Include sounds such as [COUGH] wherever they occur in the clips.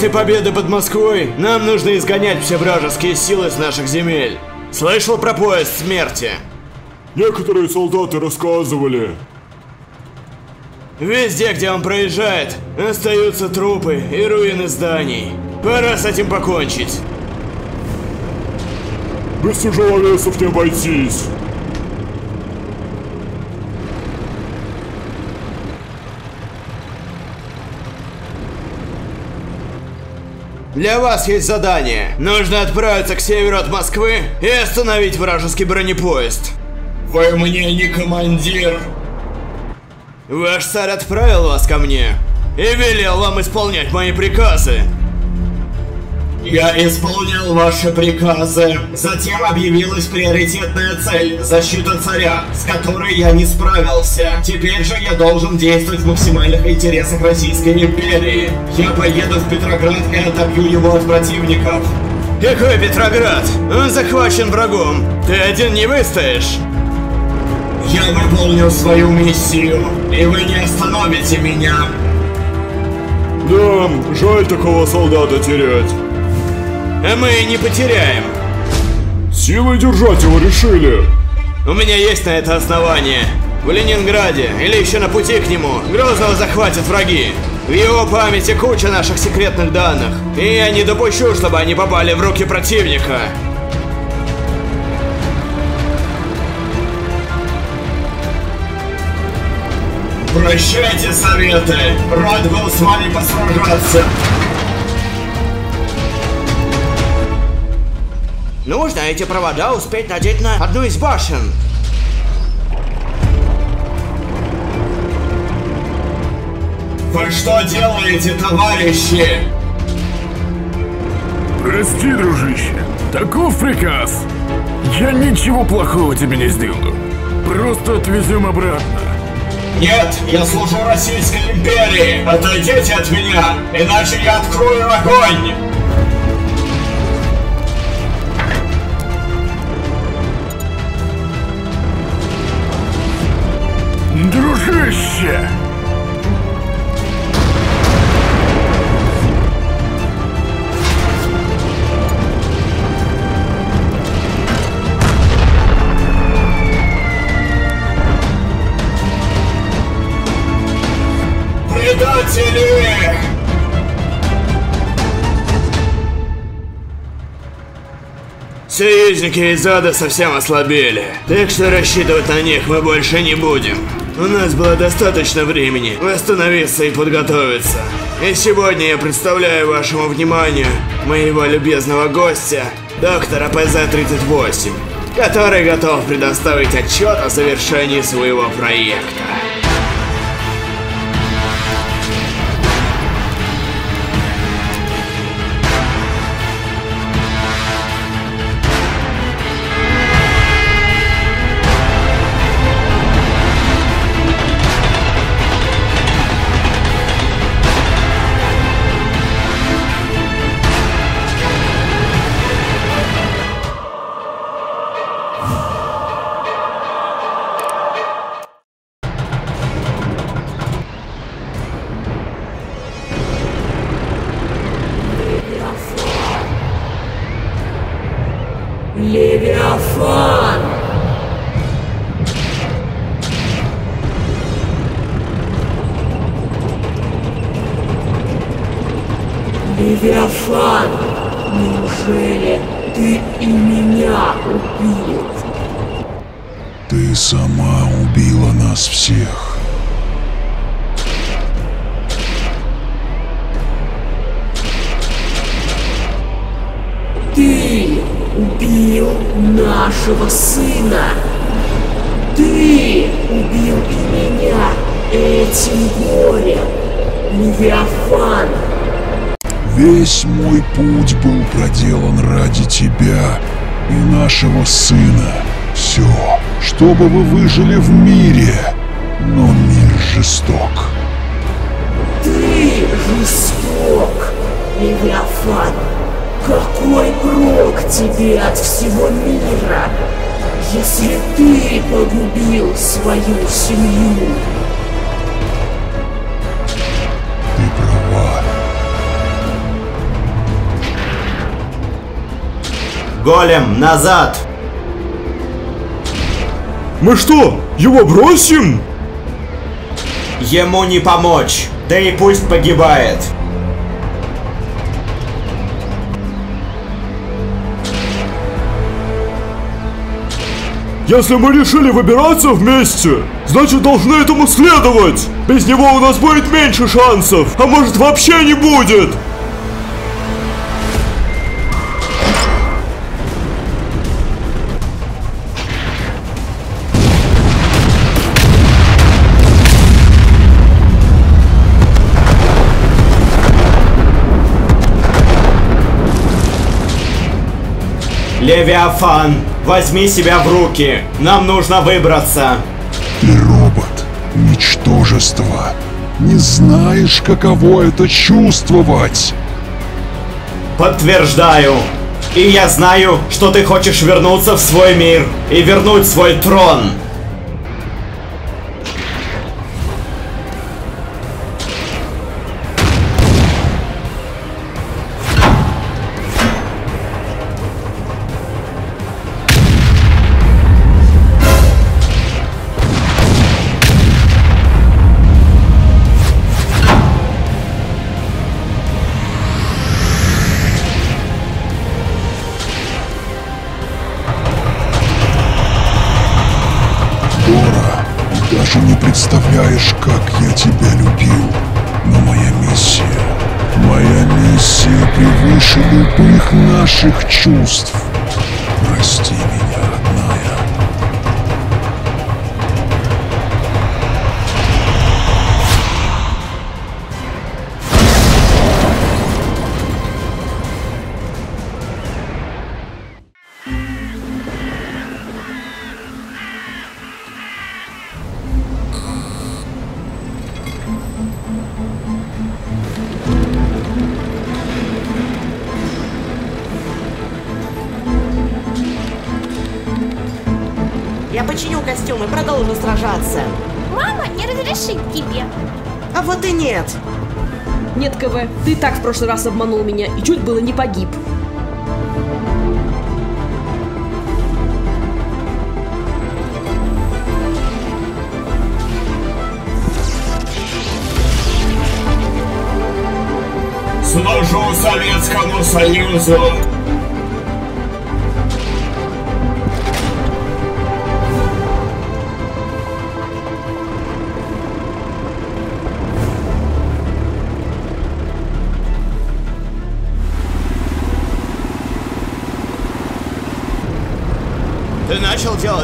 После победы под Москвой нам нужно изгонять все вражеские силы с наших земель. Слышал про поезд смерти? Некоторые солдаты рассказывали. Везде, где он проезжает, остаются трупы и руины зданий. Пора с этим покончить. Без тяжеловесов не обойтись. Для вас есть задание. Нужно отправиться к северу от Москвы и остановить вражеский бронепоезд. Вы мне не командир. Ваш царь отправил вас ко мне и велел вам исполнять мои приказы. Я исполнял ваши приказы. Затем объявилась приоритетная цель – защита царя, с которой я не справился. Теперь же я должен действовать в максимальных интересах Российской империи. Я поеду в Петроград и отобью его от противников. Какой Петроград? Он захвачен врагом. Ты один не выстоишь. Я выполню свою миссию, и вы не остановите меня. Да, жаль такого солдата терять. А мы не потеряем. Силой держать его решили. У меня есть на это основание. В Ленинграде или еще на пути к нему Грозного захватят враги. В его памяти куча наших секретных данных. И я не допущу, чтобы они попали в руки противника. Прощайте, советы! Рад был с вами посражаться! Нужно эти провода успеть надеть на одну из башен. Вы что делаете, товарищи? Прости, дружище, таков приказ. Я ничего плохого тебе не сделаю. Просто отвезем обратно. Нет, я служу Российской империи. Отойдите от меня, иначе я открою огонь. Союзники из ада совсем ослабели, так что рассчитывать на них мы больше не будем. У нас было достаточно времени восстановиться и подготовиться. И сегодня я представляю вашему вниманию моего любезного гостя, доктора ПЗ-38, который готов предоставить отчет о завершении своего проекта. чтобы вы выжили в мире. Но мир жесток. Ты жесток, Левиафан. Какой прок тебе от всего мира, если ты погубил свою семью? Ты права. Голем, назад! Мы что, его бросим? Ему не помочь, да и пусть погибает. Если мы решили выбираться вместе, значит должны этому следовать. Без него у нас будет меньше шансов, а может вообще не будет. Левиафан, возьми себя в руки. Нам нужно выбраться. Ты робот, ничтожество. Не знаешь, каково это чувствовать. Подтверждаю. И я знаю, что ты хочешь вернуться в свой мир и вернуть свой трон. Раз обманул меня и чуть было не погиб. Служу Советскому Союзу!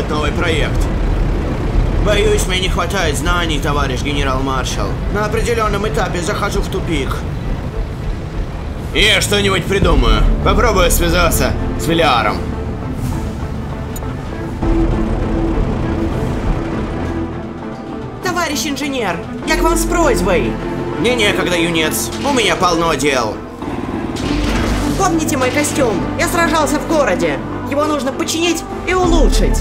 Новый проект? Боюсь, мне не хватает знаний, товарищ генерал-маршал. На определенном этапе захожу в тупик. Я что-нибудь придумаю. Попробую связаться с Велиаром. Товарищ инженер, я к вам с просьбой. Мне некогда, юнец. У меня полно дел. Помните мой костюм? Я сражался в городе. Его нужно починить и улучшить.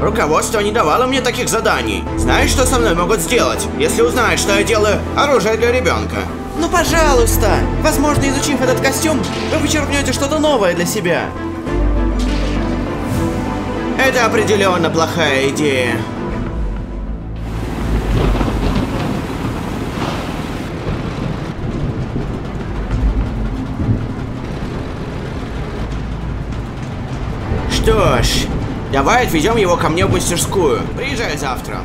Руководство не давало мне таких заданий. Знаешь, что со мной могут сделать, если узнают, что я делаю оружие для ребенка? Ну, пожалуйста. Возможно, изучив этот костюм, вы вычеркнете что-то новое для себя. Это определенно плохая идея. Что ж, давай отвезем его ко мне в мастерскую. Приезжай завтра.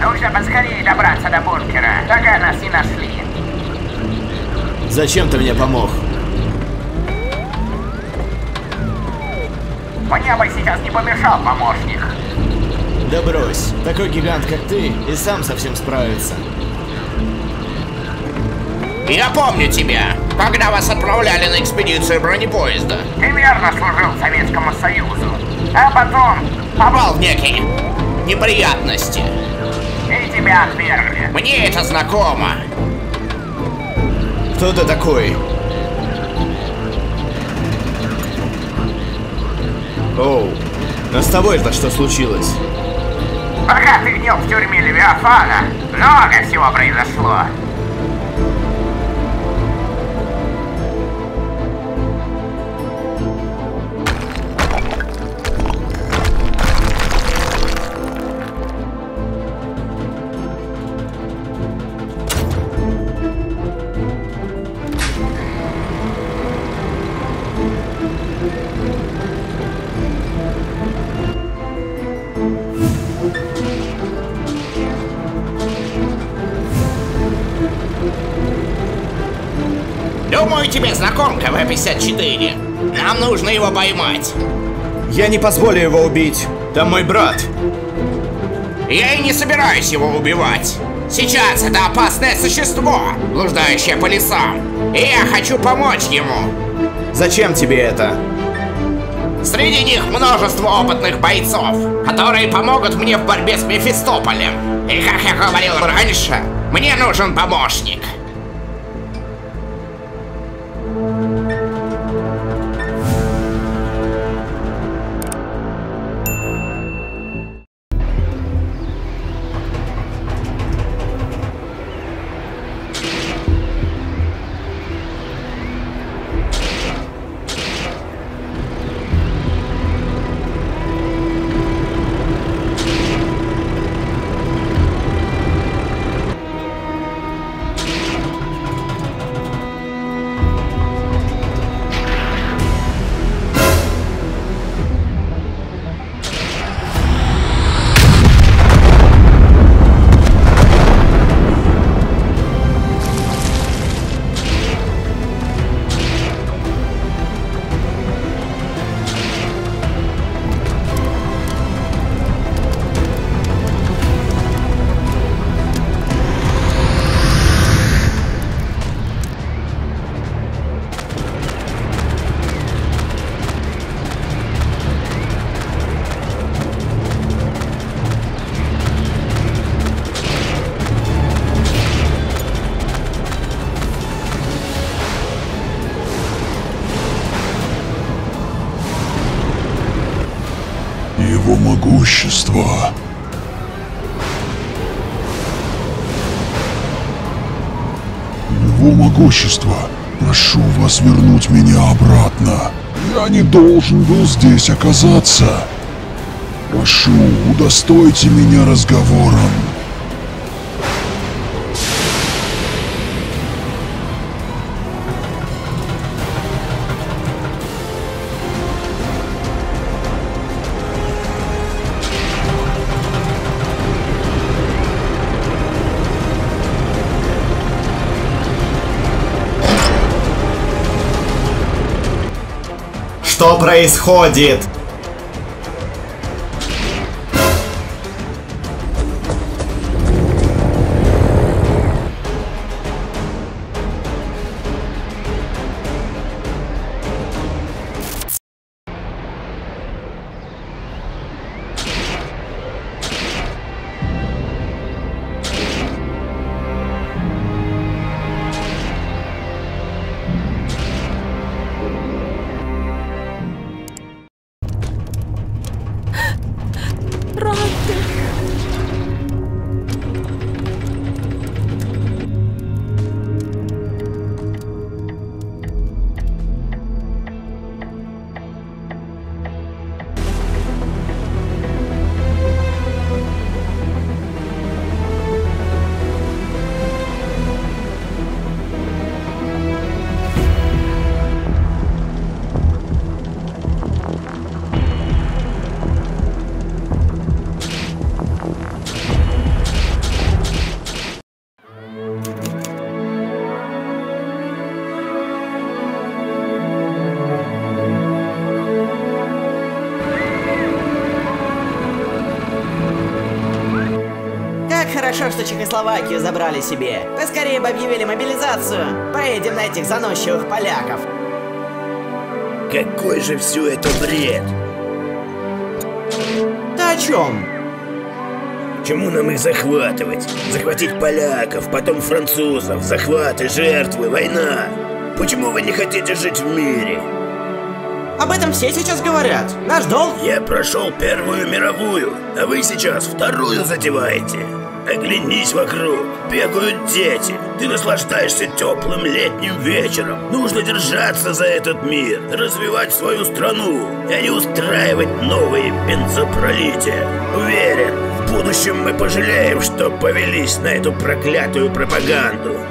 Нужно поскорее добраться до бункера, пока нас не нашли. Зачем ты мне помог? Мне бы сейчас не помешал помощник. Да брось, такой гигант, как ты, и сам совсем справится. Я помню тебя, когда вас отправляли на экспедицию бронепоезда. Ты верно служил Советскому Союзу. А потом Попал в некие неприятности. и тебя отвергли. Мне это знакомо. Кто ты такой? Оу, А с тобой-то что случилось? Пока ты гнил в тюрьме Левиафана, много всего произошло. Тебе знаком КВ-54. Нам нужно его поймать. Я не позволю его убить. Там мой брат. Я и не собираюсь его убивать. Сейчас это опасное существо, блуждающее по лесам. И я хочу помочь ему. Зачем тебе это? Среди них множество опытных бойцов, которые помогут мне в борьбе с Мефистополем. И как я говорил раньше, мне нужен помощник. Должен был здесь оказаться. Прошу, удостойте меня разговором. Происходит? Что Чехословакию забрали себе. Поскорее бы объявили мобилизацию. Поедем на этих заносчивых поляков. Какой же все это бред? Ты о чем? Чему нам их захватывать? Захватить поляков, потом французов, захваты, жертвы, война. Почему вы не хотите жить в мире? Об этом все сейчас говорят. Наш долг... Я прошел Первую мировую, а вы сейчас Вторую затеваете. Оглянись вокруг, бегают дети. Ты наслаждаешься теплым летним вечером. Нужно держаться за этот мир, развивать свою страну, а не устраивать новые бензопролития. Уверен, в будущем мы пожалеем, что повелись на эту проклятую пропаганду.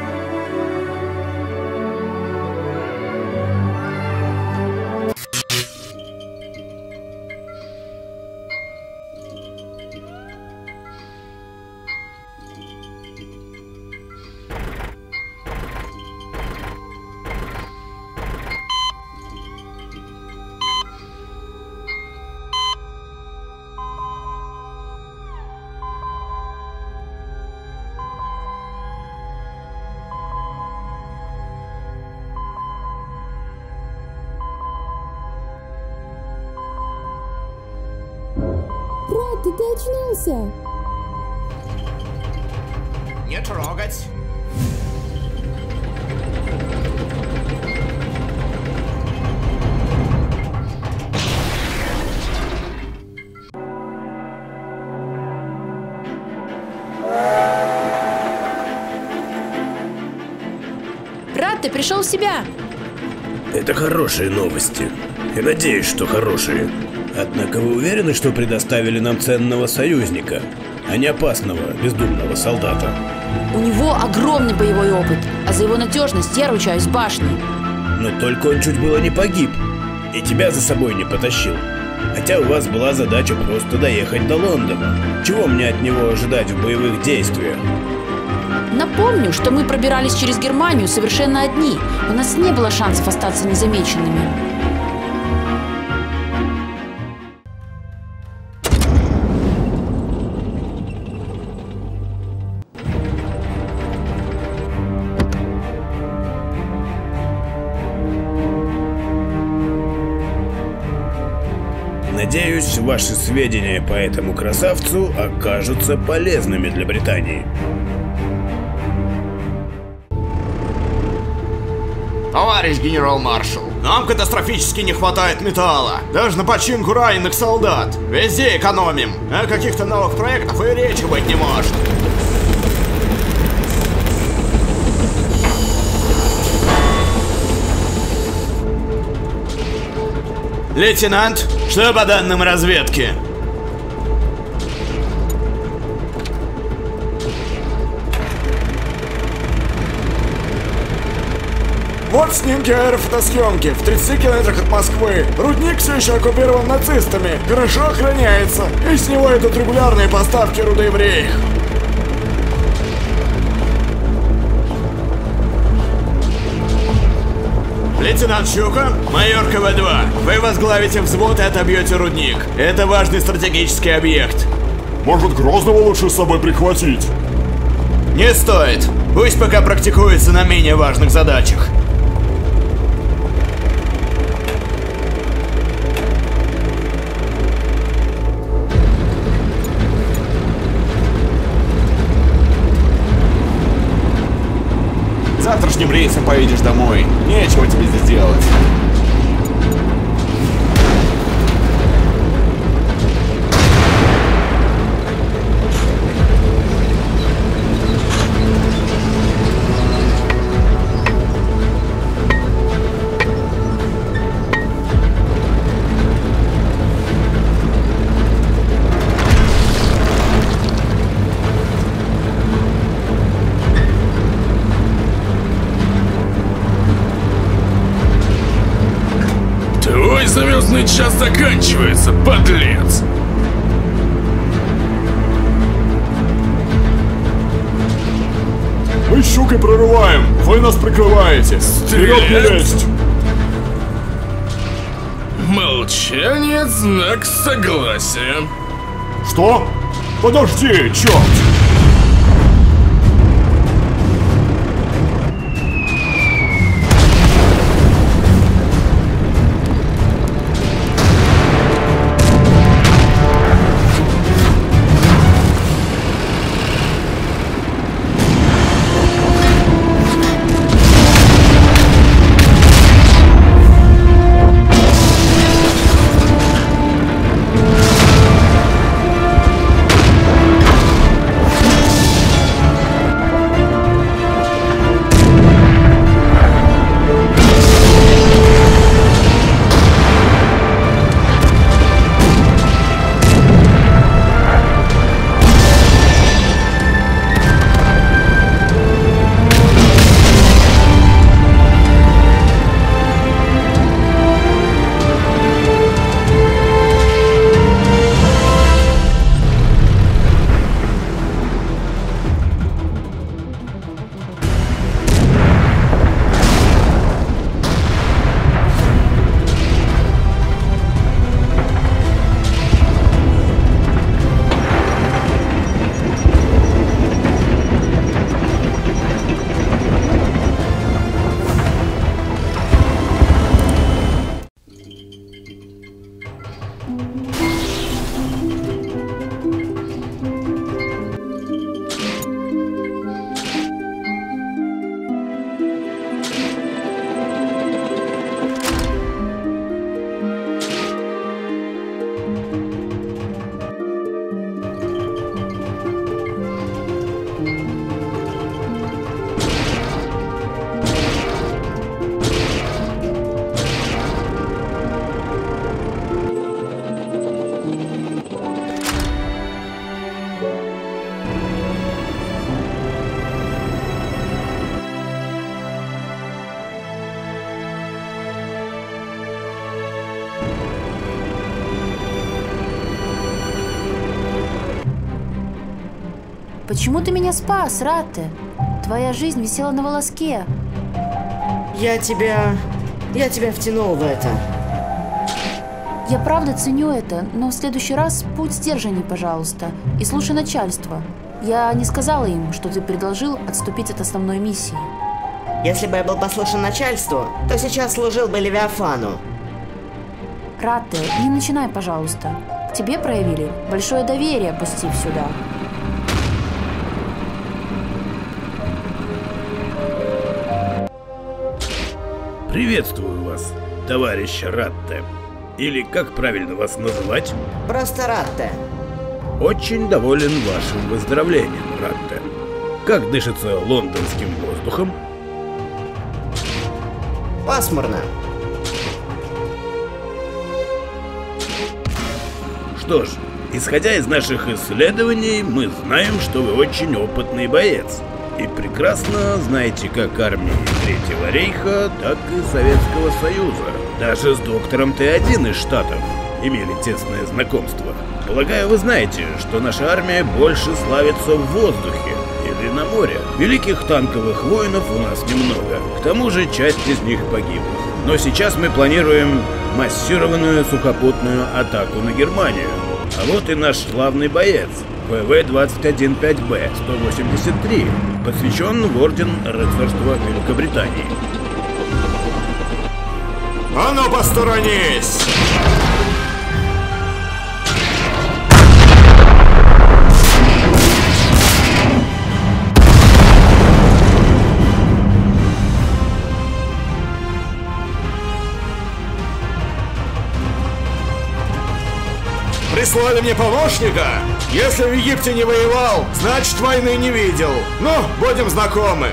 Новости. И надеюсь, что хорошие. Однако вы уверены, что предоставили нам ценного союзника, а не опасного, бездумного солдата? У него огромный боевой опыт, а за его надежность я ручаюсь башней. Но только он чуть было не погиб. И тебя за собой не потащил. Хотя у вас была задача просто доехать до Лондона. Чего мне от него ожидать в боевых действиях? Напомню, что мы пробирались через Германию совершенно одни. У нас не было шансов остаться незамеченными. Надеюсь, ваши сведения по этому красавцу окажутся полезными для Британии. Товарищ генерал-маршал, нам катастрофически не хватает металла. Даже на починку раненых солдат. Везде экономим. О каких-то новых проектах и речи быть не может. Лейтенант, что по данным разведки? Вот снимки аэрофотосъемки в 30 километрах от Москвы. Рудник все еще оккупирован нацистами, хорошо охраняется, и с него идут регулярные поставки руды Лейтенант Щука, майор КВ-2, вы возглавите взвод и отобьете рудник. Это важный стратегический объект. Может, Грозного лучше с собой прихватить? Не стоит. Пусть пока практикуется на менее важных задачах. Завтрашним рейсом поедешь домой. Нечего тебе здесь делать. Звездный час заканчивается, подлец! Мы щукой прорываем, вы нас прикрываете. Вперед не лезть! Молчание — знак согласия. Что? Подожди, черт! Почему ты меня спас, Ратте? Твоя жизнь висела на волоске. Я тебя... Я тебя втянул в это. Я правда ценю это, но в следующий раз будь сдержанней, пожалуйста, и слушай начальство. Я не сказала им, что ты предложил отступить от основной миссии. Если бы я был послушен начальству, то сейчас служил бы Левиафану. Ратте, не начинай, пожалуйста. К тебе проявили большое доверие, пустив сюда. Приветствую вас, товарищ Ратте. Или как правильно вас называть? Просто Ратте. Очень доволен вашим выздоровлением, Ратте. Как дышится лондонским воздухом? Пасмурно. Что ж, исходя из наших исследований, мы знаем, что вы очень опытный боец. И прекрасно знаете как армии Третьего Рейха, так и Советского Союза. Даже с доктором Т-1 из Штатов имели тесное знакомство. Полагаю, вы знаете, что наша армия больше славится в воздухе или на море. Великих танковых воинов у нас немного. К тому же часть из них погибла. Но сейчас мы планируем массированную сухопутную атаку на Германию. А вот и наш славный боец, ВВ-215Б 183, посвящен в Орден Рыцарства Великобритании. А ну посторонись! Прислали мне помощника? Если в Египте не воевал, значит войны не видел. Ну, будем знакомы.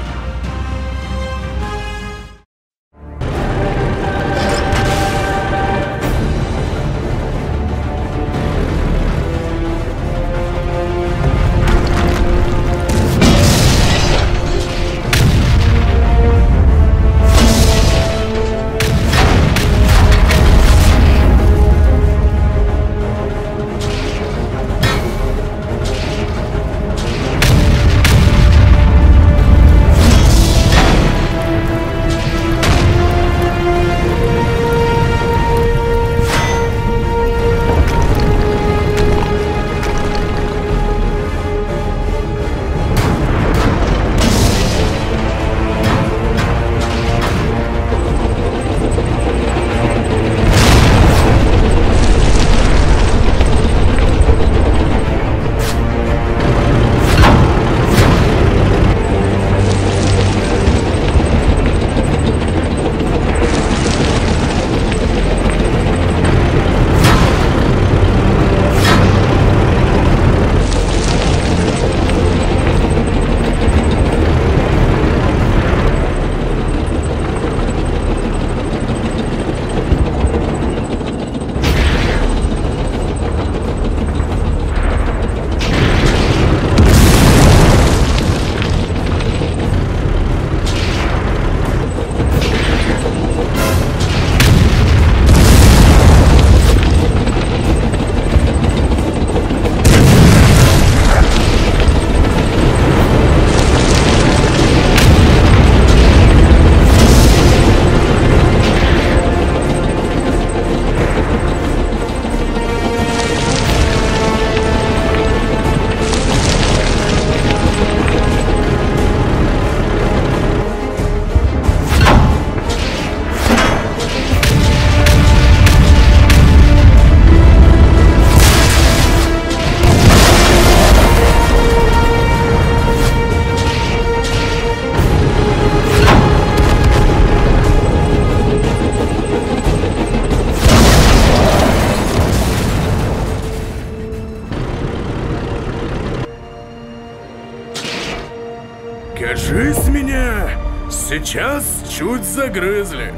Загрызли.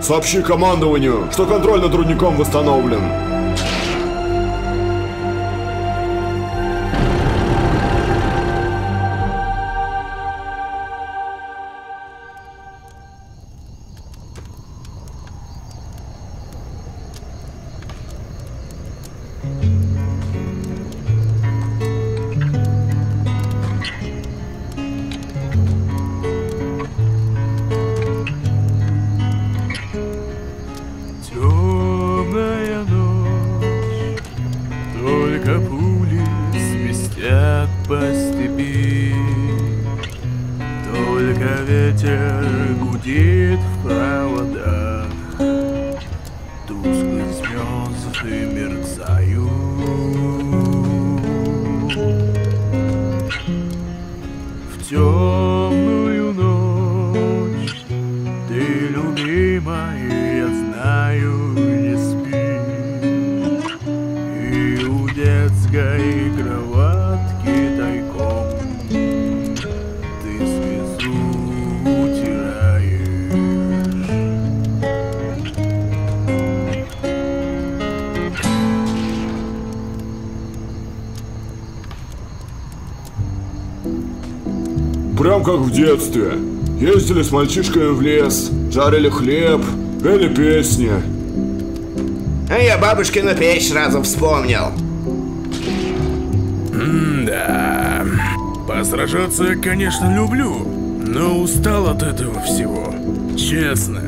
Сообщи командованию, что контроль над рудником восстановлен. Как в детстве. Ездили с мальчишками в лес, жарили хлеб, пели песни. А я бабушкину печь сразу вспомнил. Да. Посражаться я, конечно, люблю, но устал от этого всего. Честно.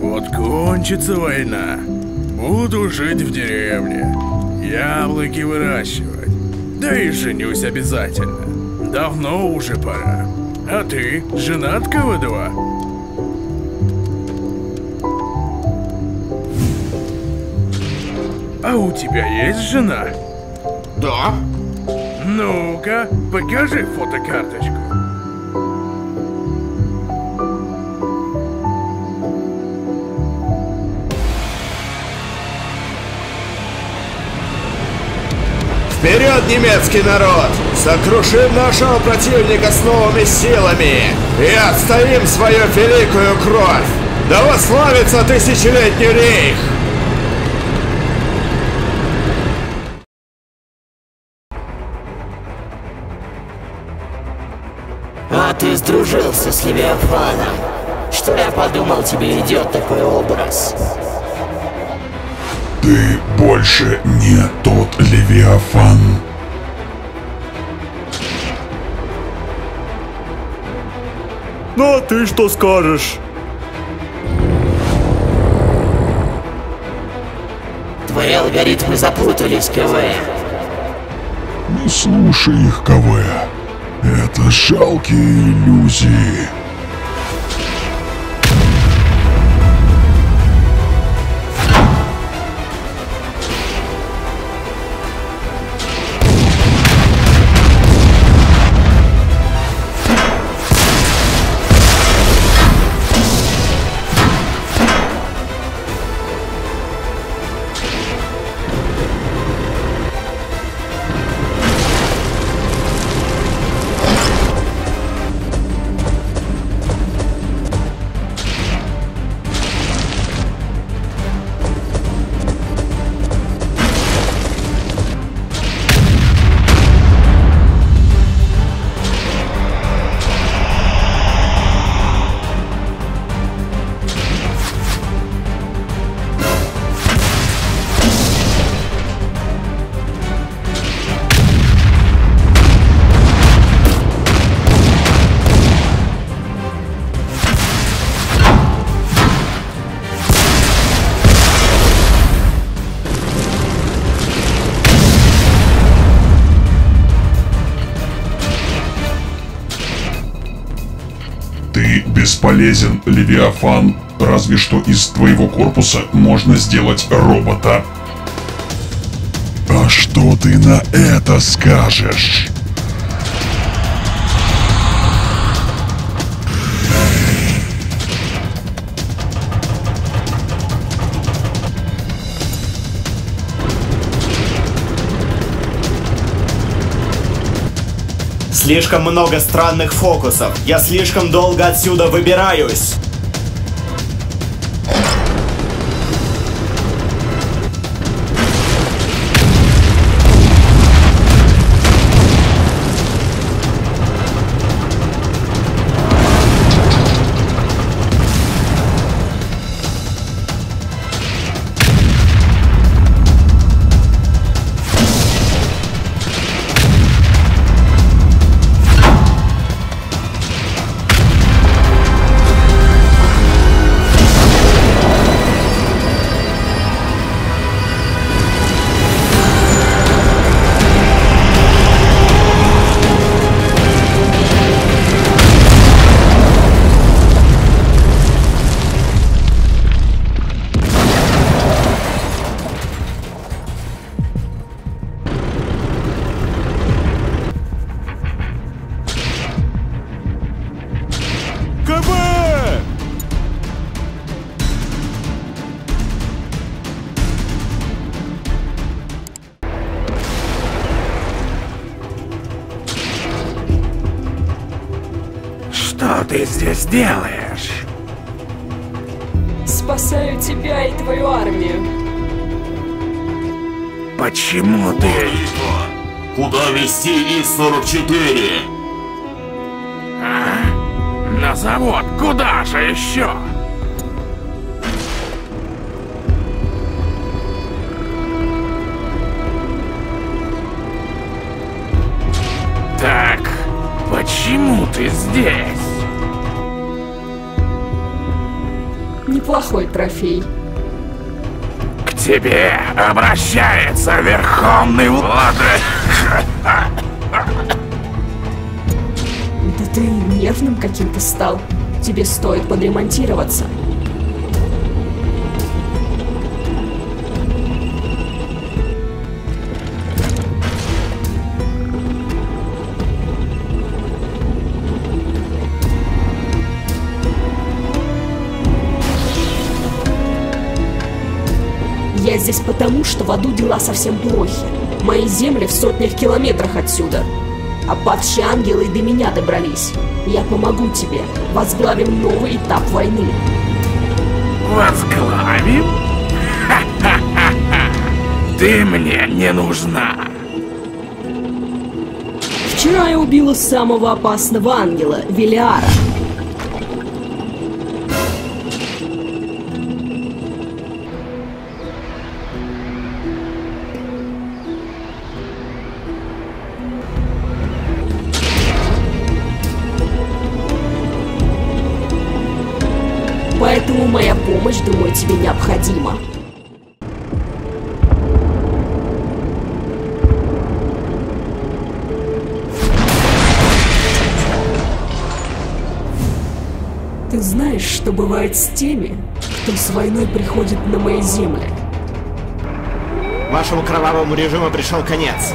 Вот кончится война. Буду жить в деревне. Яблоки выращивать. Да и женюсь обязательно. Давно уже пора. А ты женат КВ-2? А у тебя есть жена? Да. Ну-ка, покажи фотокарточку. Вперед, немецкий народ! Сокрушим нашего противника с новыми силами и отстоим свою великую кровь! Да восславится тысячелетний рейх! А ты сдружился с Левиафаном. Что я подумал, тебе идет такой образ. Ты больше не тот Левиафан. Ну а ты что скажешь? Твои алгоритмы запутались, КВ. Не слушай их, КВ. Это жалкие иллюзии. Бесполезен, Левиафан. Разве что из твоего корпуса можно сделать робота. А что ты на это скажешь? Слишком много странных фокусов. Я слишком долго отсюда выбираюсь. ИС-44? Тебе стоит подремонтироваться. Я здесь потому, что в аду дела совсем плохи. Мои земли в сотнях километрах отсюда. А падшие ангелы до меня добрались. Я помогу тебе. Возглавим новый этап войны. Возглавим? Ха-ха-ха-ха! [LAUGHS] Ты мне не нужна. Вчера я убила самого опасного ангела, Велиара. Бывает с теми, кто с войной приходит на мои земли? Вашему кровавому режиму пришел конец.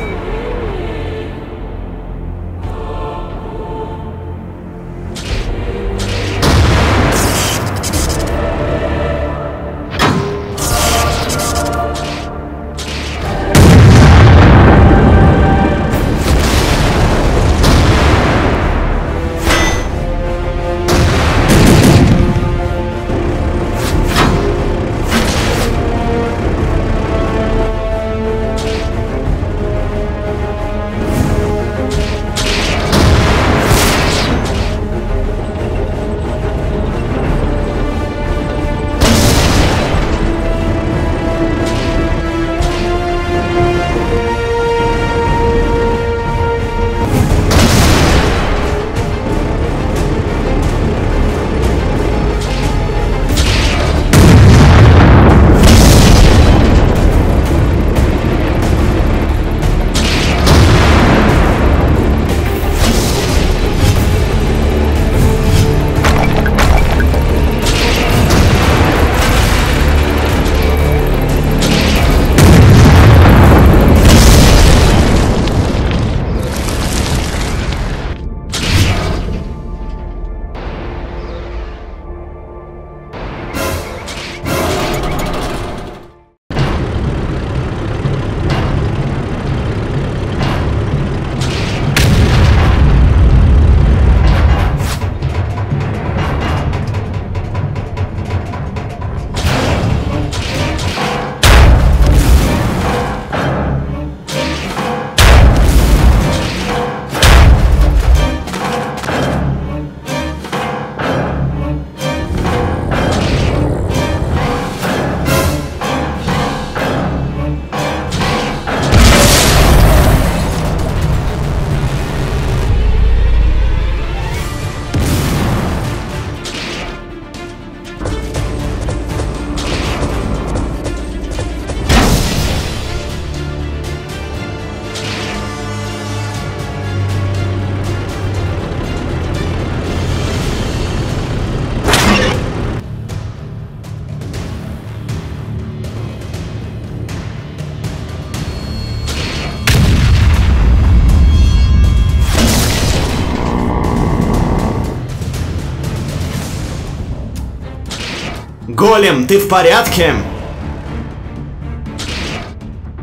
Ты в порядке?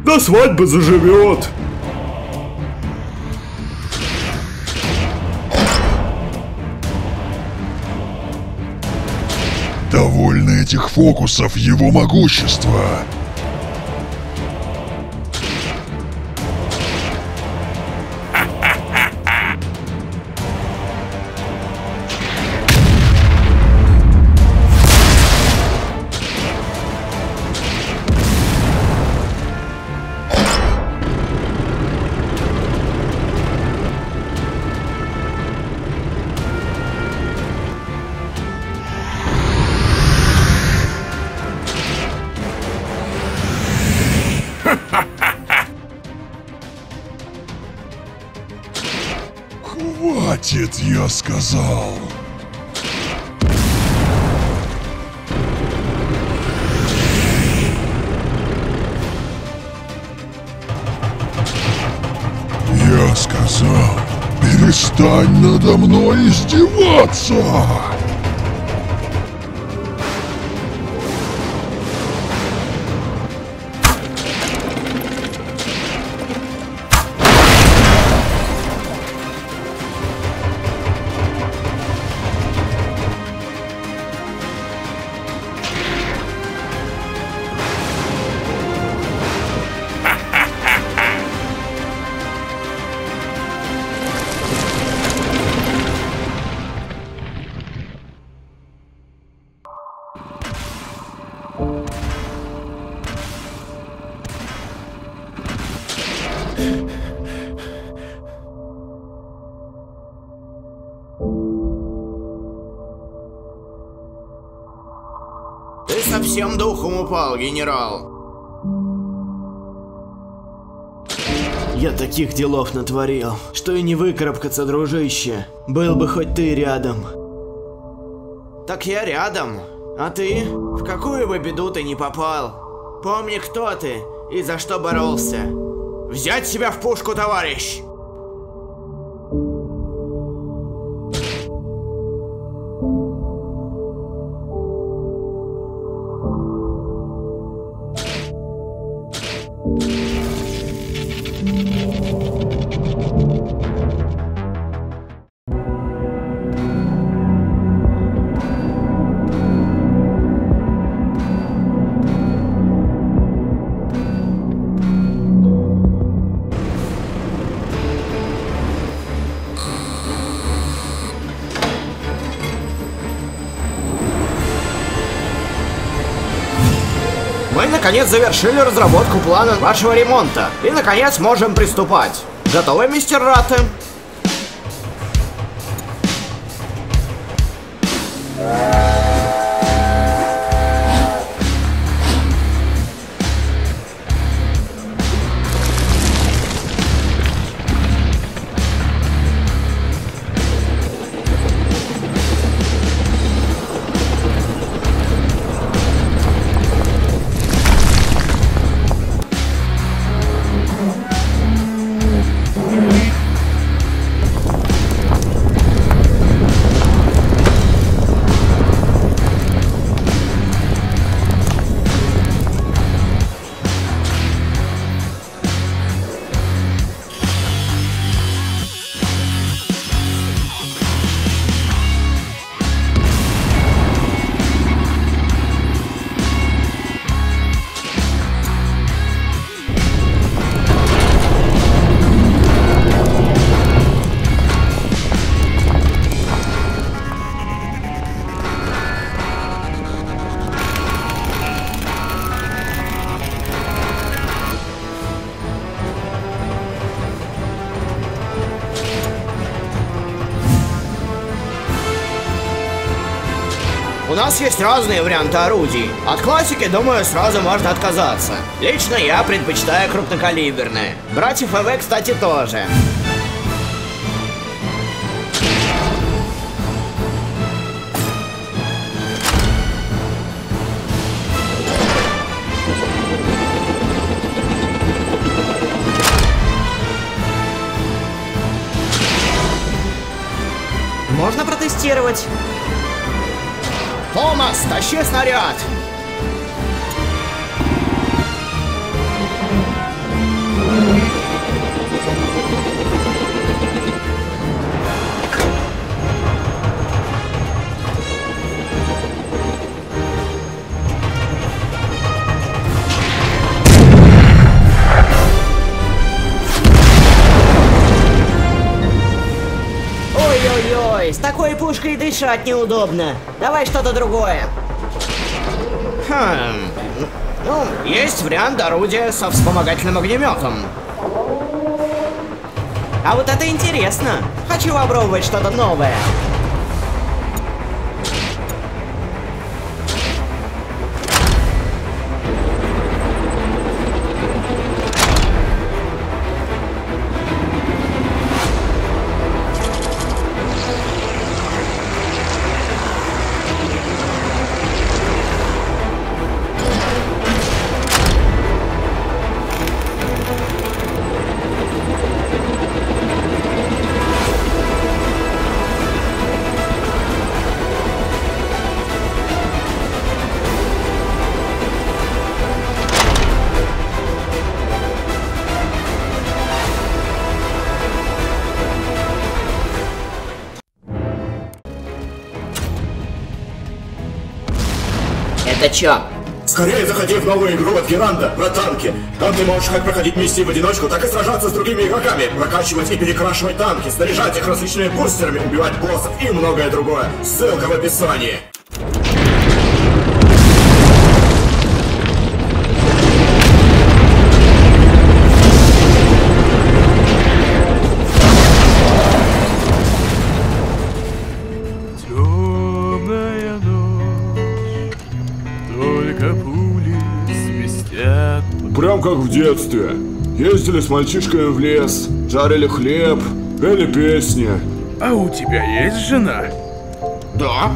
До свадьбы заживет. Довольно этих фокусов его могущества. Ты совсем духом упал, генерал. Я таких делов натворил, что и не выкарабкаться, дружище. Был бы хоть ты рядом. Так я рядом. А ты? В какую бы беду ты не попал? Помни, кто ты и за что боролся. Взять себя в пушку, товарищ! Наконец завершили разработку плана вашего ремонта. И наконец можем приступать. Готовы, мистер Ратте? Нас есть разные варианты орудий. От классики, думаю, сразу можно отказаться. Лично я предпочитаю крупнокалиберные. Братьев ЭВ, кстати, тоже. Можно протестировать? Томас, тащи снаряд! Пушкой дышать неудобно. Давай что-то другое. Хм, ну, есть вариант орудия со вспомогательным огнеметом. А вот это интересно. Хочу попробовать что-то новое. Чё? Скорее заходи в новую игру от Геранда про танки. Там ты можешь как проходить миссии в одиночку, так и сражаться с другими игроками, прокачивать и перекрашивать танки, снаряжать их различными бустерами, убивать боссов и многое другое. Ссылка в описании. Как в детстве. Ездили с мальчишками в лес, жарили хлеб, пели песни. А у тебя есть жена? Да.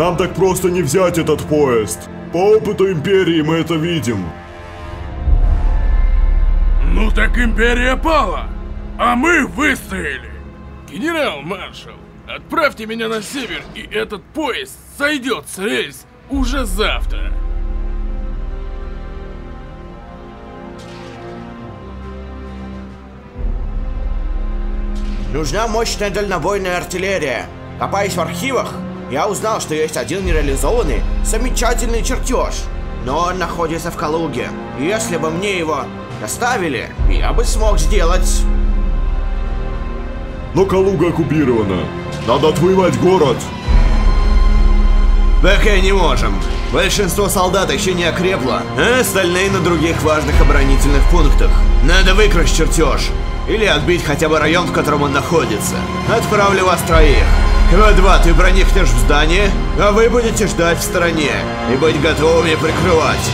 Нам так просто не взять этот поезд. По опыту Империи мы это видим. Ну так Империя пала, а мы выстояли. Генерал-маршал, отправьте меня на север, и этот поезд сойдет с рельс уже завтра. Нужна мощная дальнобойная артиллерия. Копаясь в архивах, я узнал, что есть один нереализованный, замечательный чертеж. Но он находится в Калуге. И если бы мне его доставили, я бы смог сделать... Но Калуга оккупирована. Надо отвоевать город. Пока не можем. Большинство солдат еще не окрепло, а остальные на других важных оборонительных пунктах. Надо выкрасть чертеж. Или отбить хотя бы район, в котором он находится. Отправлю вас троих. К2, ты проникнешь в здание, а вы будете ждать в стороне и быть готовыми прикрывать.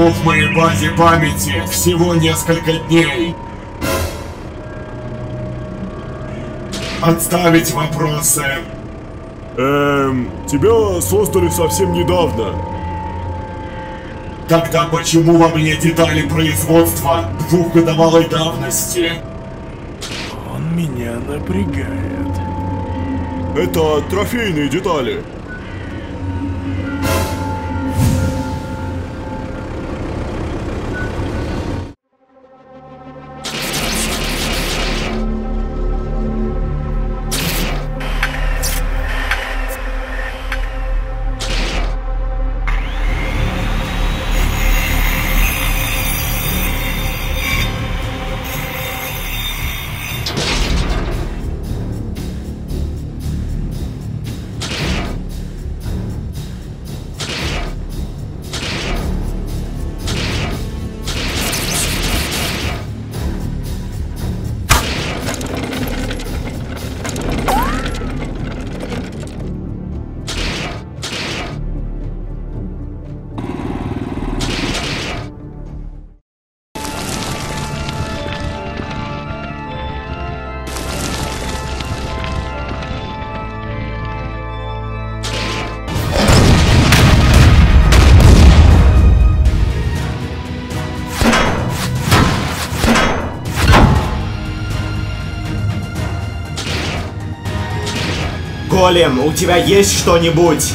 Почему в моей базе памяти всего несколько дней? Отставить вопросы. Эм, тебя создали совсем недавно. Тогда почему во мне детали производства двухгодовалой давности? Он меня напрягает. Это трофейные детали. Голем, у тебя есть что-нибудь?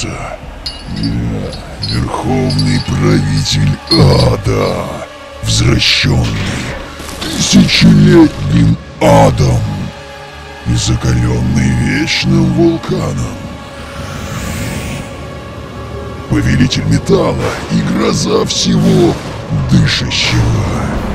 Поглумиться? Я верховный правитель ада, возвращенный тысячелетним адом и закаленный вечным вулканом. Повелитель металла и гроза всего дышащего.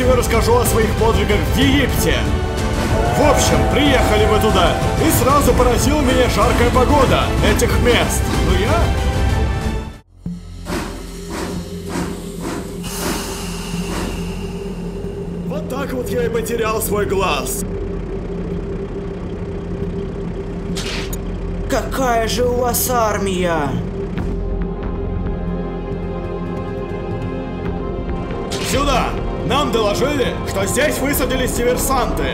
Я расскажу о своих подвигах в Египте. В общем, приехали мы туда, и сразу поразила меня жаркая погода этих мест. Но я... Вот так вот я и потерял свой глаз. Какая же у вас армия? Доложили, что здесь высадились диверсанты.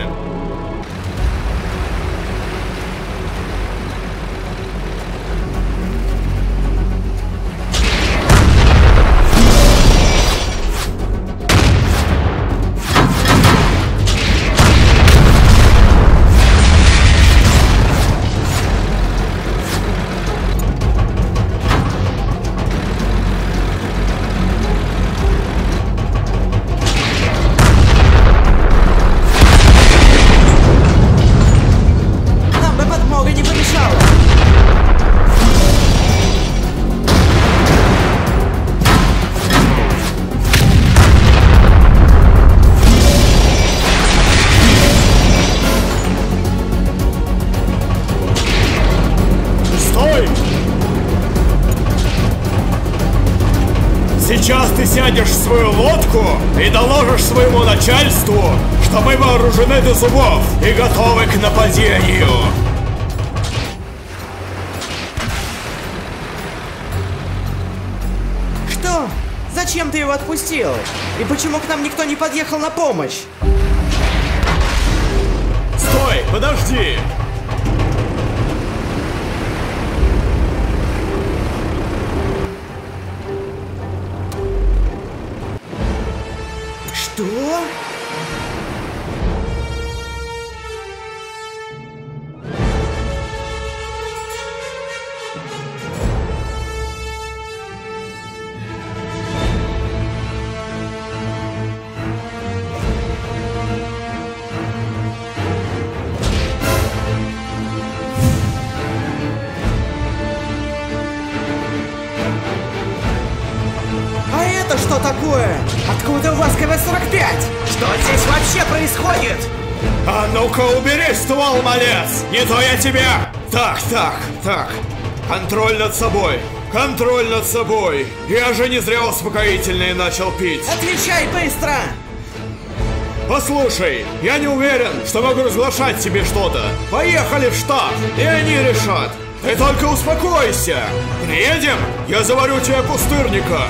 Начальству, что мы вооружены до зубов и готовы к нападению. Что? Зачем ты его отпустил? И почему к нам никто не подъехал на помощь? Стой, подожди! Не то я тебя! Так, так, так. Контроль над собой. Контроль над собой. Я же не зря успокоительные начал пить. Отвечай быстро! Послушай, я не уверен, что могу разглашать тебе что-то. Поехали в штаб, и они решат. Ты только успокойся. Приедем, я заварю тебе пустырника.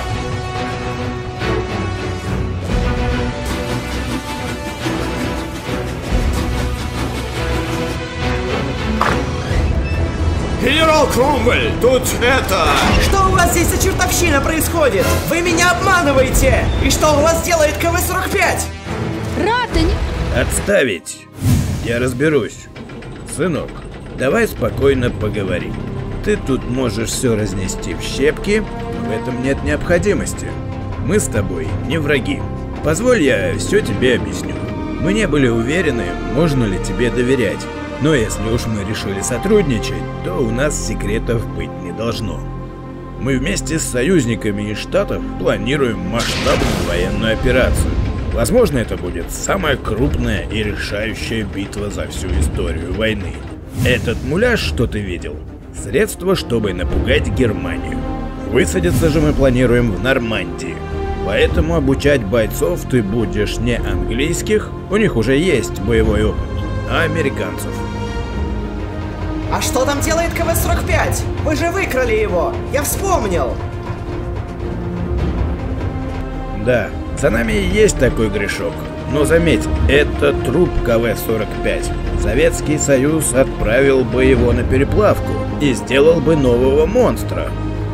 Генерал Кромвель, тут это... Что у вас здесь за чертовщина происходит? Вы меня обманываете! И что у вас делает КВ-45? Ратань! Отставить! Я разберусь. Сынок, давай спокойно поговорим. Ты тут можешь все разнести в щепки, в этом нет необходимости. Мы с тобой не враги. Позволь я все тебе объясню. Мы не были уверены, можно ли тебе доверять. Но если уж мы решили сотрудничать, то у нас секретов быть не должно. Мы вместе с союзниками из Штатов планируем масштабную военную операцию. Возможно, это будет самая крупная и решающая битва за всю историю войны. Этот муляж, что ты видел, средство, чтобы напугать Германию. Высадиться же мы планируем в Нормандии. Поэтому обучать бойцов ты будешь не английских, у них уже есть боевой опыт, а американцев. А что там делает КВ-45? Вы же выкрали его! Я вспомнил! Да, за нами есть такой грешок. Но заметь, это труп КВ-45. Советский Союз отправил бы его на переплавку и сделал бы нового монстра.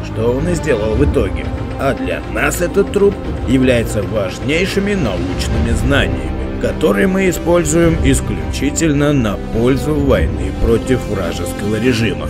Что он и сделал в итоге. А для нас этот труп является важнейшими научными знаниями, которые мы используем исключительно на пользу войны против вражеского режима.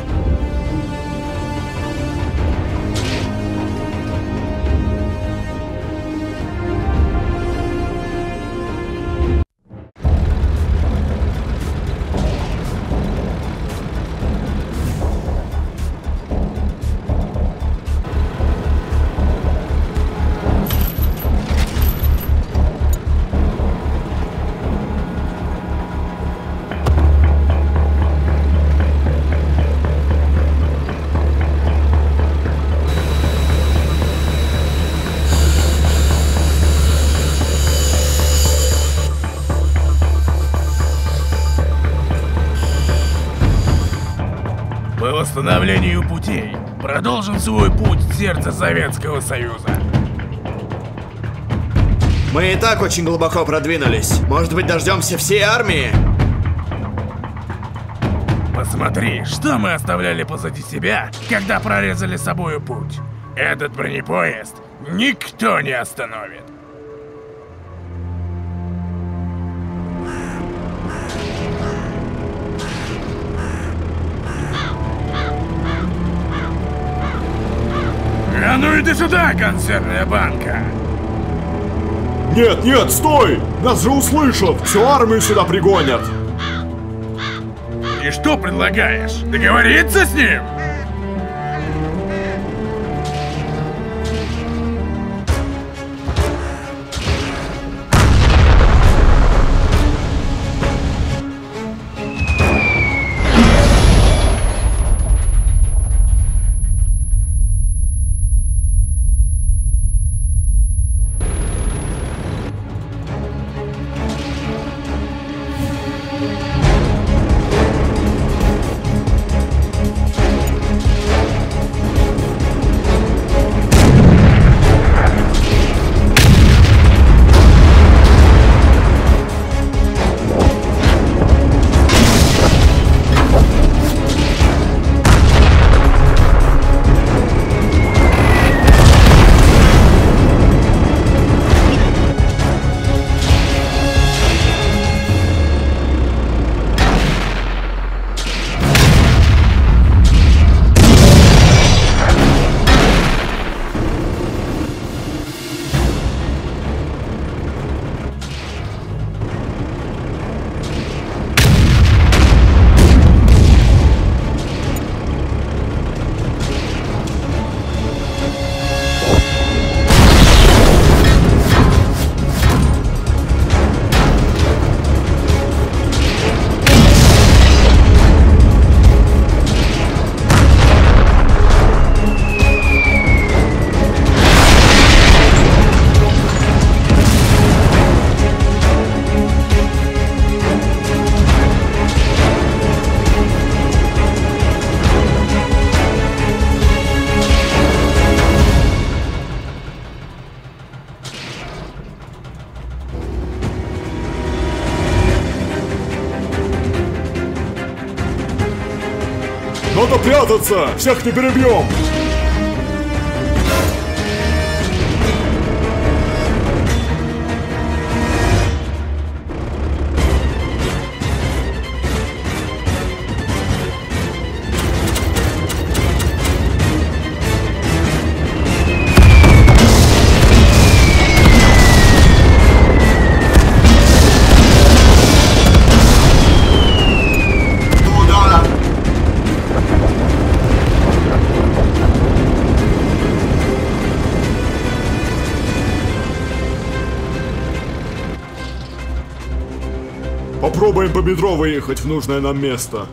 Продолжим свой путь в сердце Советского Союза. Мы и так очень глубоко продвинулись. Может быть, дождемся всей армии? Посмотри, что мы оставляли позади себя, когда прорезали собою путь. Этот бронепоезд никто не остановит. Сюда, консервная банка! Нет, нет, стой! Нас же услышат! Всю армию сюда пригонят! И что предлагаешь? Договориться с ним? Прятаться! Всех не перебьем! Попробуем по бедро выехать в нужное нам место.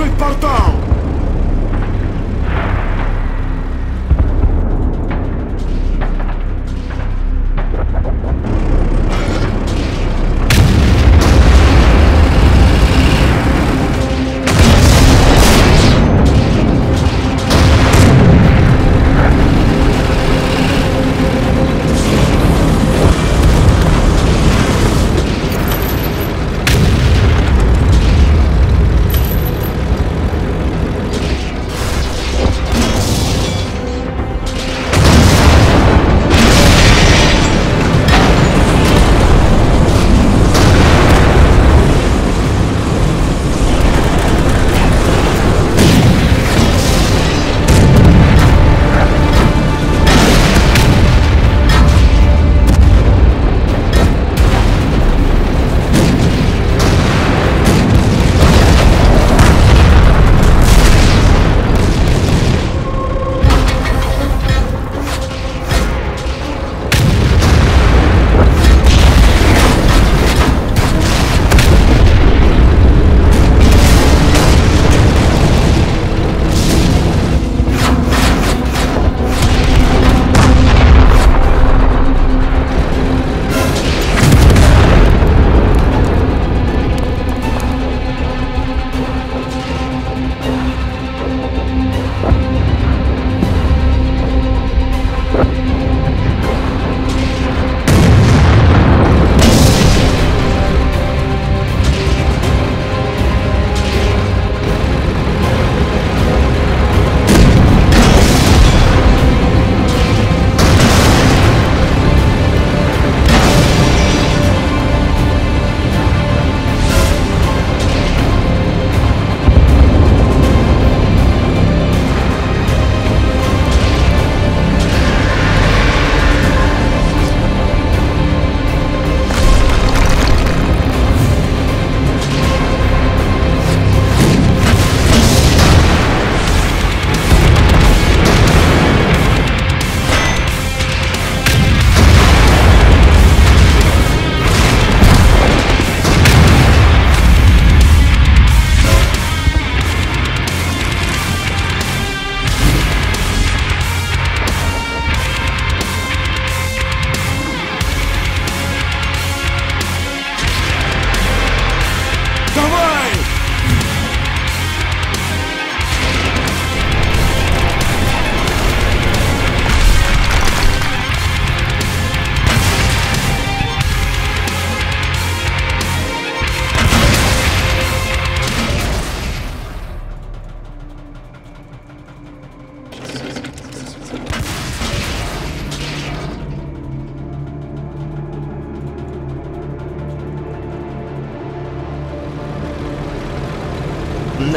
Должен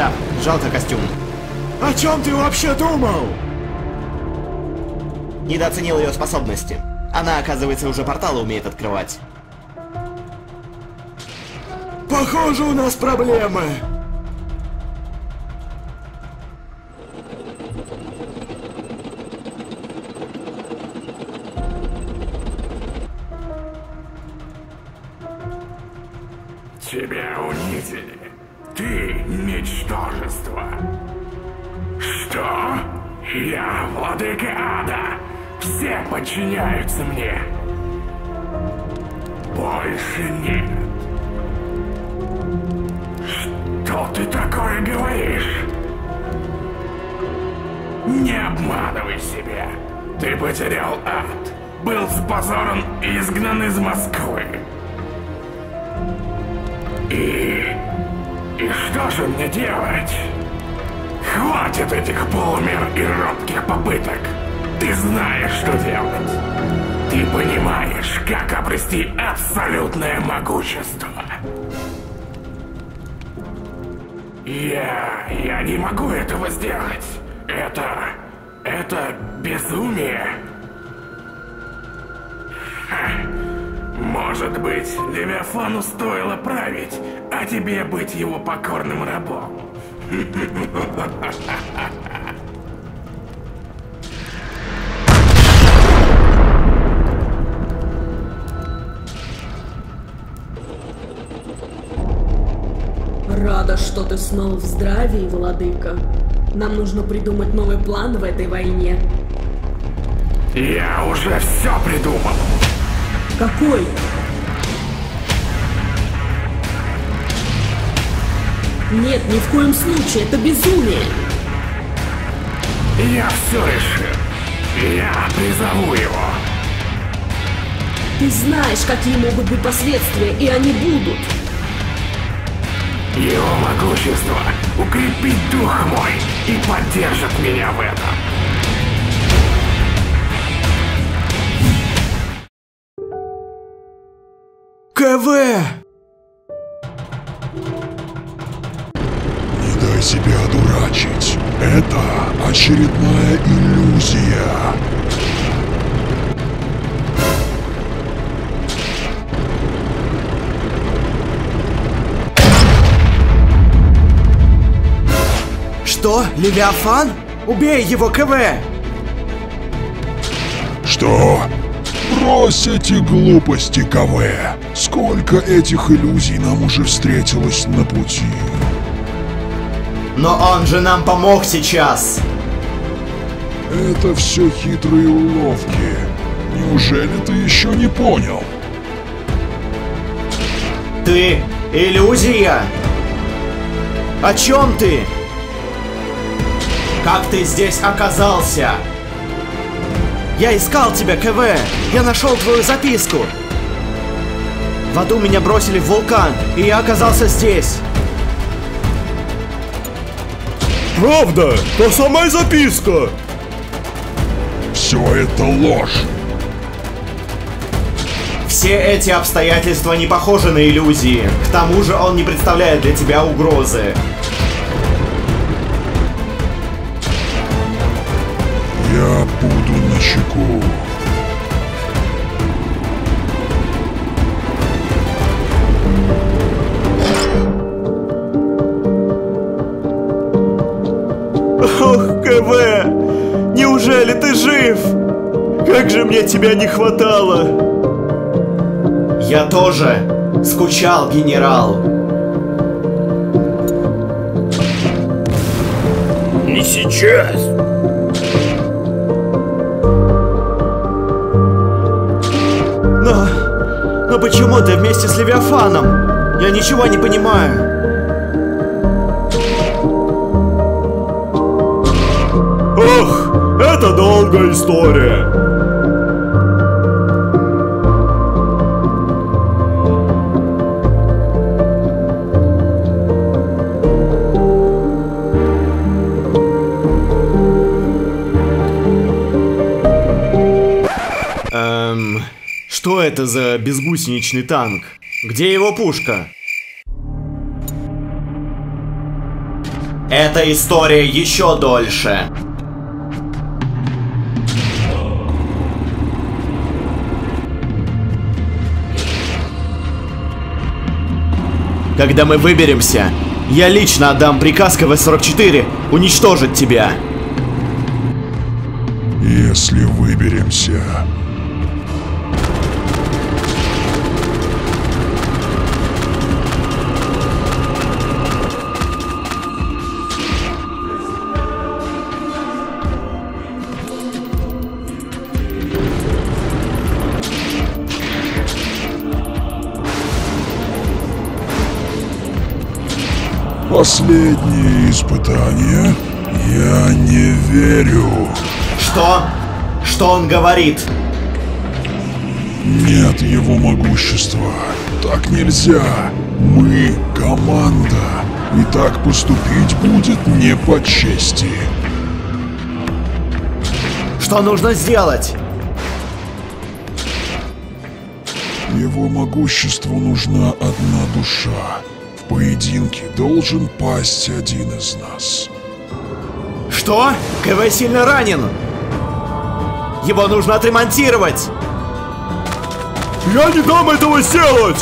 портал! Жалко костюм. О чем ты вообще думал? Недооценил ее способности. Она, оказывается, уже порталы умеет открывать. Похоже, у нас проблемы. Могущество. Я... я не могу этого сделать. Это... это безумие. Ха. Может быть, Левиафану стоило править, а тебе быть его покорным рабом. Рада, [LAUGHS] ты снова в здравии, владыка. Нам нужно придумать новый план в этой войне. Я уже все придумал. Какой? Нет, ни в коем случае, это безумие. Я все решил. Я призову его. Ты знаешь, какие могут быть последствия, и они будут. Его могущество укрепит дух мой и поддержит меня в этом. Левиафан? Убей его, КВ! Что? Брось эти глупости, КВ. Сколько этих иллюзий нам уже встретилось на пути. Но он же нам помог сейчас! Это все хитрые уловки. Неужели ты еще не понял? Ты иллюзия? О чем ты? Как ты здесь оказался? Я искал тебя, КВ! Я нашел твою записку! В аду меня бросили в вулкан, и я оказался здесь! Правда? Та самая записка! Все это ложь. Все эти обстоятельства не похожи на иллюзии. К тому же он не представляет для тебя угрозы. Чеку. Ох, КВ! Неужели ты жив? Как же мне тебя не хватало! Я тоже скучал, генерал. Не сейчас. Почему ты вместе с Левиафаном? Я ничего не понимаю. Ох, это долгая история. Это за безгусеничный танк? Где его пушка? Эта история еще дольше. Когда мы выберемся, я лично отдам приказ КВ-44 уничтожить тебя. Если выберемся. Последнее испытание. Я не верю. Что? Что он говорит? Нет его могущества. Так нельзя. Мы команда. И так поступить будет не по чести. Что нужно сделать? Его могуществу нужна одна душа. В поединке должен пасть один из нас. Что? КВ сильно ранен. Его нужно отремонтировать. Я не дам этого сделать!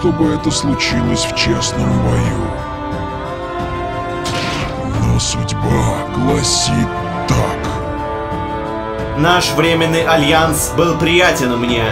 Чтобы это случилось в честном бою. Но судьба гласит так. Наш временный альянс был приятен мне.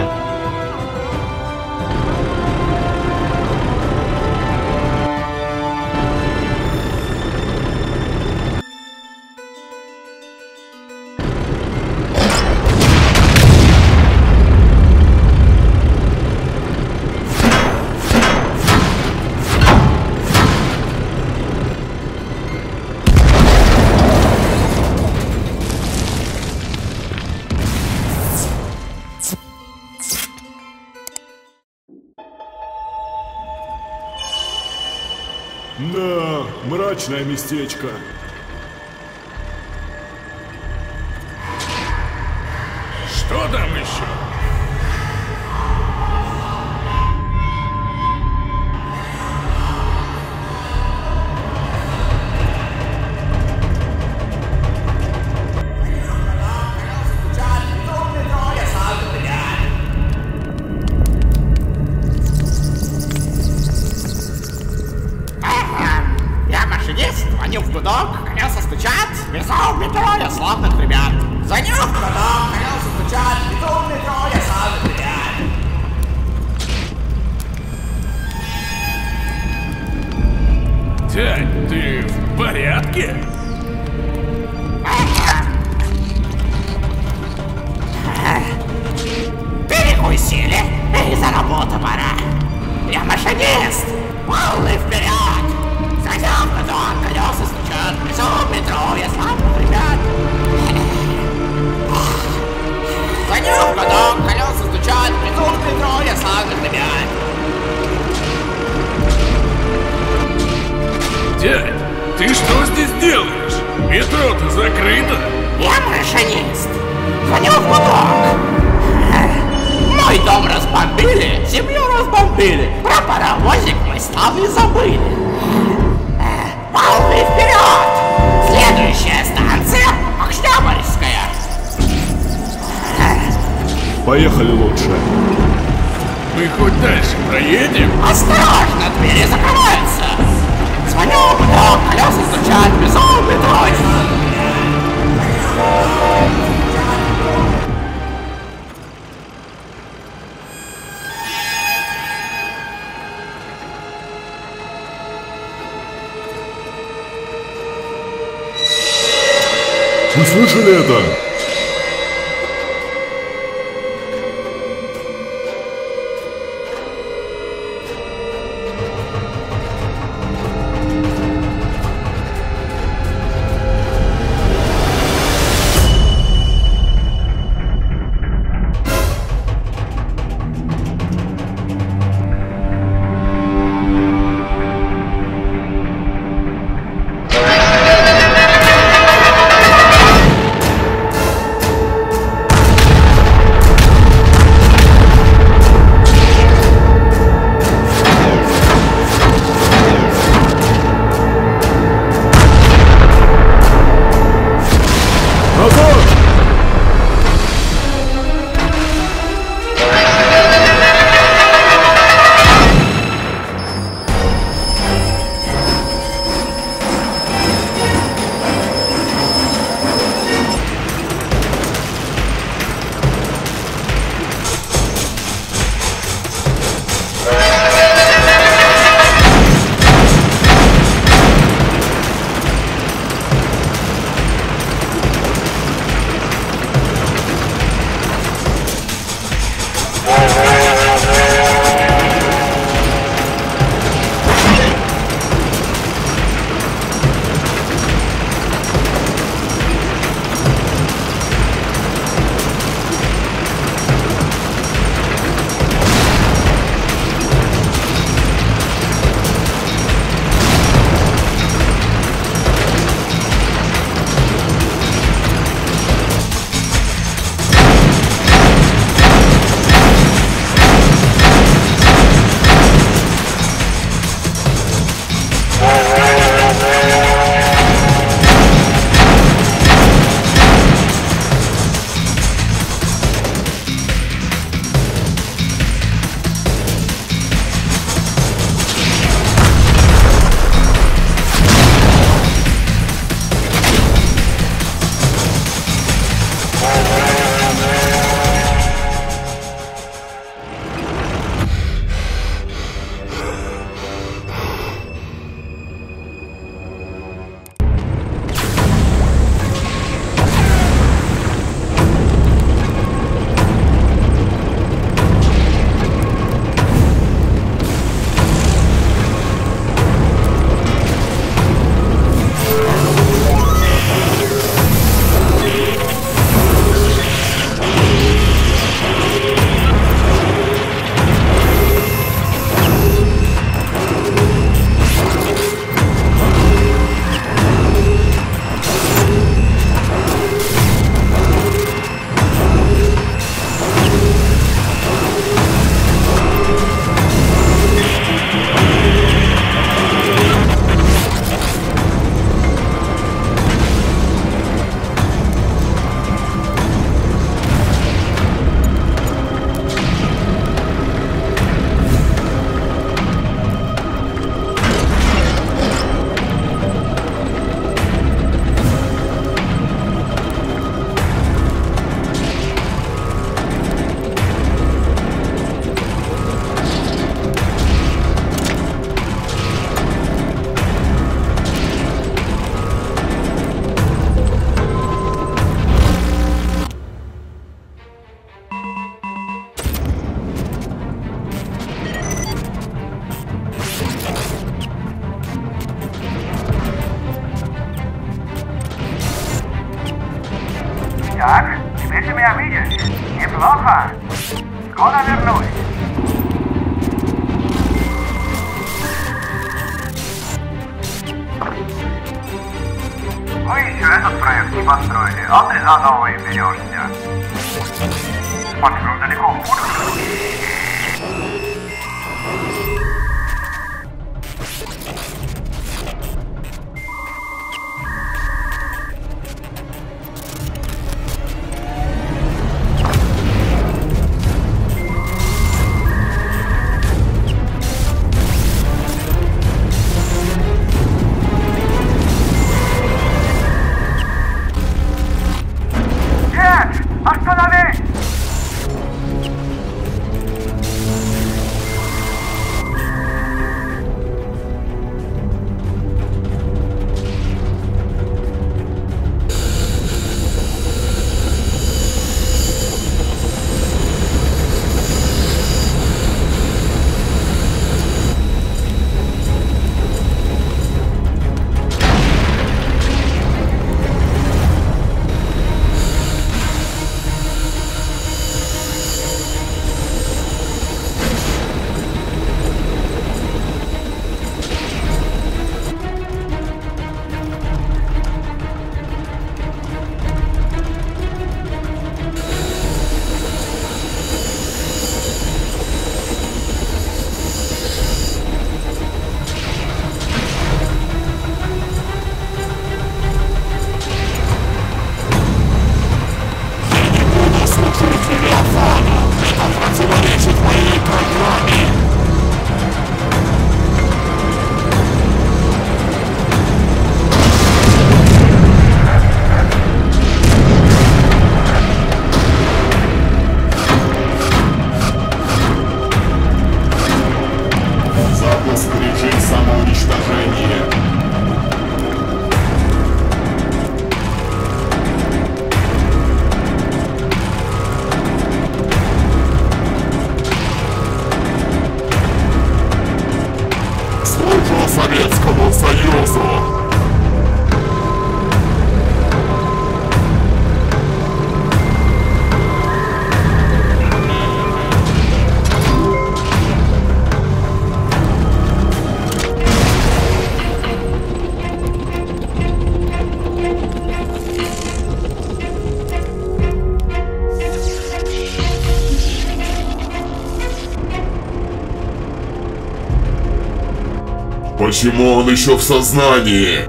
Почему он еще в сознании?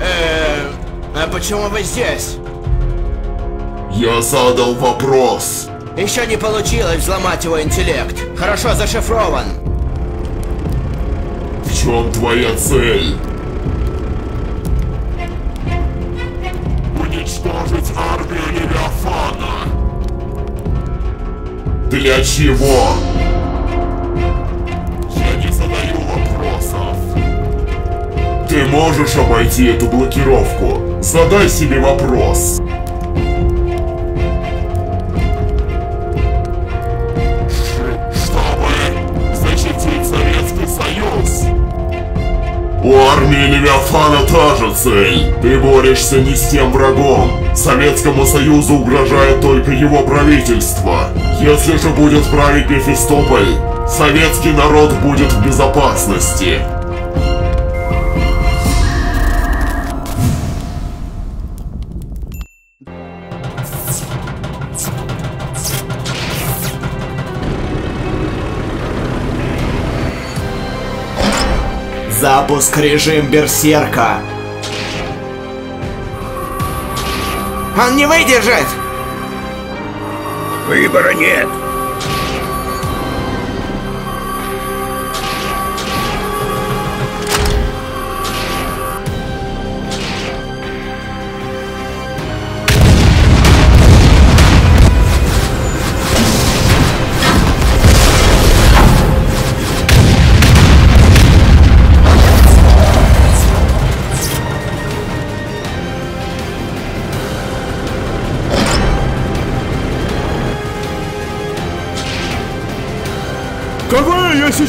Э, а почему вы здесь? Я задал вопрос. Еще не получилось взломать его интеллект. Хорошо зашифрован. В чем твоя цель? Уничтожить армию Левиафана. Для чего? Можешь обойти эту блокировку? Задай себе вопрос. Чтобы защитить Советский Союз. У армии Левиафана та же цель. Ты борешься не с тем врагом. Советскому Союзу угрожает только его правительство. Если же будет править Мефистополь, советский народ будет в безопасности. Запуск режим Берсерка. Он не выдержит! Выбора нет.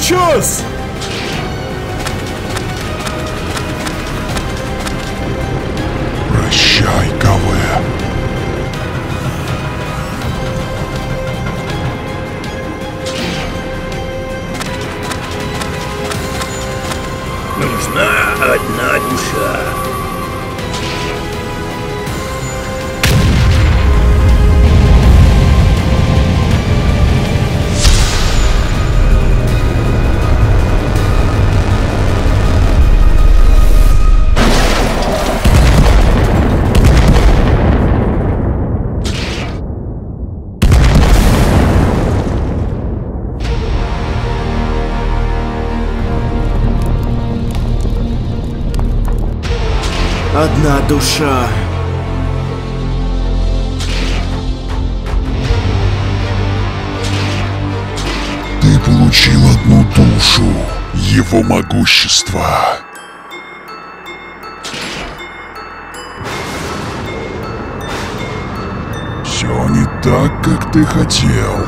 Какой душа. Ты получил одну душу. Его могущество. Все не так, как ты хотел.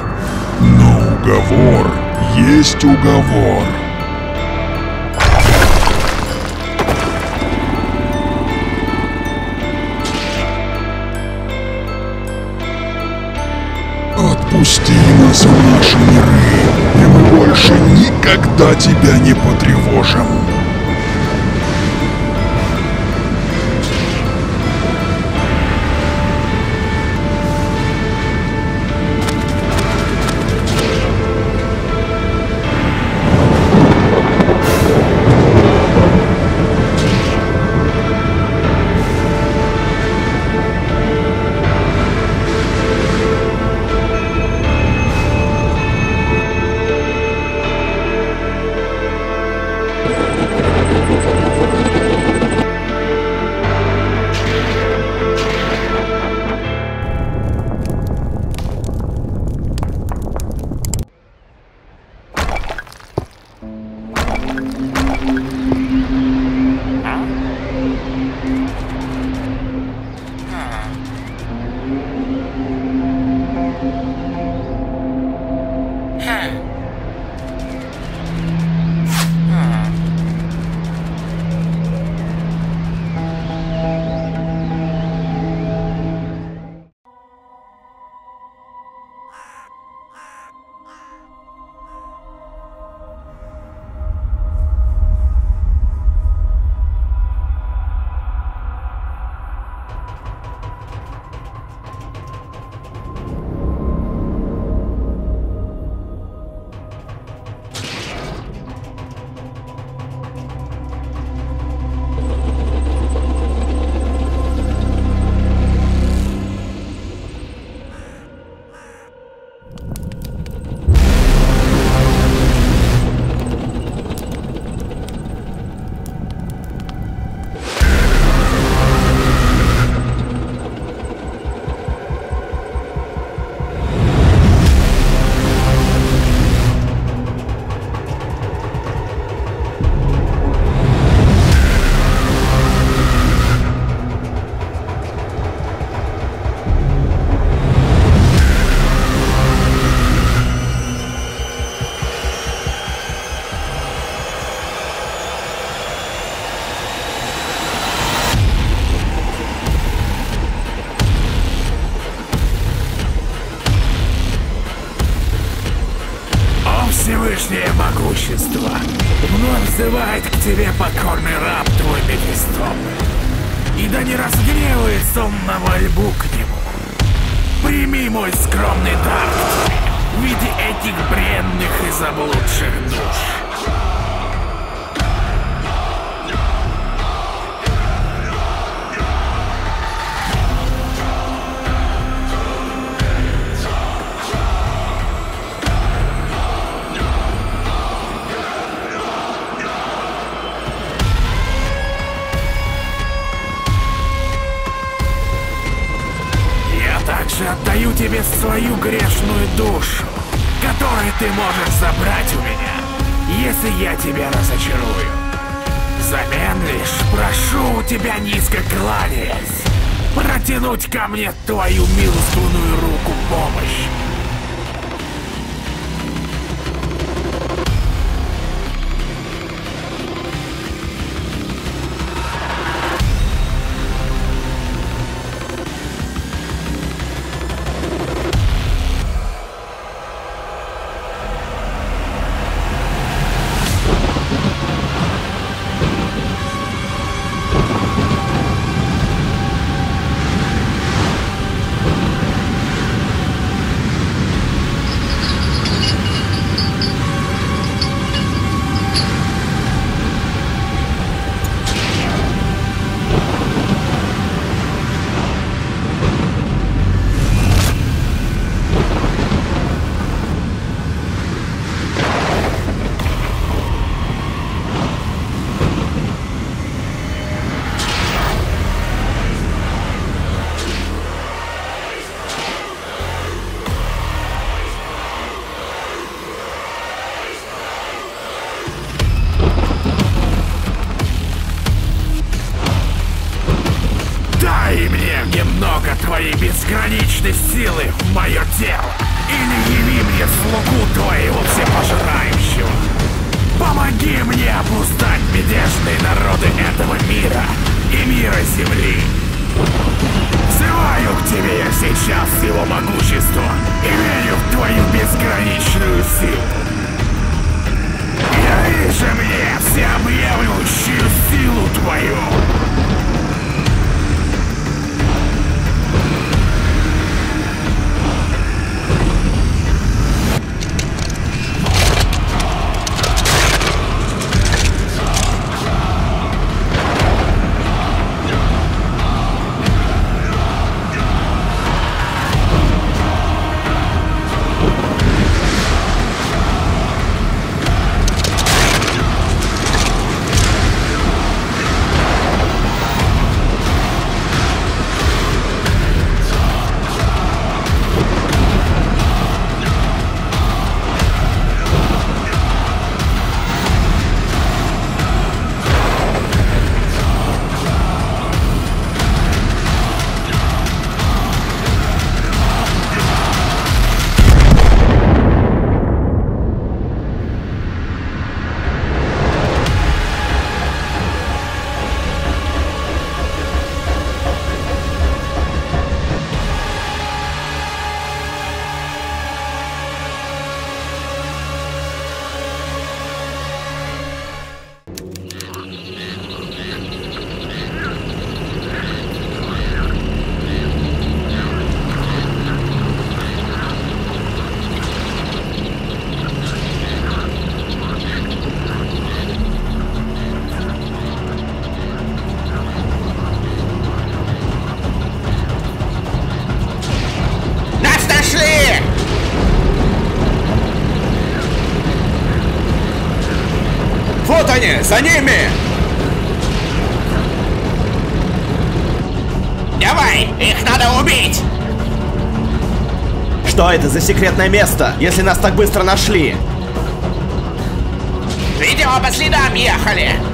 Но уговор есть уговор. Отпусти нас в наши миры, и мы больше никогда тебя не потревожим. ко мне тут! За ними! Давай! Их надо убить! Что это за секретное место, если нас так быстро нашли? Видимо, по следам ехали!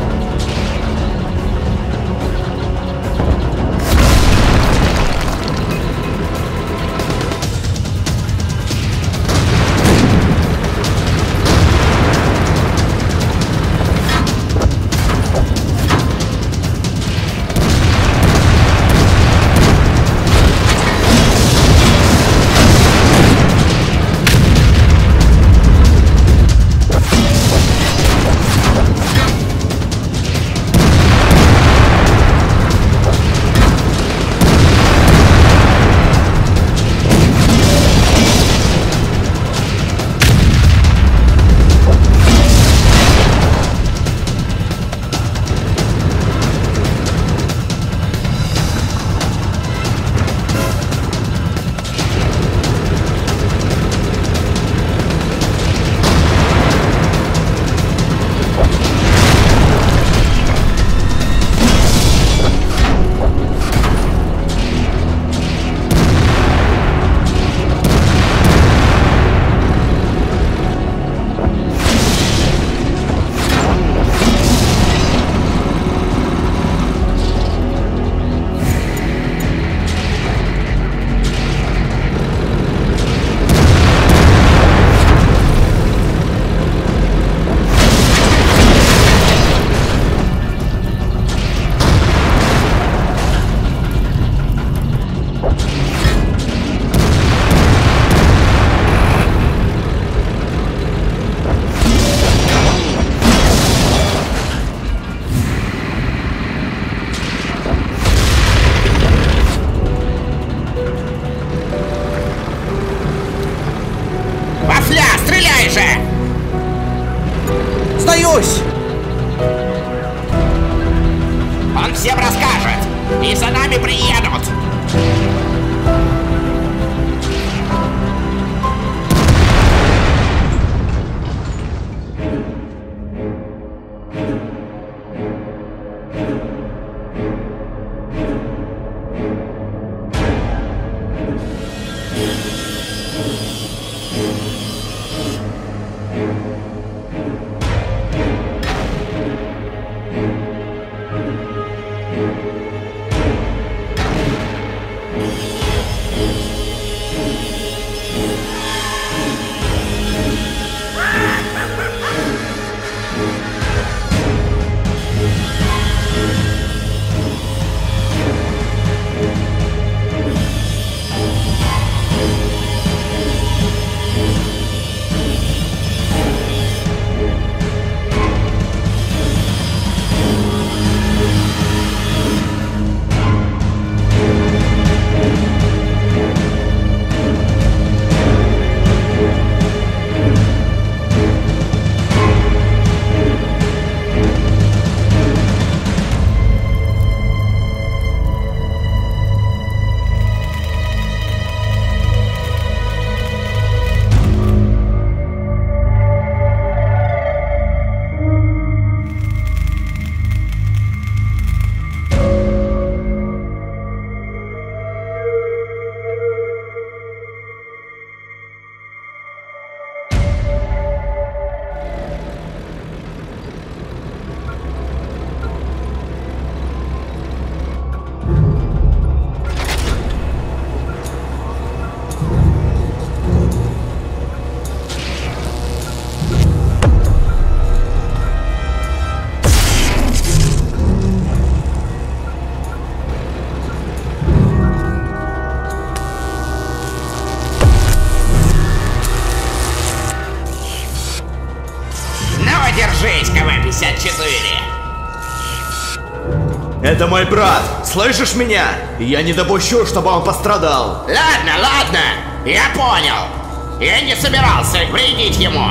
Мой брат, слышишь меня? Я не допущу, чтобы он пострадал. Ладно, ладно, я понял. Я не собирался вредить ему.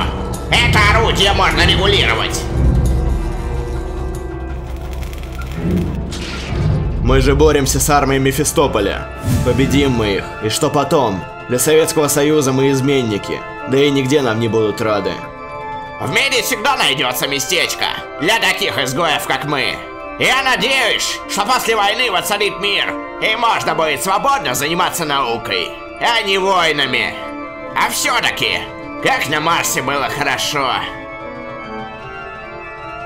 Это орудие можно регулировать. Мы же боремся с армией Мефистополя. Победим мы их. И что потом? Для Советского Союза мы изменники. Да и нигде нам не будут рады. В мире всегда найдется местечко для таких изгоев, как мы. Я надеюсь, что после войны воцарит мир, и можно будет свободно заниматься наукой, а не войнами. А все-таки, как на Марсе было хорошо.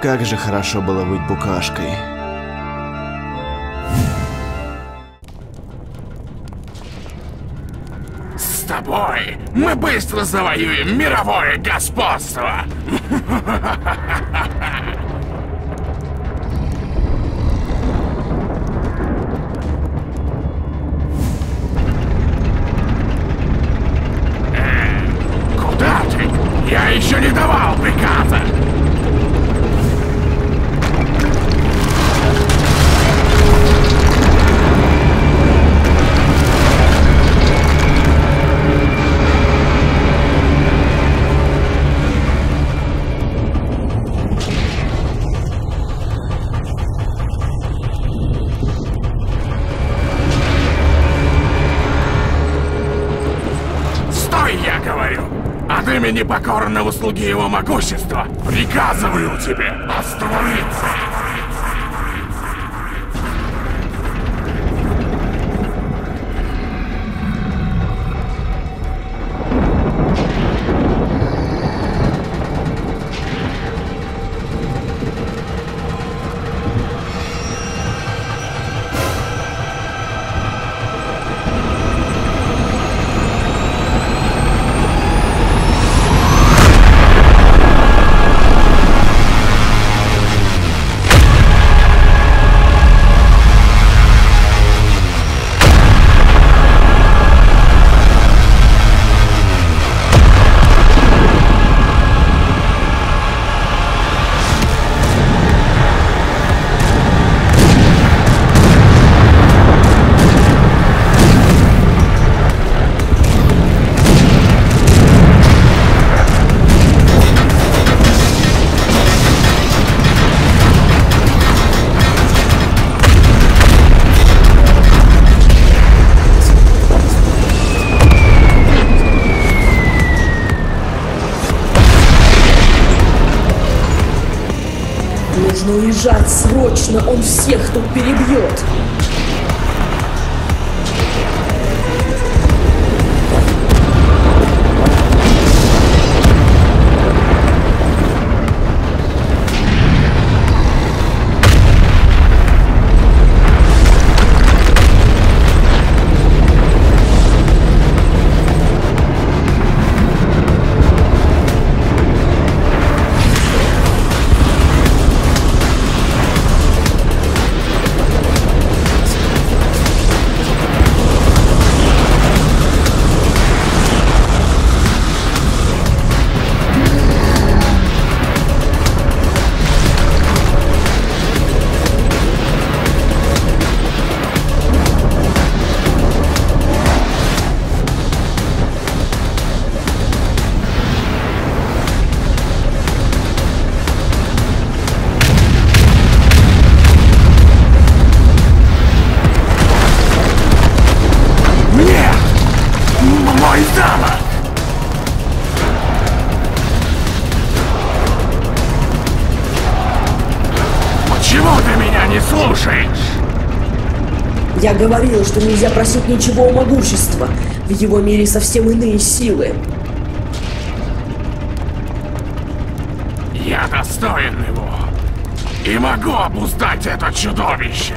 Как же хорошо было быть букашкой. С тобой мы быстро завоюем мировое господство. [LAUGHS] От имени покорного слуги его могущества приказываю тебе остановиться! Срочно, он всех тут перебьет. Говорил, что нельзя просить ничего у могущества. В его мире совсем иные силы. Я достоин его. И могу обуздать это чудовище.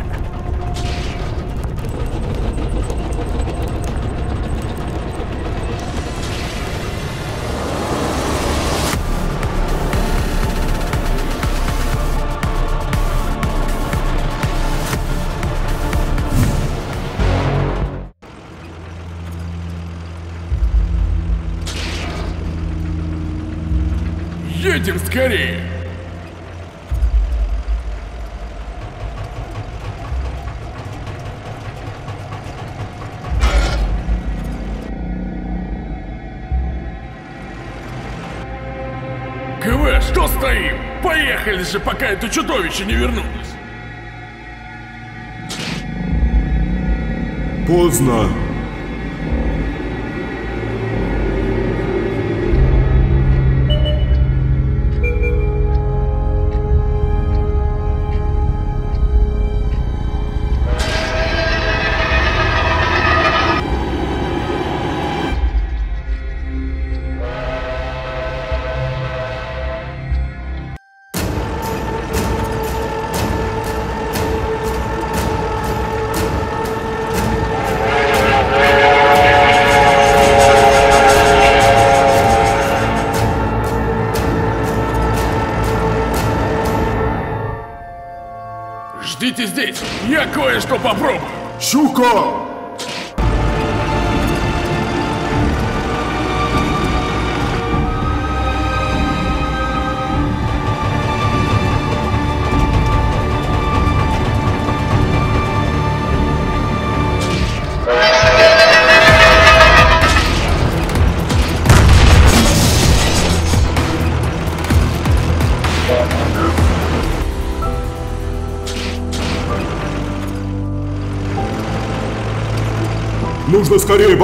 Скорее! КВ, что стоим? Поехали же, пока это чудовище не вернулось! Поздно. Я кое-что попробую. Щука!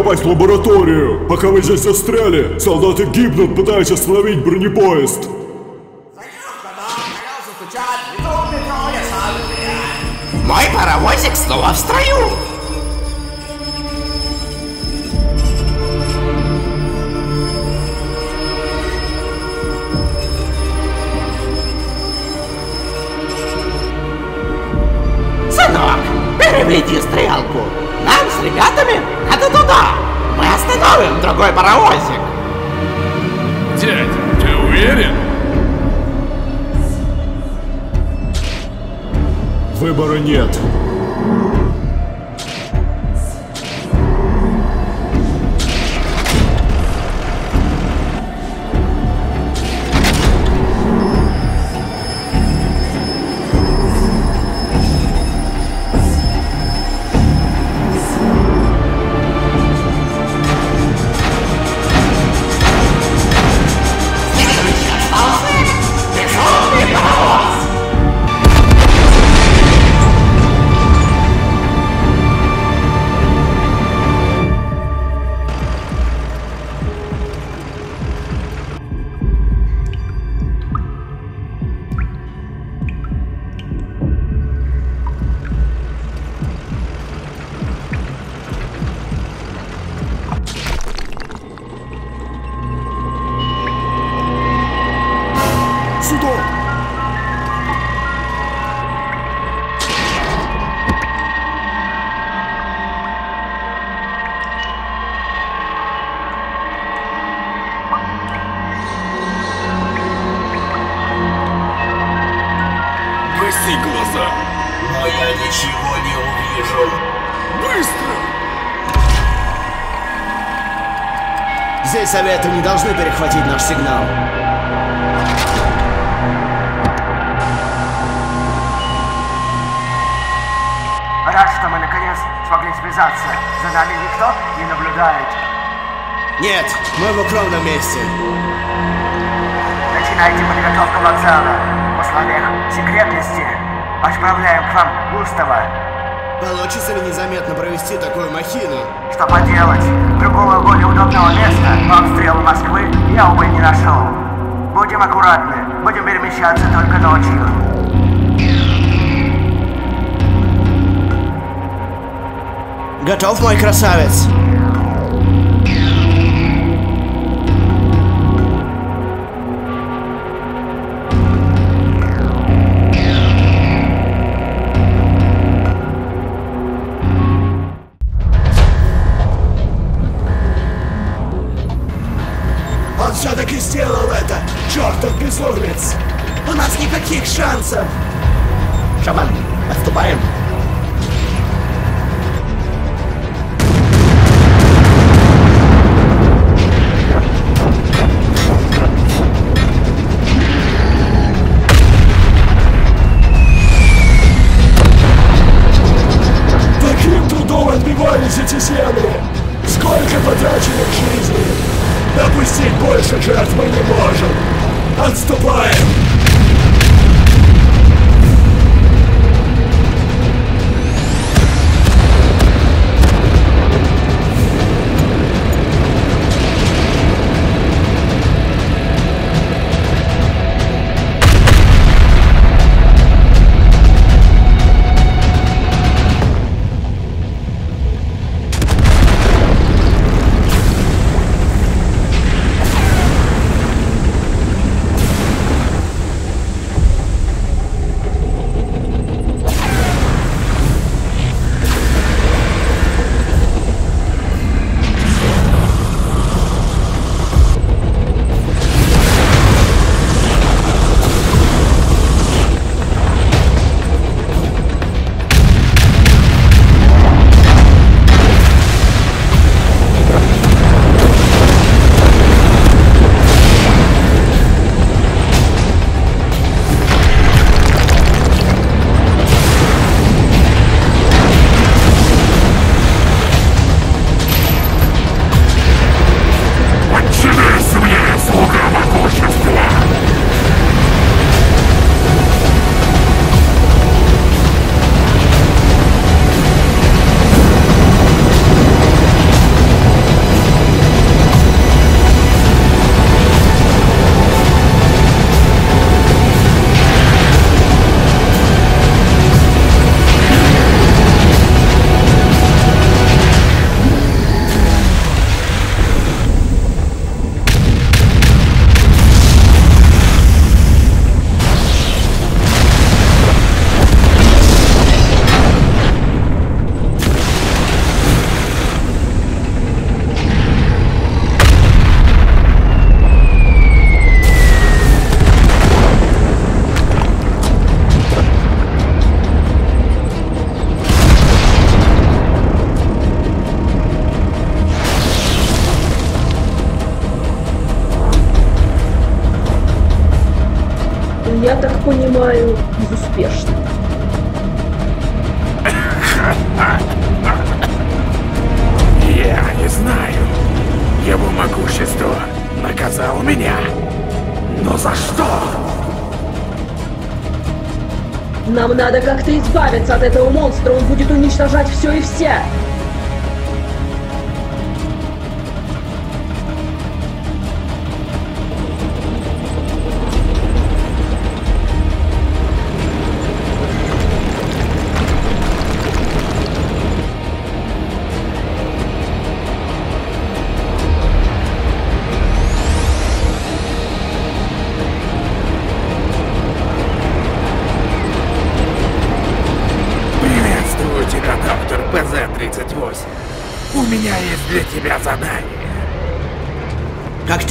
Попасть лабораторию. Пока вы здесь застряли, солдаты гибнут, пытаясь остановить бронепоезд. Мой паровозик снова в строю!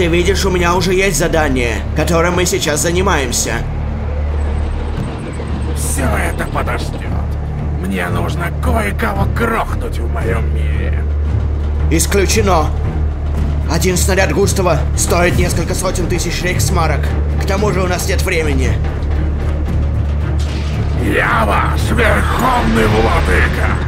ты видишь, у меня уже есть задание, которым мы сейчас занимаемся. Все это подождет. Мне нужно кое-кого грохнуть в моем мире. Исключено. Один снаряд Густава стоит несколько сотен тысяч рейхсмарок. К тому же у нас нет времени. Я ваш верховный владыка.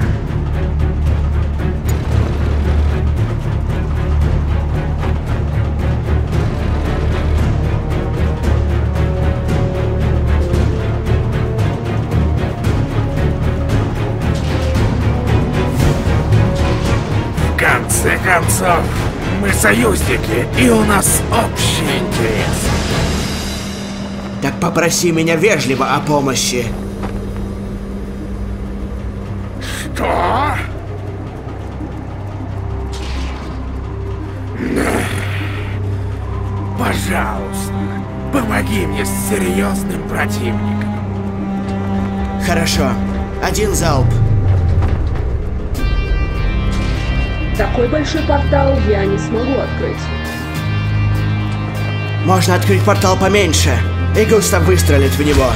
Концов, мы союзники, и у нас общий интерес. Так попроси меня вежливо о помощи. Что? Пожалуйста, помоги мне с серьезным противником. Хорошо. Один залп. Такой большой портал я не смогу открыть. Можно открыть портал поменьше, и Густав выстрелит в него.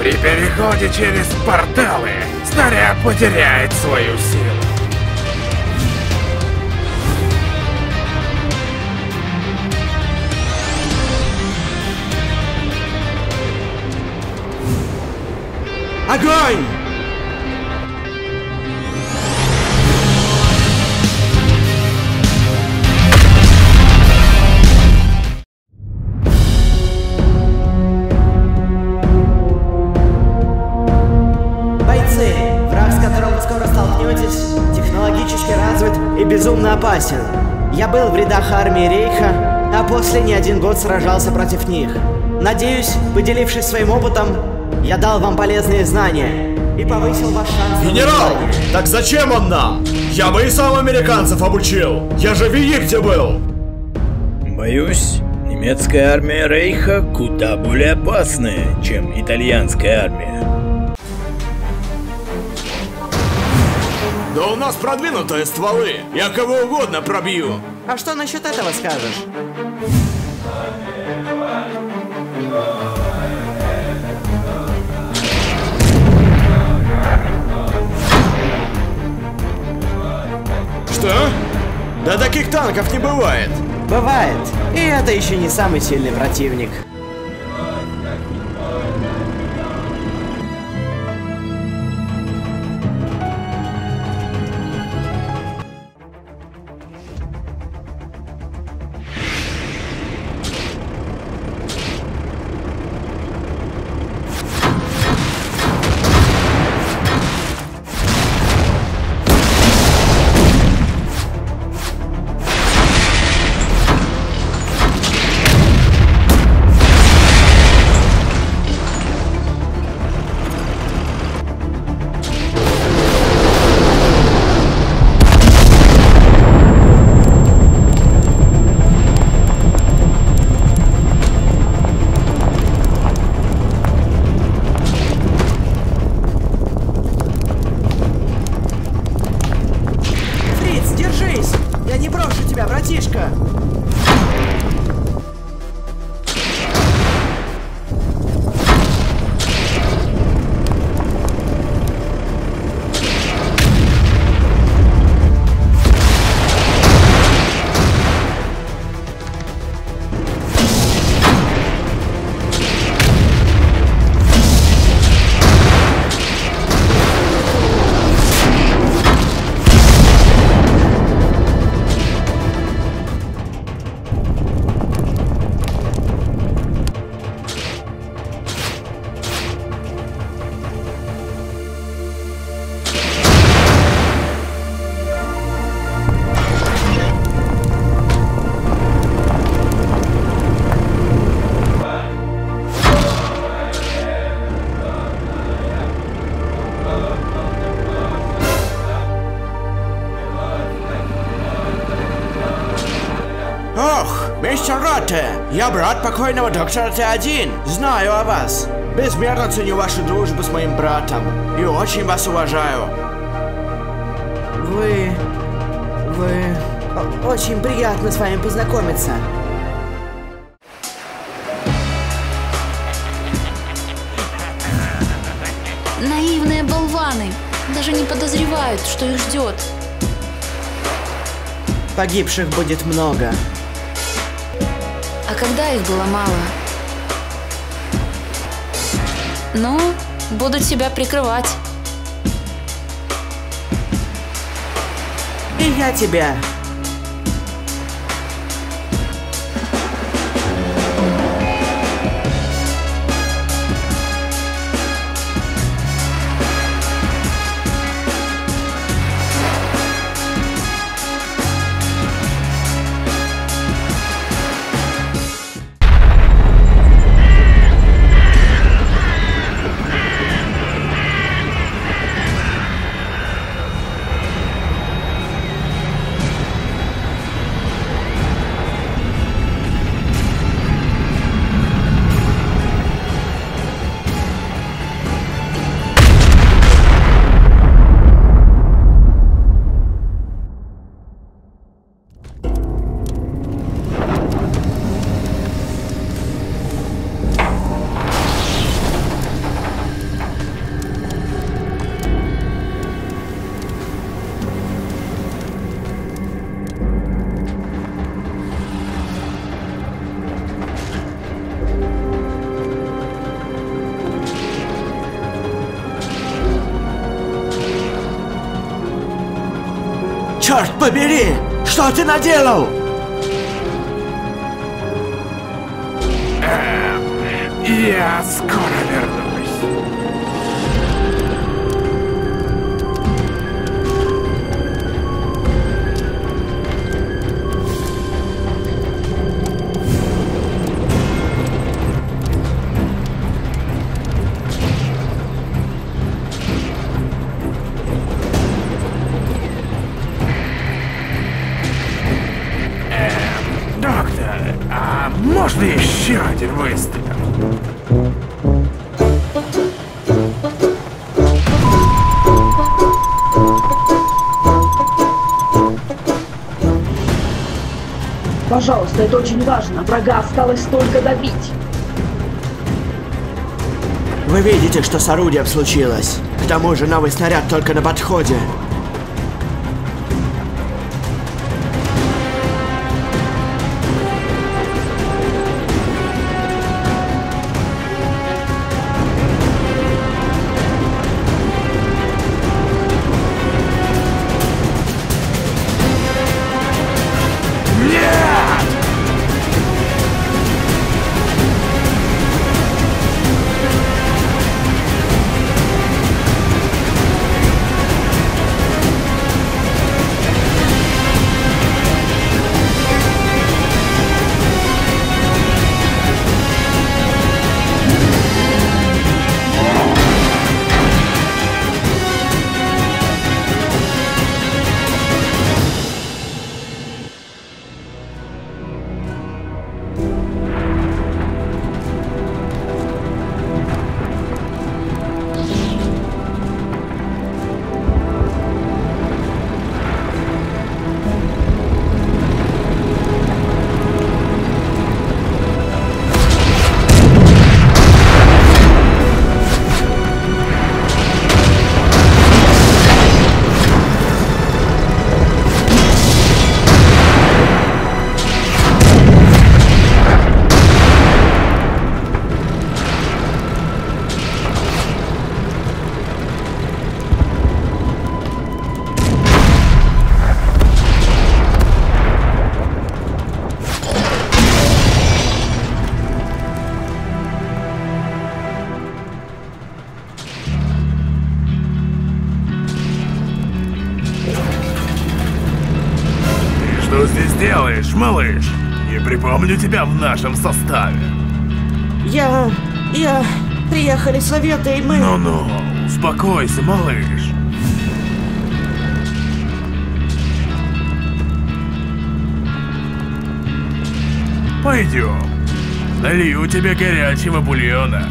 При переходе через порталы снаряд потеряет свою силу. Огонь! Армии Рейха, а после не один год сражался против них. Надеюсь, поделившись своим опытом, я дал вам полезные знания и повысил ваш шанс Генерал, так зачем он нам? Я бы и сам американцев обучил. Я же в Египте был. Боюсь, немецкая армия Рейха куда более опасная, чем итальянская армия. Нас продвинутые стволы. Я кого угодно пробью. А что насчет этого скажешь? Что? Да таких танков не бывает. Бывает. И это еще не самый сильный противник. Я брат покойного доктора Т1. Знаю о вас. Безмерно ценю вашу дружбу с моим братом и очень вас уважаю. Вы... Вы... Очень приятно с вами познакомиться. Наивные болваны. Даже не подозревают, что их ждет. Погибших будет много. А когда их было мало? Ну, будут себя прикрывать. И я тебя. Что ты Пожалуйста, это очень важно. Врага осталось только добить. Вы видите, что с орудием случилось. К тому же новый снаряд только на подходе. Малыш? Не припомню тебя в нашем составе. Я... я... Приехали советы, и мы... Ну-ну, успокойся, малыш. Пойдем. Налью тебе горячего бульона.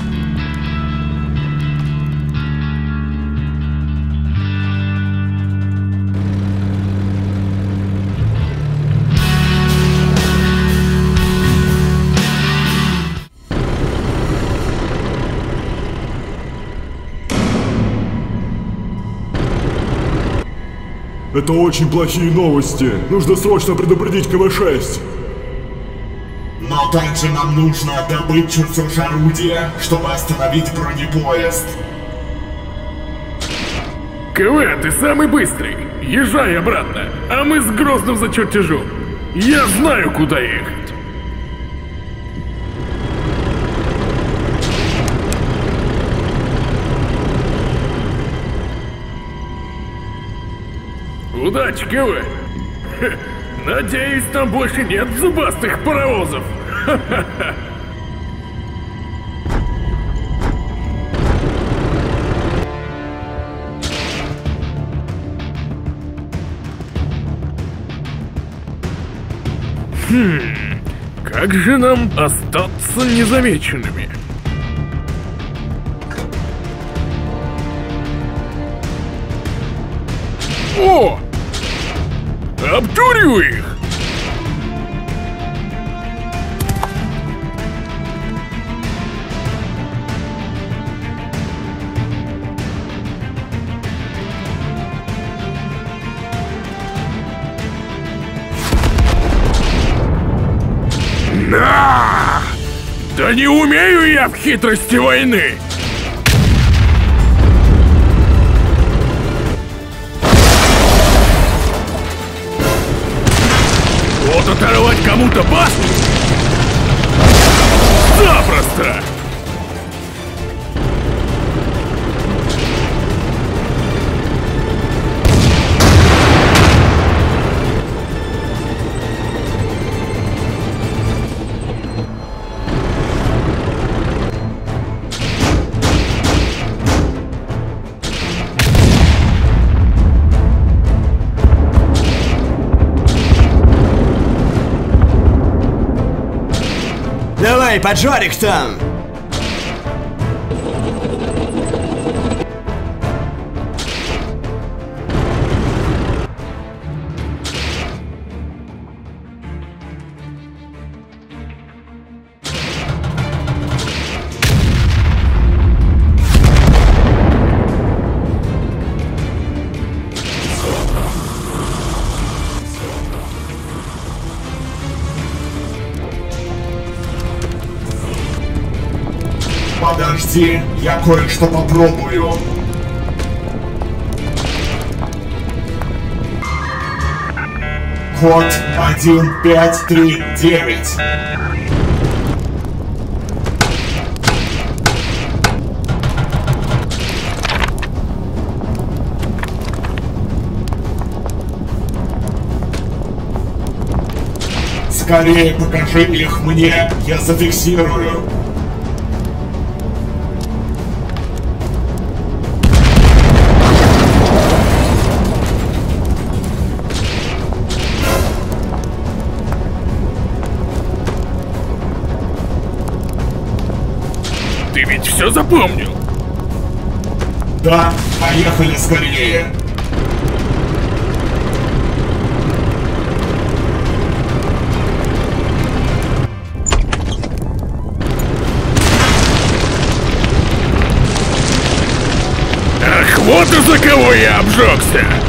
Это очень плохие новости. Нужно срочно предупредить КВ-6. Но также нам нужно добыть чертеж орудия, чтобы остановить бронепоезд. КВ, ты самый быстрый. Езжай обратно, а мы с Грозным за чертежом. Я знаю, куда ехать. Удачи, КВ. Хе, Надеюсь, там больше нет зубастых паровозов. Хм, как же нам остаться незамеченными? Хитрости войны! Давай, поджарик там! Я кое-что попробую. Код 1539. Скорее покажи их мне, я зафиксирую. Все запомнил? Да, поехали скорее. Ах, вот из-за кого я обжегся!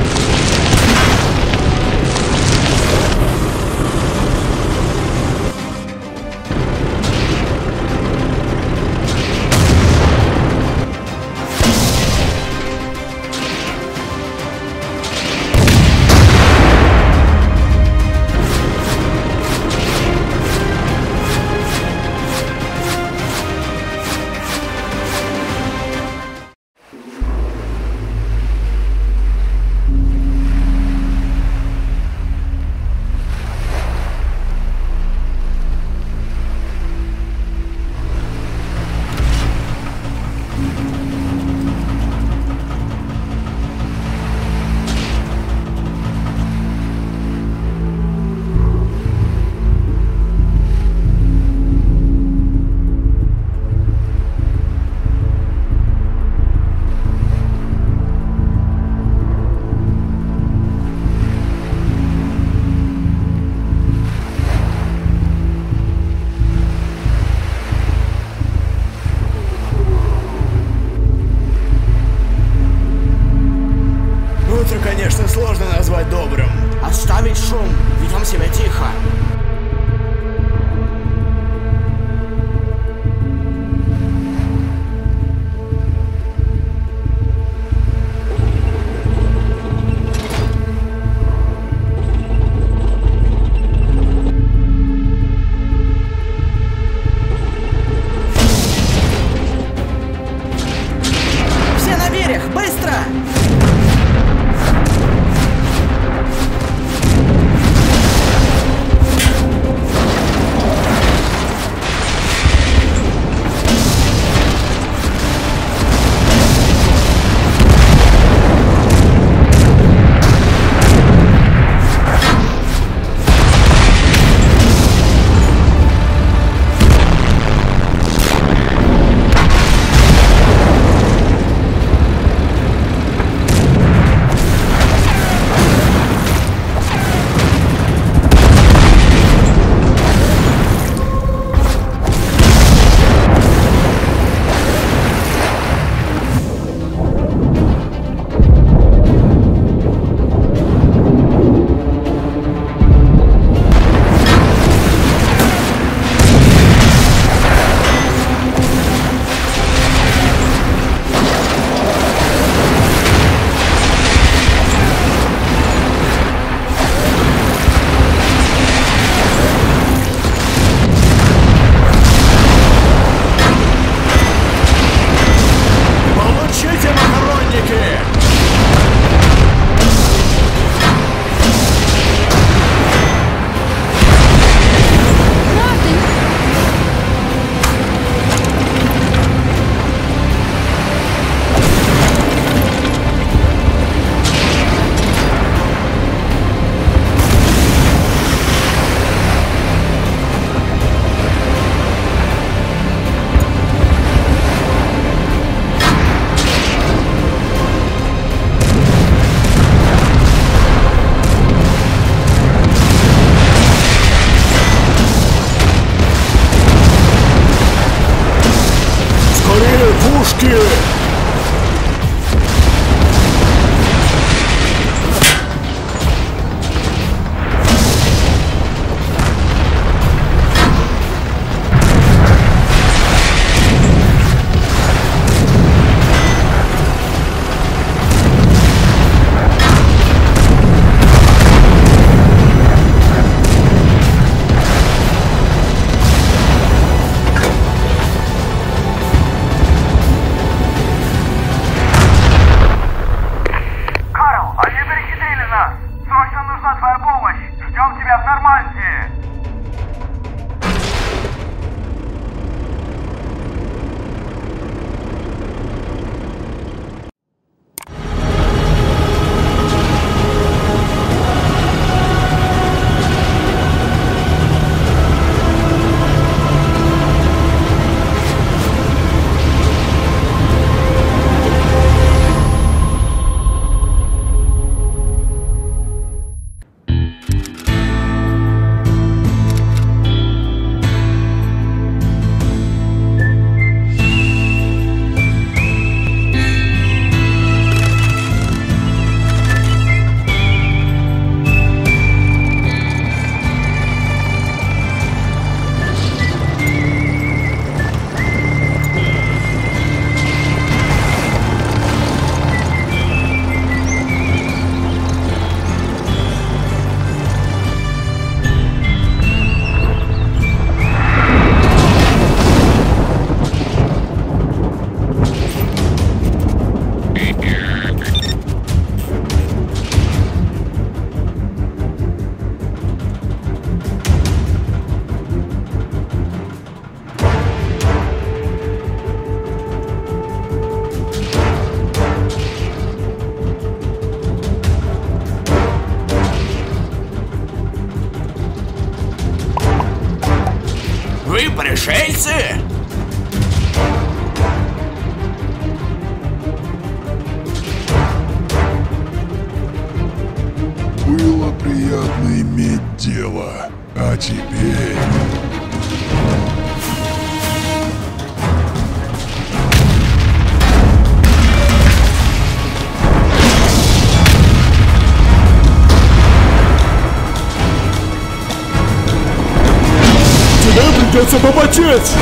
Тебе придется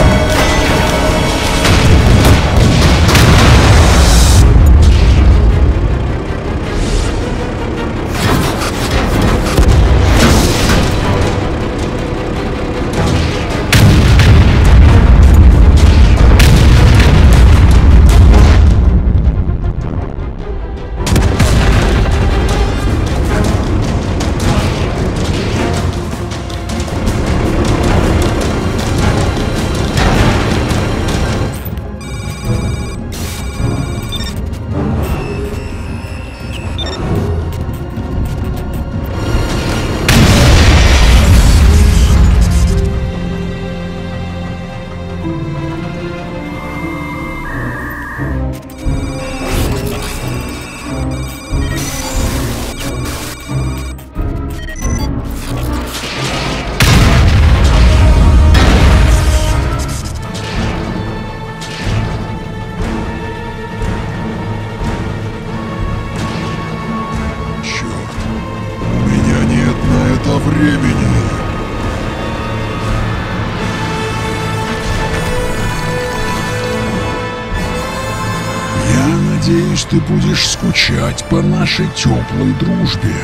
ты будешь скучать по нашей теплой дружбе.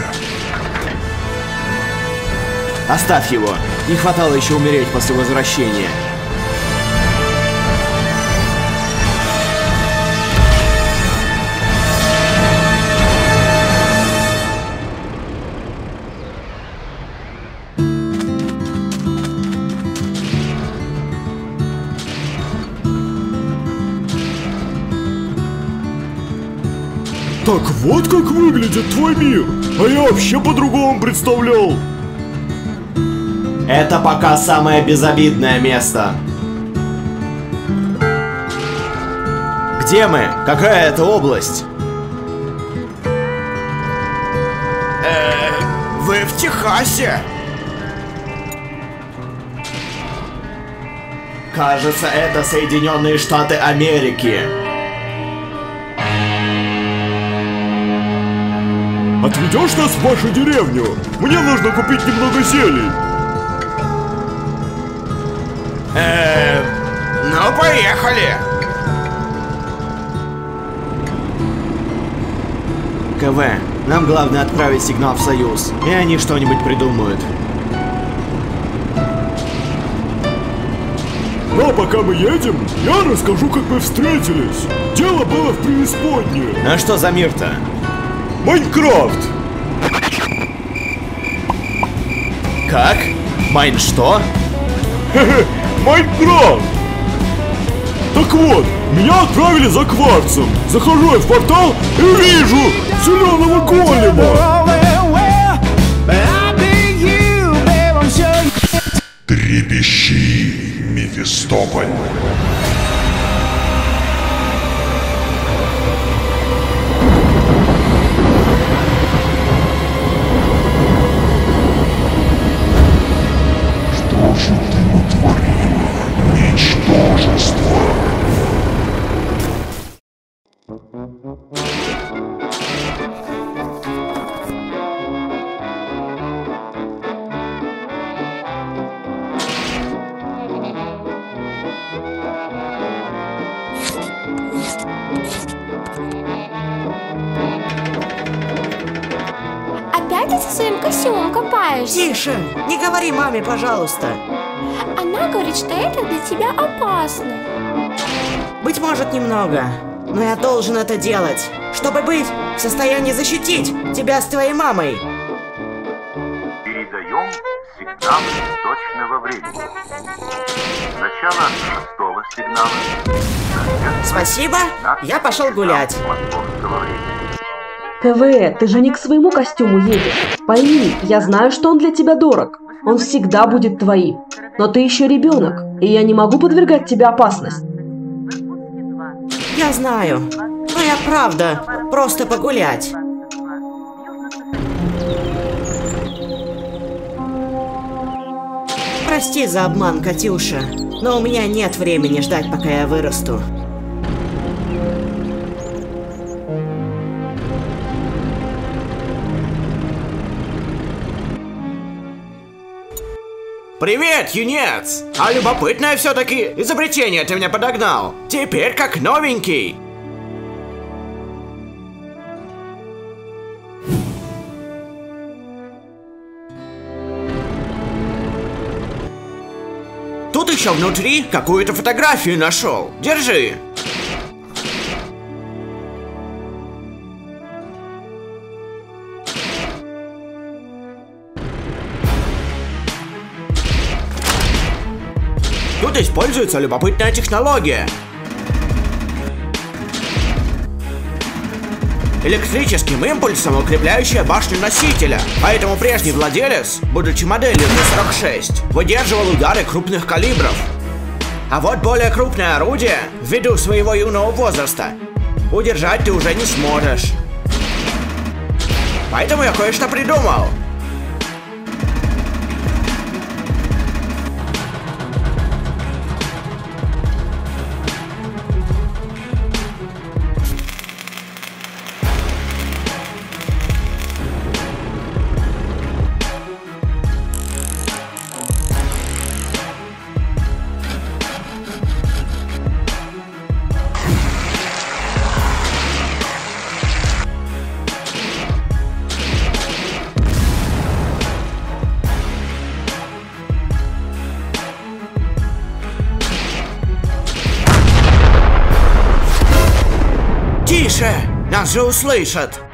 Оставь его. Не хватало еще умереть после возвращения. Вот как выглядит твой мир! А я вообще по-другому представлял! Это пока самое безобидное место. Где мы? Какая это область? Э, вы в Техасе? Кажется, это Соединенные Штаты Америки. Отведешь нас в вашу деревню? Мне нужно купить немного зелий. Э, ну поехали. КВ, нам главное отправить сигнал в Союз, и они что-нибудь придумают. Но пока мы едем, я расскажу, как мы встретились. Дело было в преисподней. А что за мир-то? Майнкрафт! Как? Майн что? [LAUGHS] Майнкрафт! Так вот, меня отправили за кварцем. Захожу я в портал и вижу зеленого голема. Трепещи, Мефистополь. Опять ты со своим костюмом копаешься? Тише! Не говори маме, пожалуйста. Для тебя опасно. Быть может, немного. Но я должен это делать, чтобы быть в состоянии защитить тебя с твоей мамой. Передаем сигнал точного времени. Начало шестого сигнала. Спасибо, я пошел гулять. КВ, ты же не к своему костюму едешь. Пойми, я знаю, что он для тебя дорог. Он всегда будет твоим. Но ты еще ребенок, и я не могу подвергать тебе опасность. Я знаю. Но я правда просто погулять. Прости за обман, Катюша, но у меня нет времени ждать, пока я вырасту. Привет, юнец! А любопытное все-таки изобретение ты мне подогнал. Теперь как новенький. Тут еще внутри какую-то фотографию нашел. Держи. Тут используется любопытная технология. Электрическим импульсом укрепляющая башню носителя. Поэтому прежний владелец, будучи моделью Т-46, выдерживал удары крупных калибров. А вот более крупное орудие, ввиду своего юного возраста, удержать ты уже не сможешь. Поэтому я кое-что придумал. Тише! Нас же услышат!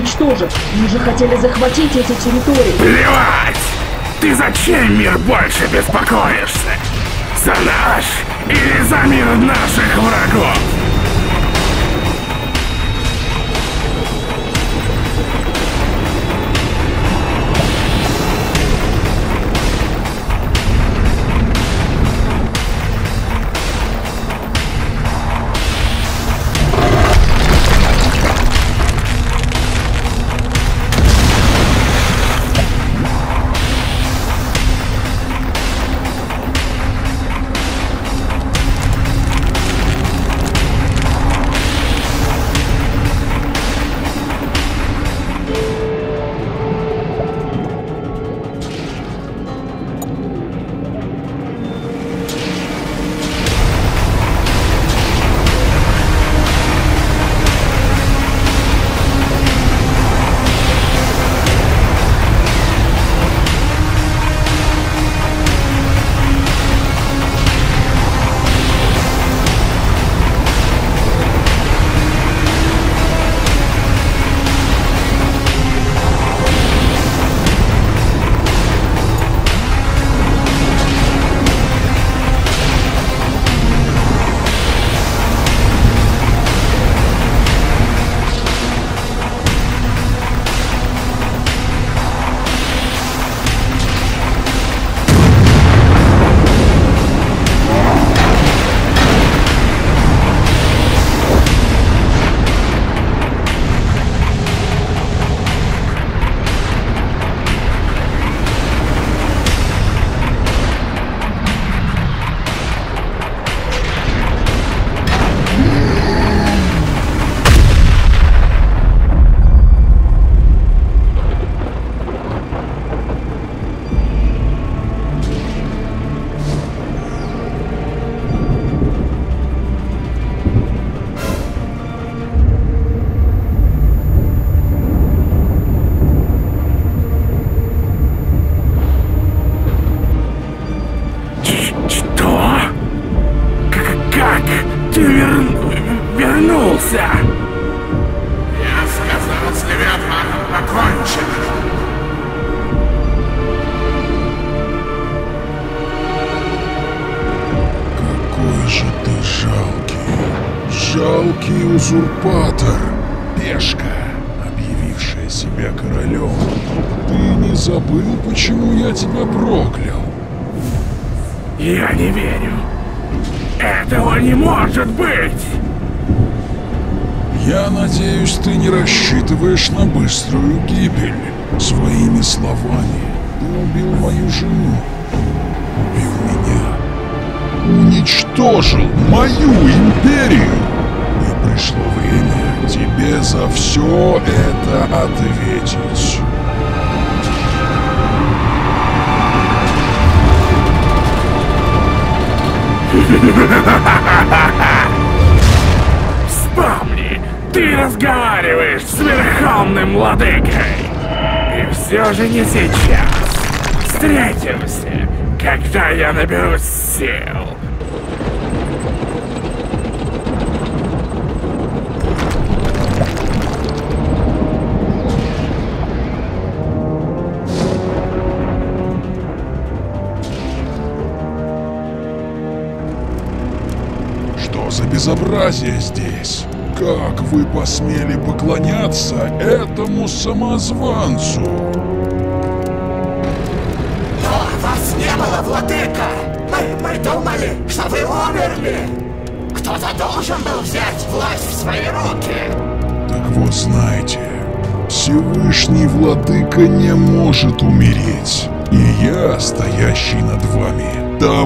уничтожат. Мы же хотели захватить эти территории. Плевать! Ты зачем мир больше беспокоишься? За наш или за мир наших врагов?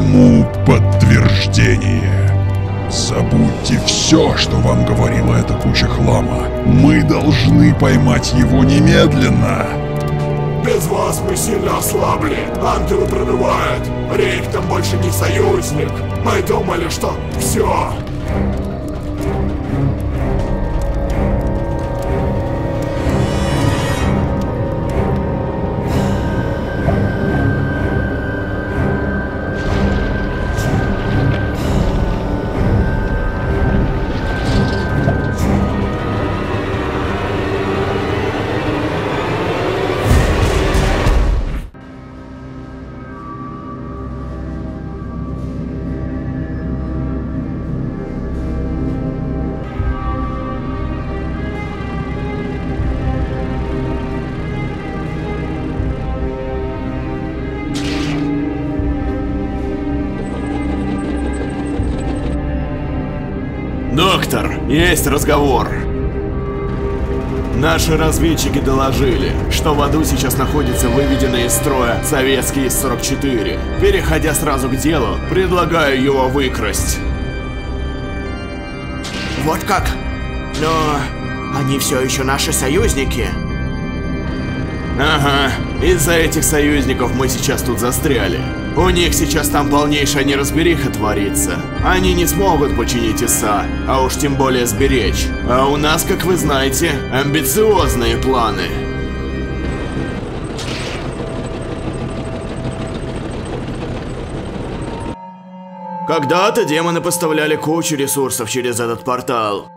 тому подтверждение. Забудьте все, что вам говорила эта куча хлама. Мы должны поймать его немедленно. Без вас мы сильно ослабли. Ангелы прорывают. Рейх там больше не союзник. Мы думали, что все. Есть разговор. Наши разведчики доложили, что в аду сейчас находится выведенный из строя советский С-44. Переходя сразу к делу, предлагаю его выкрасть. Вот как? Но они все еще наши союзники. Ага, из-за этих союзников мы сейчас тут застряли. У них сейчас там полнейшая неразбериха творится. Они не смогут починить ИСа, а уж тем более сберечь. А у нас, как вы знаете, амбициозные планы. Когда-то демоны поставляли кучу ресурсов через этот портал.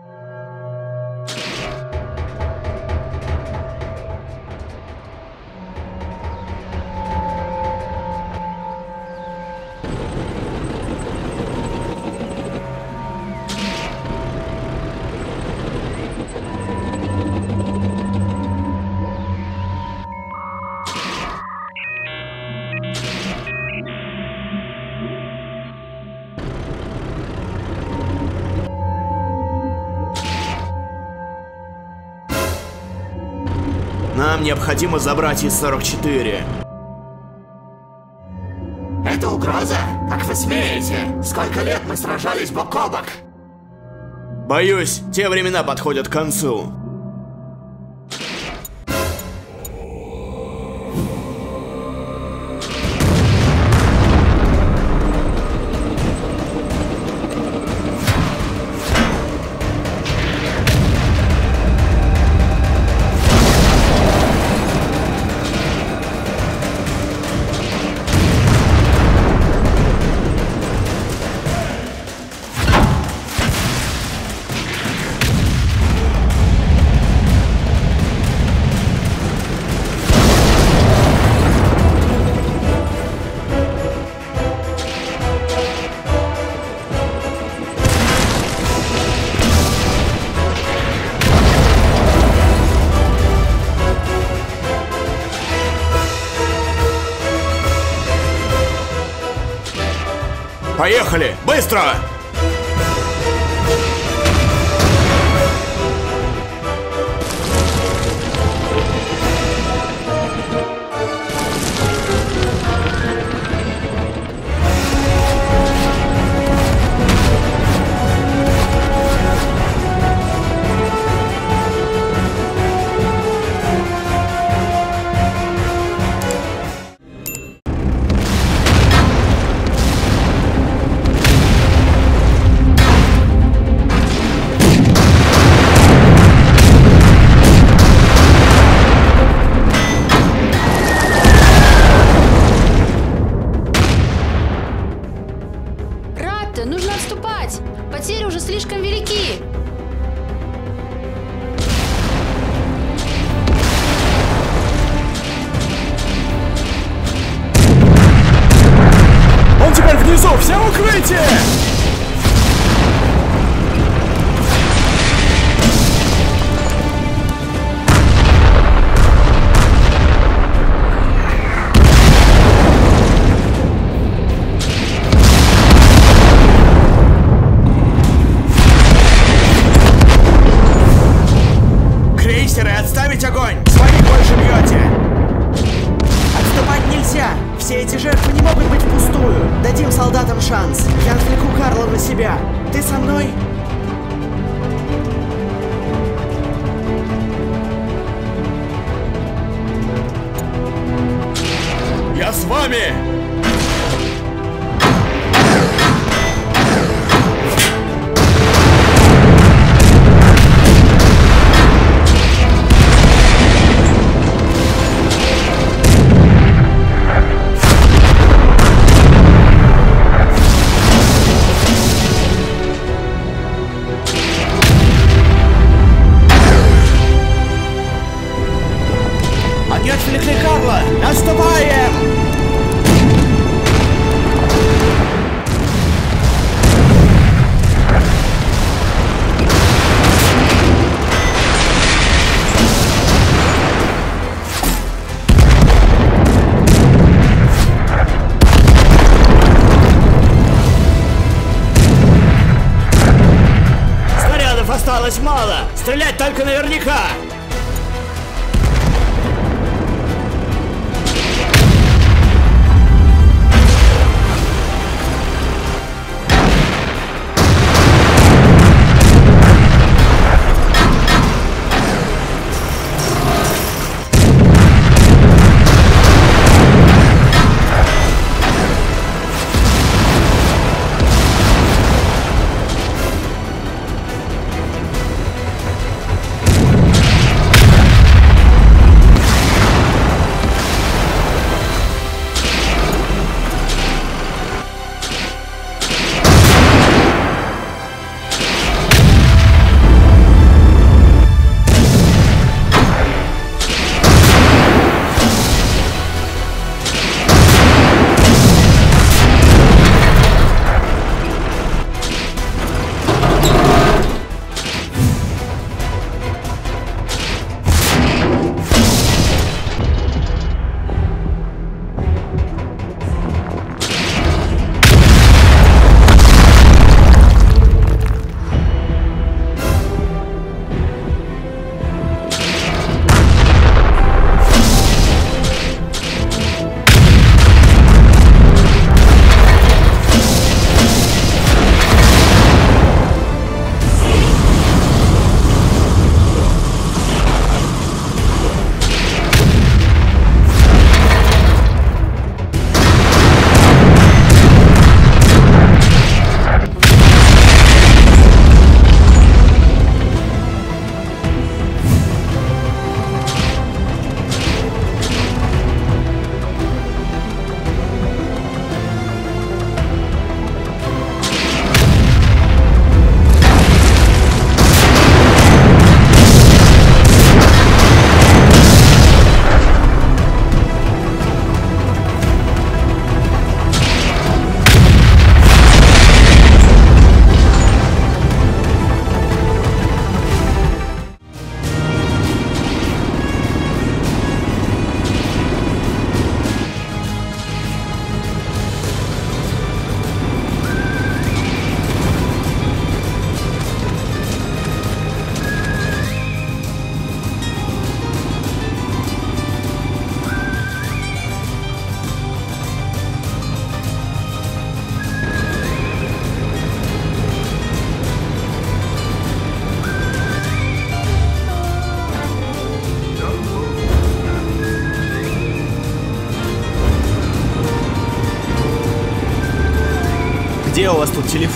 Необходимо забрать ИС-44. Это угроза? Как вы смеете? Сколько лет мы сражались бок о бок? Боюсь, те времена подходят к концу.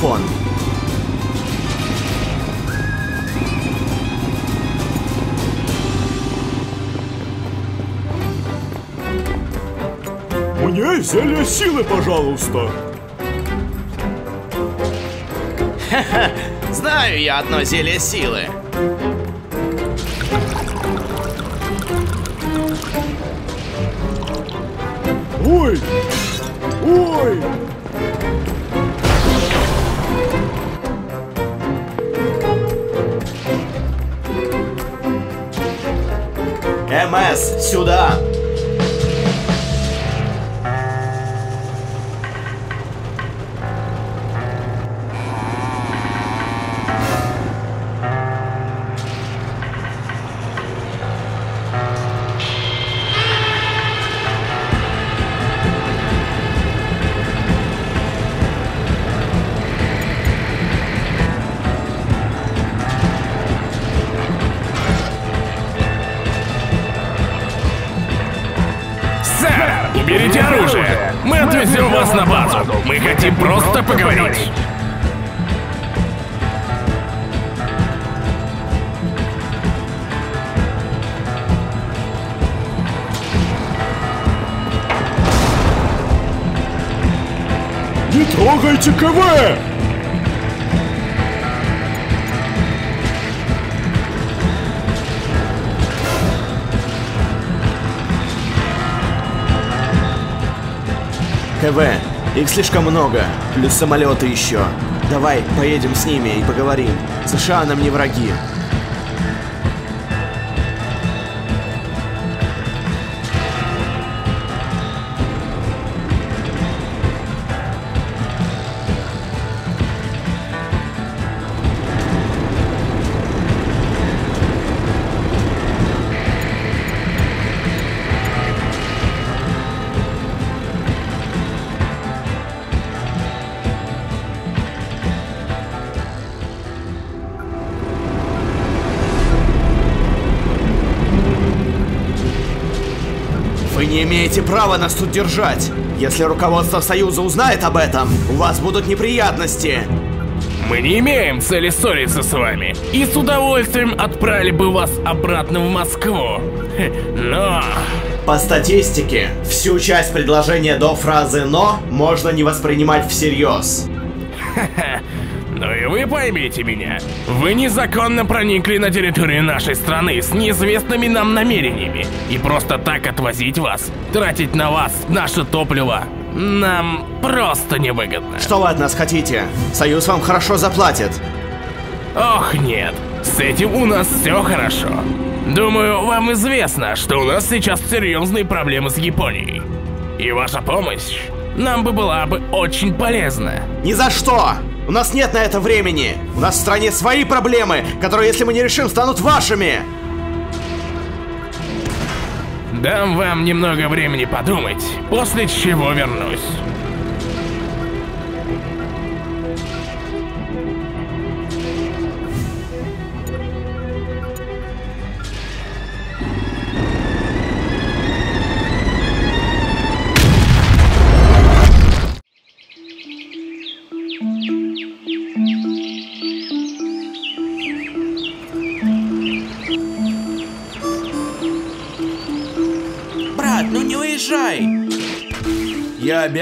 Телефон? Мне зелье силы, пожалуйста. Ха-ха, знаю я одно зелье силы. Трогайте КВ! КВ, их слишком много, плюс самолеты еще. Давай, поедем с ними и поговорим. США нам не враги. Права нас тут держать. Если руководство Союза узнает об этом, у вас будут неприятности. Мы не имеем цели ссориться с вами, и с удовольствием отправили бы вас обратно в Москву. Но... По статистике, всю часть предложения до фразы «но» можно не воспринимать всерьез. Поймите меня. Вы незаконно проникли на территорию нашей страны с неизвестными нам намерениями. И просто так отвозить вас, тратить на вас наше топливо, нам просто невыгодно. Что вы от нас хотите? Союз вам хорошо заплатит. Ох, нет. С этим у нас все хорошо. Думаю, вам известно, что у нас сейчас серьезные проблемы с Японией. И ваша помощь нам бы была бы очень полезна. Ни за что! У нас нет на это времени! У нас в стране свои проблемы, которые, если мы не решим, станут вашими! Дам вам немного времени подумать, после чего вернусь.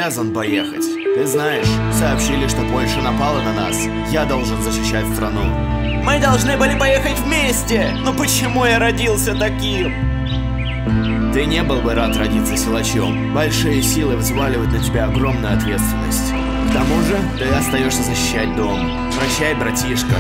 Обязан поехать. Ты знаешь, сообщили, что Польша напала на нас. Я должен защищать страну. Мы должны были поехать вместе! Но почему я родился таким? Ты не был бы рад родиться силачом. Большие силы взваливают на тебя огромную ответственность. К тому же, ты остаешься защищать дом. Прощай, братишка.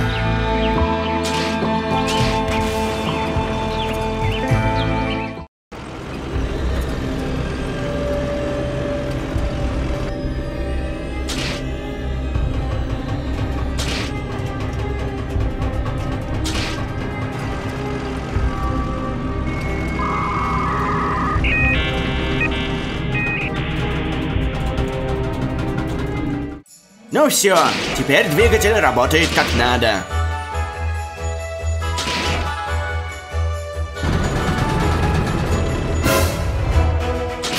Ну все, теперь двигатель работает как надо.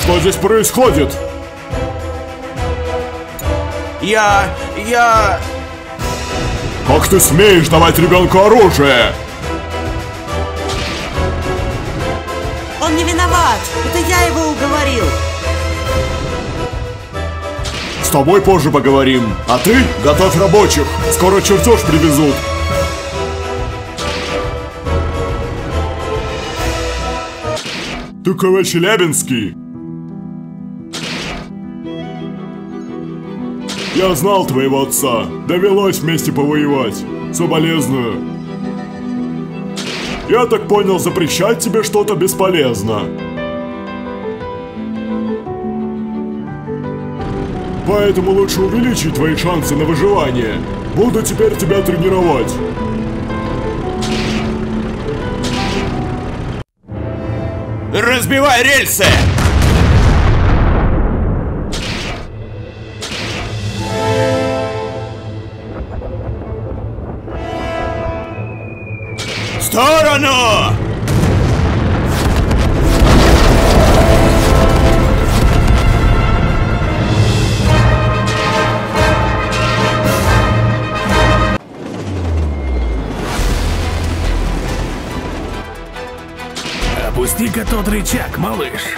Что здесь происходит? Я... я... Как ты смеешь давать ребенку оружие? Тобой позже поговорим. А ты готовь рабочих. Скоро чертеж привезут. Ты КВ Челябинский? Я знал твоего отца. Довелось вместе повоевать. Соболезную. Я так понял, запрещать тебе что-то бесполезно. Поэтому лучше увеличить твои шансы на выживание. Буду теперь тебя тренировать. Разбивай рельсы! В сторону! Рычаг, малыш.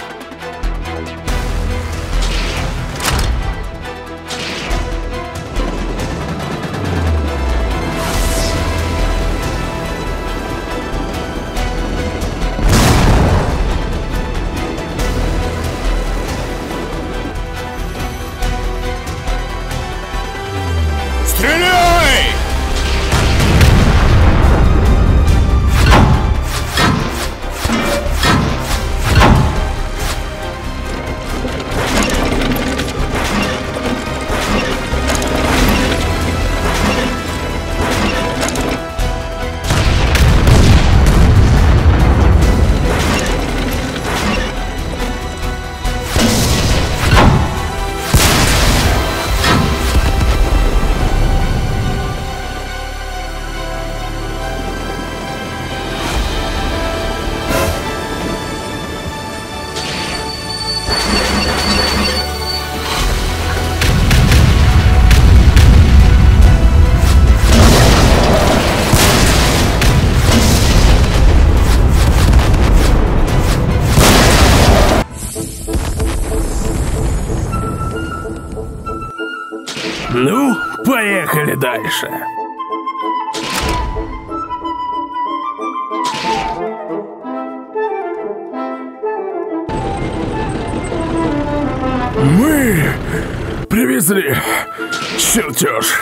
Чертеж.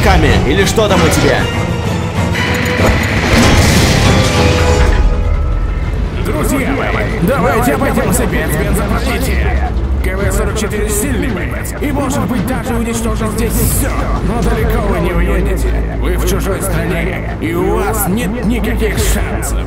Катками! Или что там у тебя? Друзья мои, давайте обойдемся без бензопролития. КВ-44 сильный боец и может быть даже уничтожит здесь все. Но далеко вы не уедете. Вы в чужой стране, и у вас нет никаких шансов.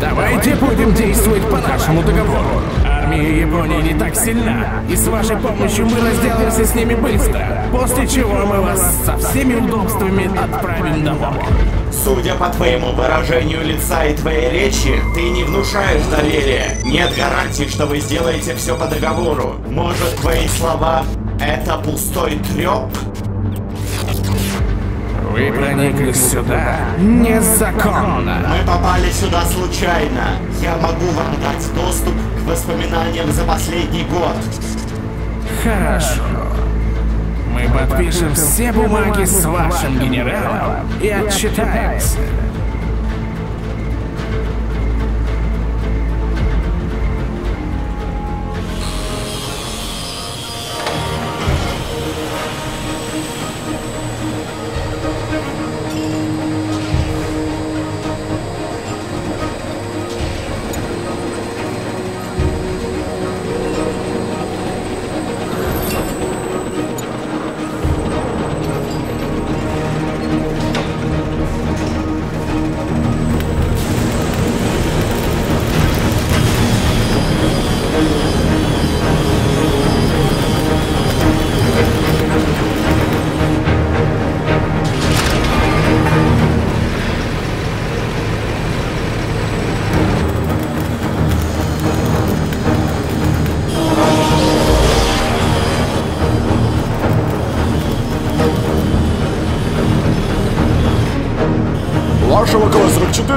Давайте будем действовать по нашему договору. Армия Японии не так сильна, и с вашей помощью мы разделаемся с ними быстро, после чего мы вас со всеми удобствами отправим домой. Судя по твоему выражению лица и твоей речи, ты не внушаешь доверия. Нет гарантии, что вы сделаете все по договору. Может, твои слова — это пустой треп? Вы проникли сюда незаконно. Мы попали сюда случайно. Я могу вам дать доступ к воспоминаниям за последний год. Хорошо. Подпишем все бумаги с вашим генералом и отчитаемся.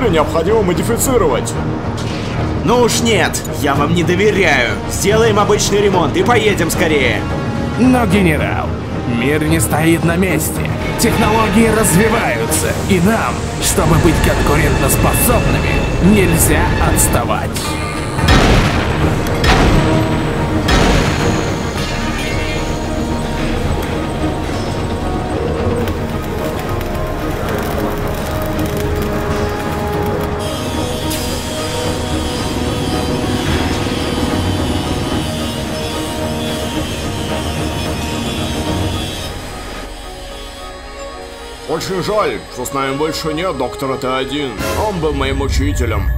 КВ-44 необходимо модифицировать. Ну уж нет, я вам не доверяю. Сделаем обычный ремонт и поедем скорее. Но, генерал, мир не стоит на месте. Технологии развиваются, и нам, чтобы быть конкурентоспособными, нельзя отставать. Очень жаль, что с нами больше нет доктора Т-1. Он был моим учителем.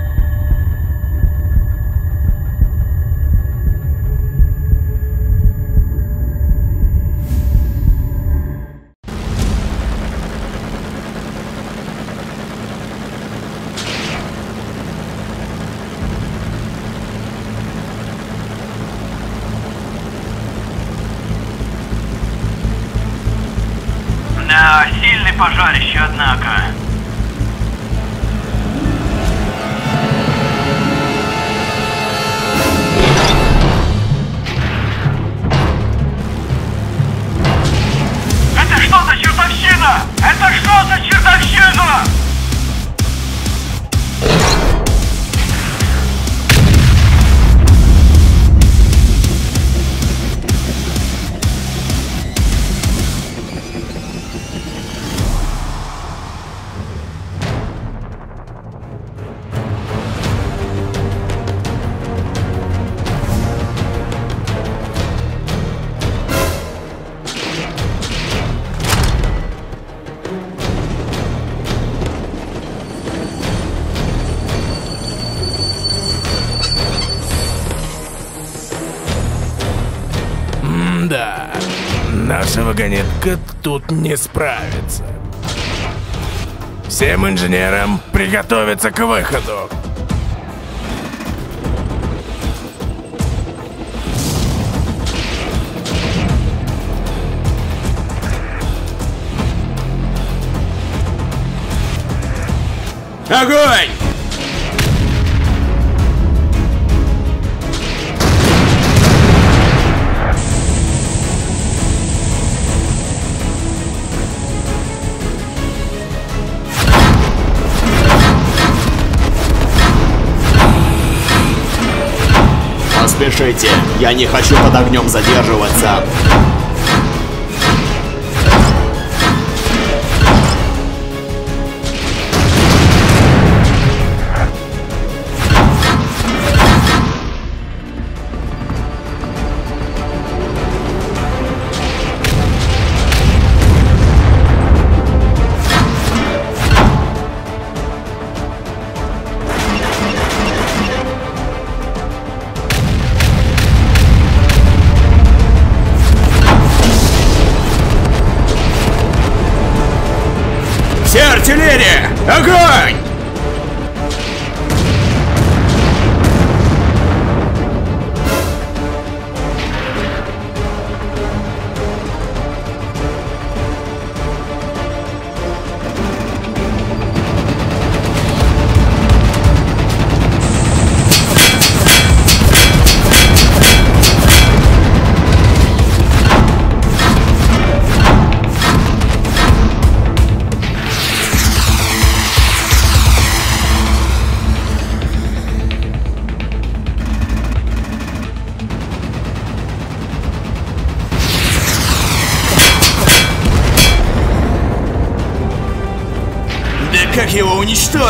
Тут не справится. Всем инженерам приготовиться к выходу. Огонь! Поспешите, я не хочу под огнем задерживаться.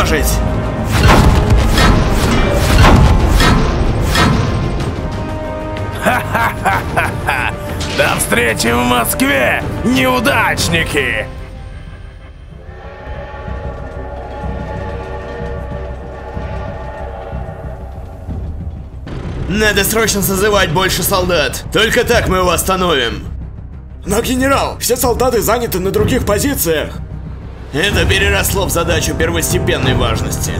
Уничтожить? Ха-ха-ха-ха! До встречи в Москве, неудачники! Надо срочно созывать больше солдат. Только так мы его остановим. Но, генерал, все солдаты заняты на других позициях. Это переросло в задачу первостепенной важности.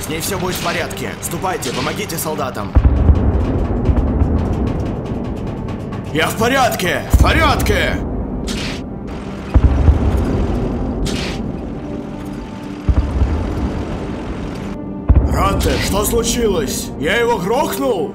С ней все будет в порядке. Ступайте, помогите солдатам. Я в порядке! В порядке! Ранте, что случилось? Я его грохнул?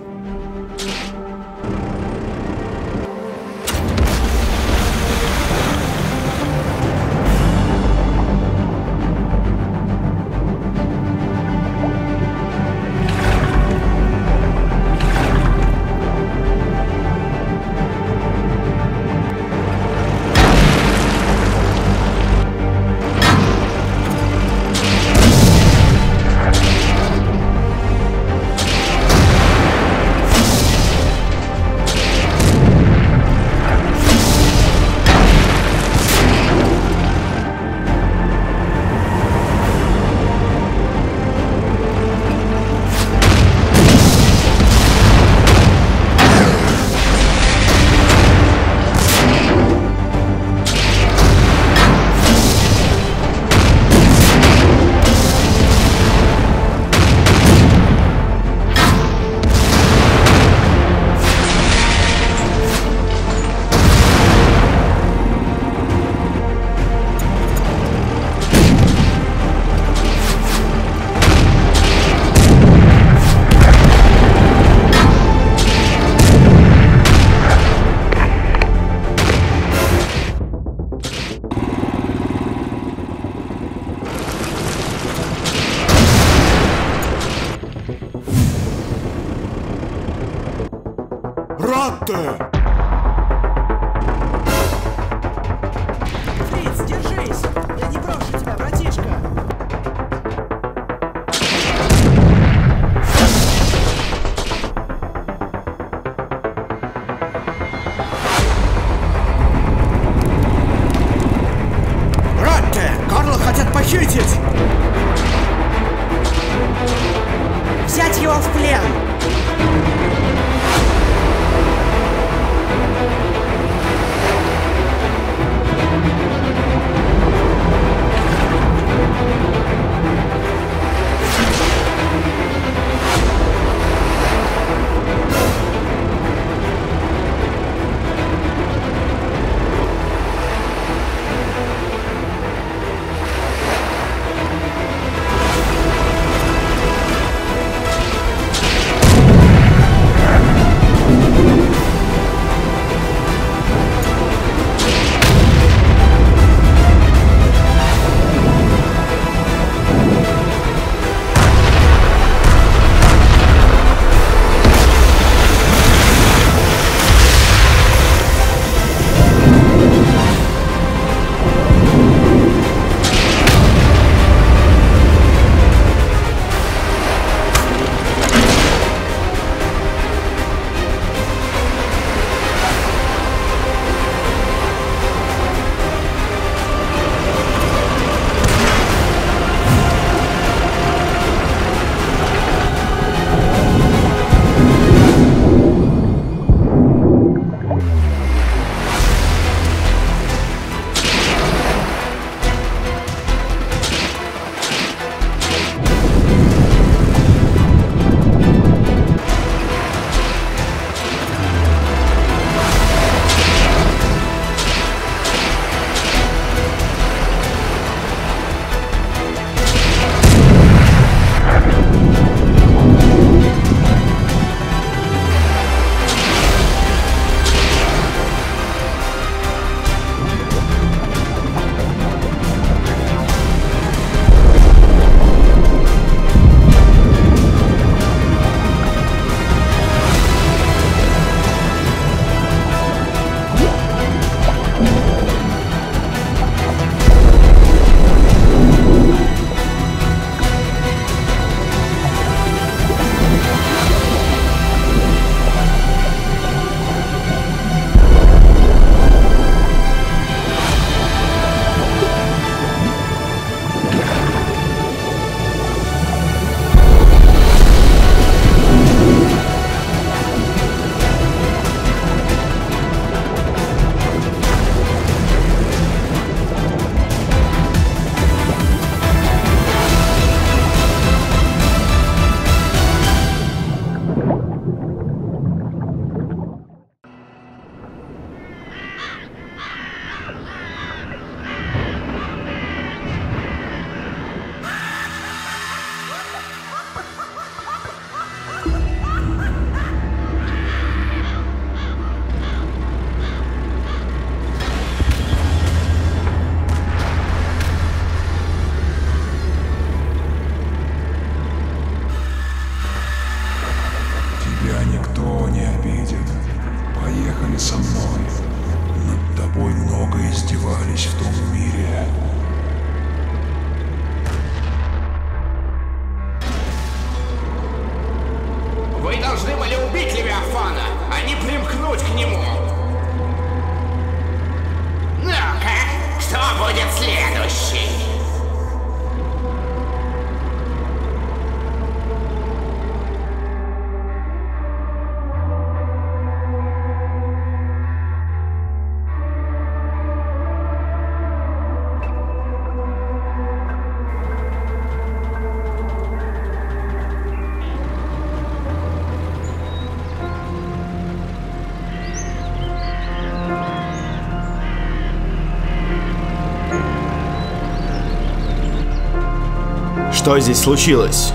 Что здесь случилось?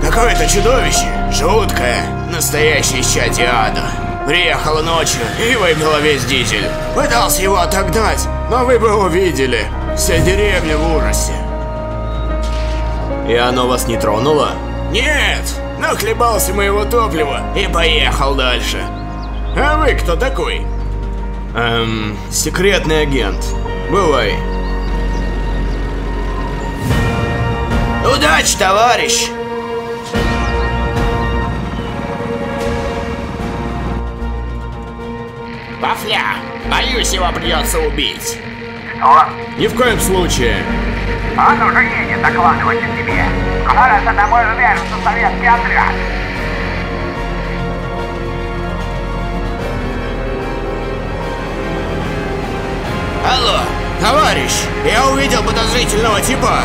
Какое-то чудовище, жуткое, настоящее исчадие ада. Приехало ночью и выпило весь дизель. Пытался его отогнать, но вы бы увидели. Вся деревня в ужасе. И оно вас не тронуло? Нет, нахлебался моего топлива и поехал дальше. А вы кто такой? Эм, секретный агент. Бывай. Удачи, товарищ! Вафля, боюсь, его придется убить. Что? Ни в коем случае. Он уже едет докладывать о тебе. Скоро за тобой вяжется советский отряд. Алло, товарищ, я увидел подозрительного типа.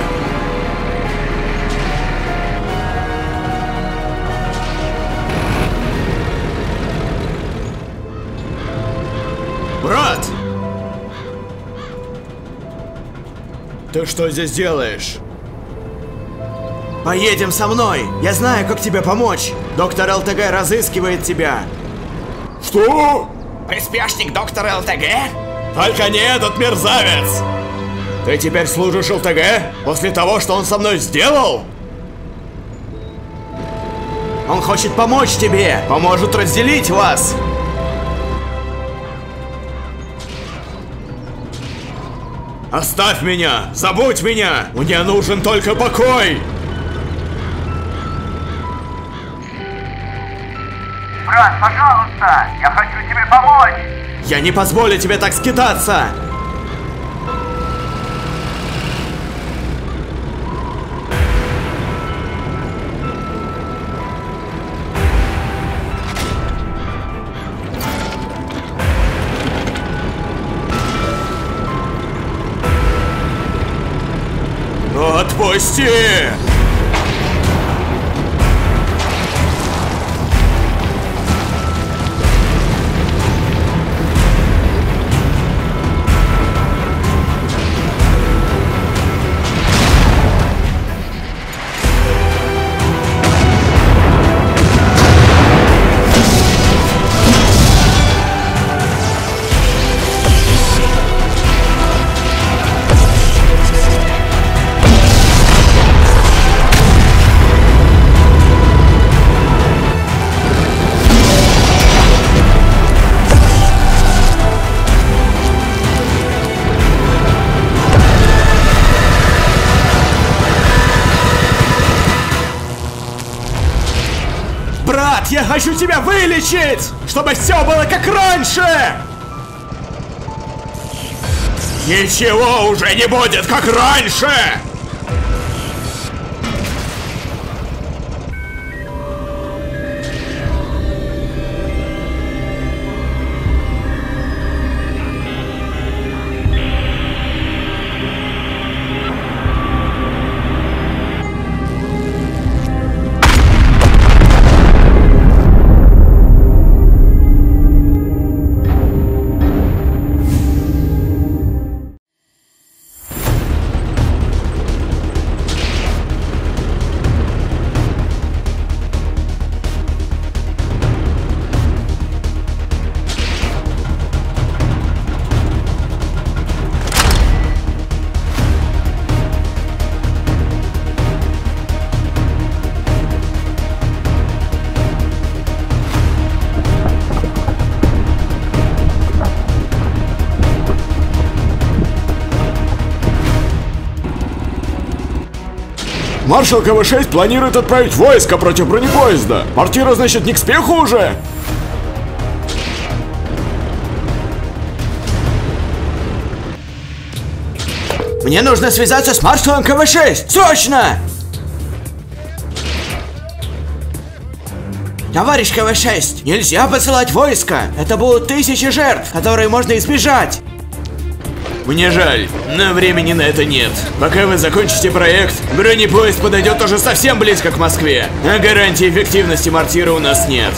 Ты что здесь делаешь? Поедем со мной! Я знаю, как тебе помочь! Доктор ЛТГ разыскивает тебя! Что? Приспешник доктора ЛТГ? Только не этот мерзавец! Ты теперь служишь ЛТГ? После того, что он со мной сделал? Он хочет помочь тебе! Поможет разделить вас! Оставь меня! Забудь меня! Мне нужен только покой! Брат, пожалуйста, я хочу тебе помочь. Я не позволю тебе так скитаться! Вылечить! Чтобы все было как раньше! Ничего уже не будет как раньше! Маршал КВ-6 планирует отправить войско против бронепоезда. Мортира, значит, не к спеху уже? Мне нужно связаться с маршалом КВ-6! Срочно! Товарищ КВ-6, нельзя посылать войско! Это будут тысячи жертв, которые можно избежать! Мне жаль, но времени на это нет. Пока вы закончите проект, бронепоезд подойдет уже совсем близко к Москве, а гарантии эффективности мортира у нас нет.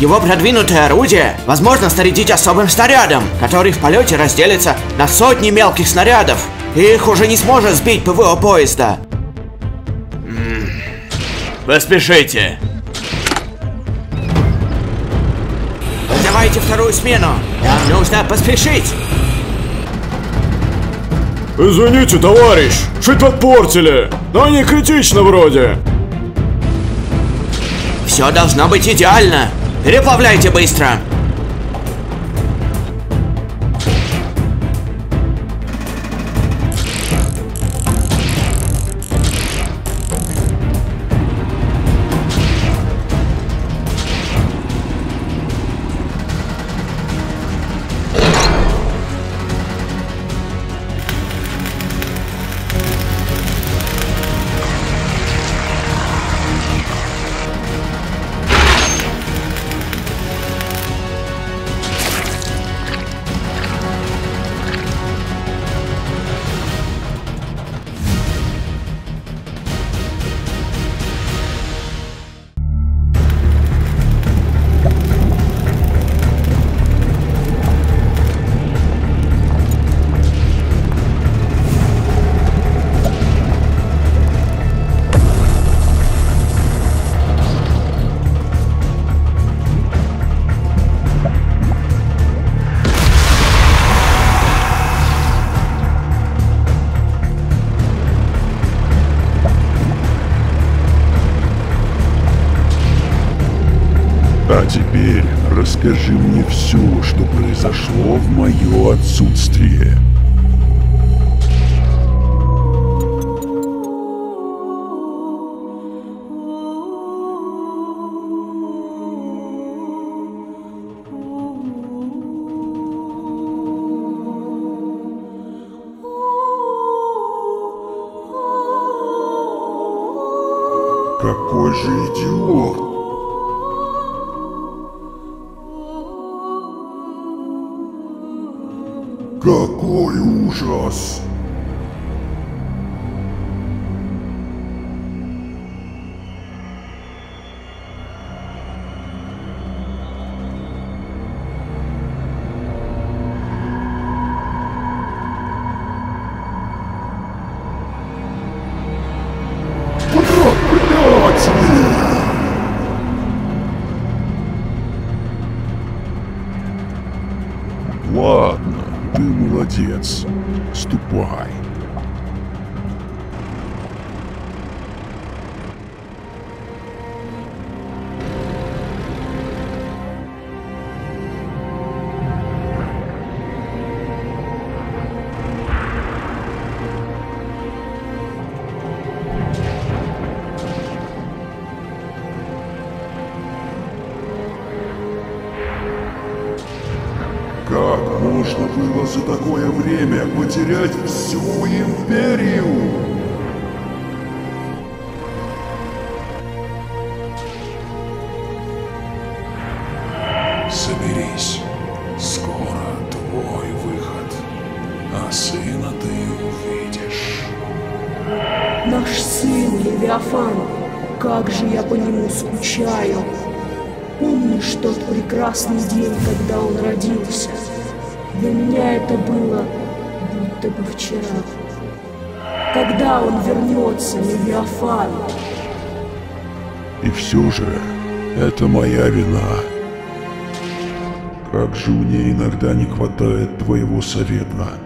Его продвинутое орудие возможно снарядить особым снарядом, который в полете разделится на сотни мелких снарядов, и их уже не сможет сбить ПВО поезда. Поспешите. Давайте вторую смену. Нам нужно поспешить. Извините, товарищ, чуть подпортили, но не критично вроде. Все должно быть идеально. Переплавляйте быстро. Расскажи мне все же, это моя вина. Как же мне иногда не хватает твоего совета.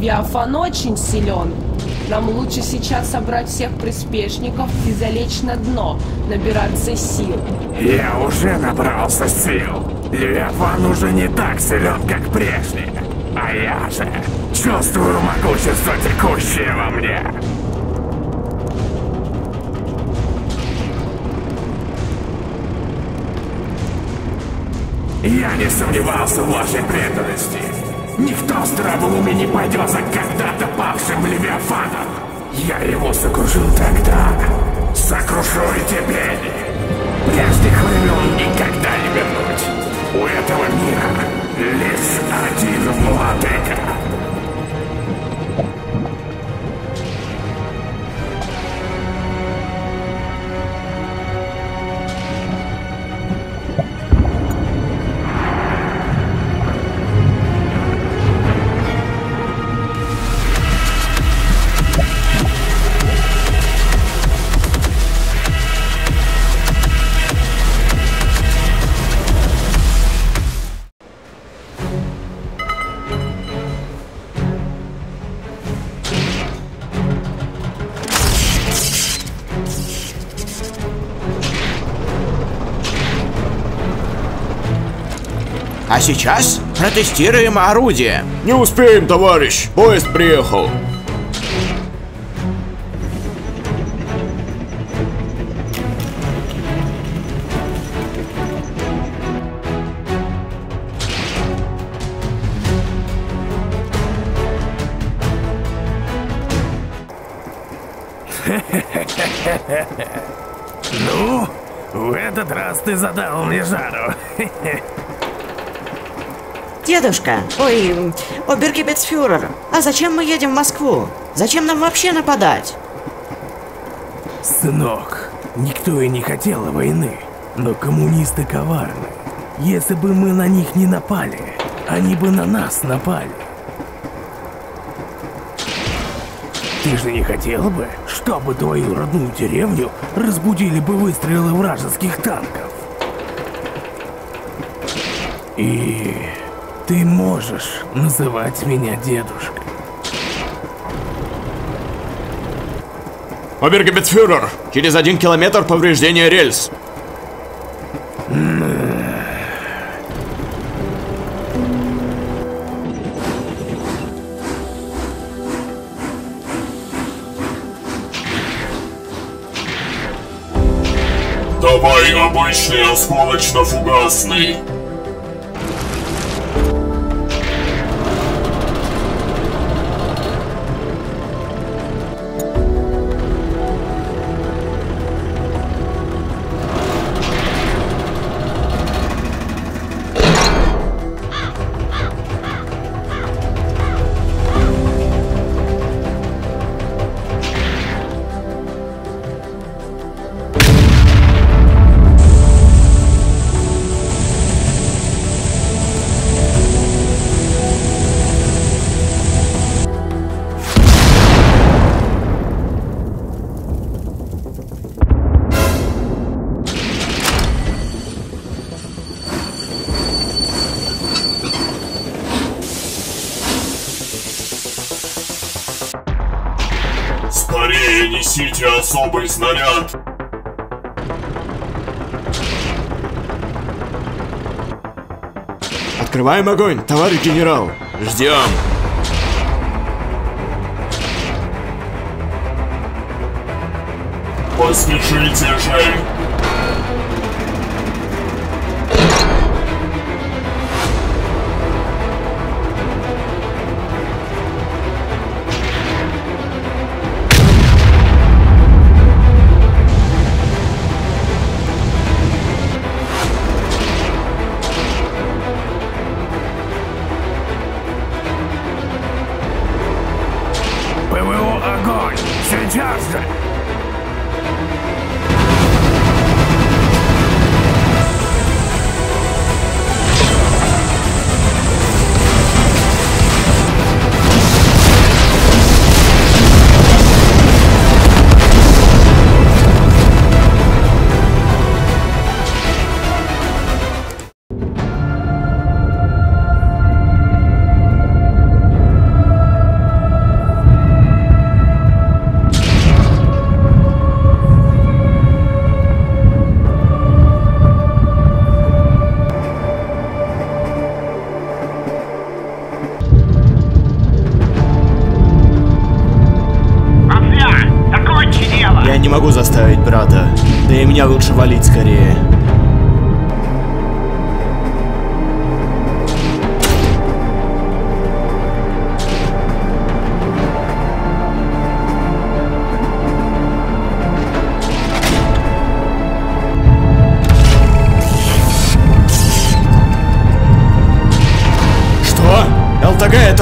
Левиафан очень силен. Нам лучше сейчас собрать всех приспешников и залечь на дно, набираться сил. Я уже набрался сил. Левиафан уже не так силен, как прежде. А я же чувствую могущество, текущее во мне. Я не сомневался в вашей преданности. Никто в здравом уме не пойдет за когда-то павшим Левиафаном. Я его сокрушил тогда. Сокрушу и теперь. Прежних времен никогда не вернуть. У этого мира лишь один владыка. А сейчас протестируем орудие. Не успеем, товарищ. Поезд приехал. [LAUGHS] Ну, в этот раз ты задал мне жару. Дедушка, ой, обергебецфюрер, а зачем мы едем в Москву? Зачем нам вообще нападать? Сынок, никто и не хотел войны, но коммунисты коварны. Если бы мы на них не напали, они бы на нас напали. Ты же не хотел бы, чтобы твою родную деревню разбудили бы выстрелы вражеских танков? И ты можешь называть меня дедушкой. Обергебецфюрер, через один километр повреждения рельс. Давай обычный осколочно-фугасный. Открываем огонь, товарищ генерал. Ждем. Поспешите же.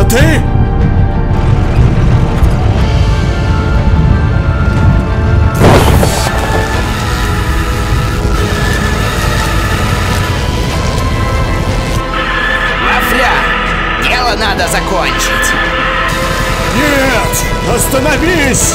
ты? Мафля! Дело надо закончить! Нет! Остановись!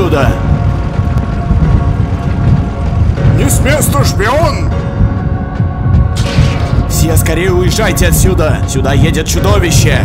отсюда! Не с места, шпион! Все скорее уезжайте отсюда! Сюда едет чудовище!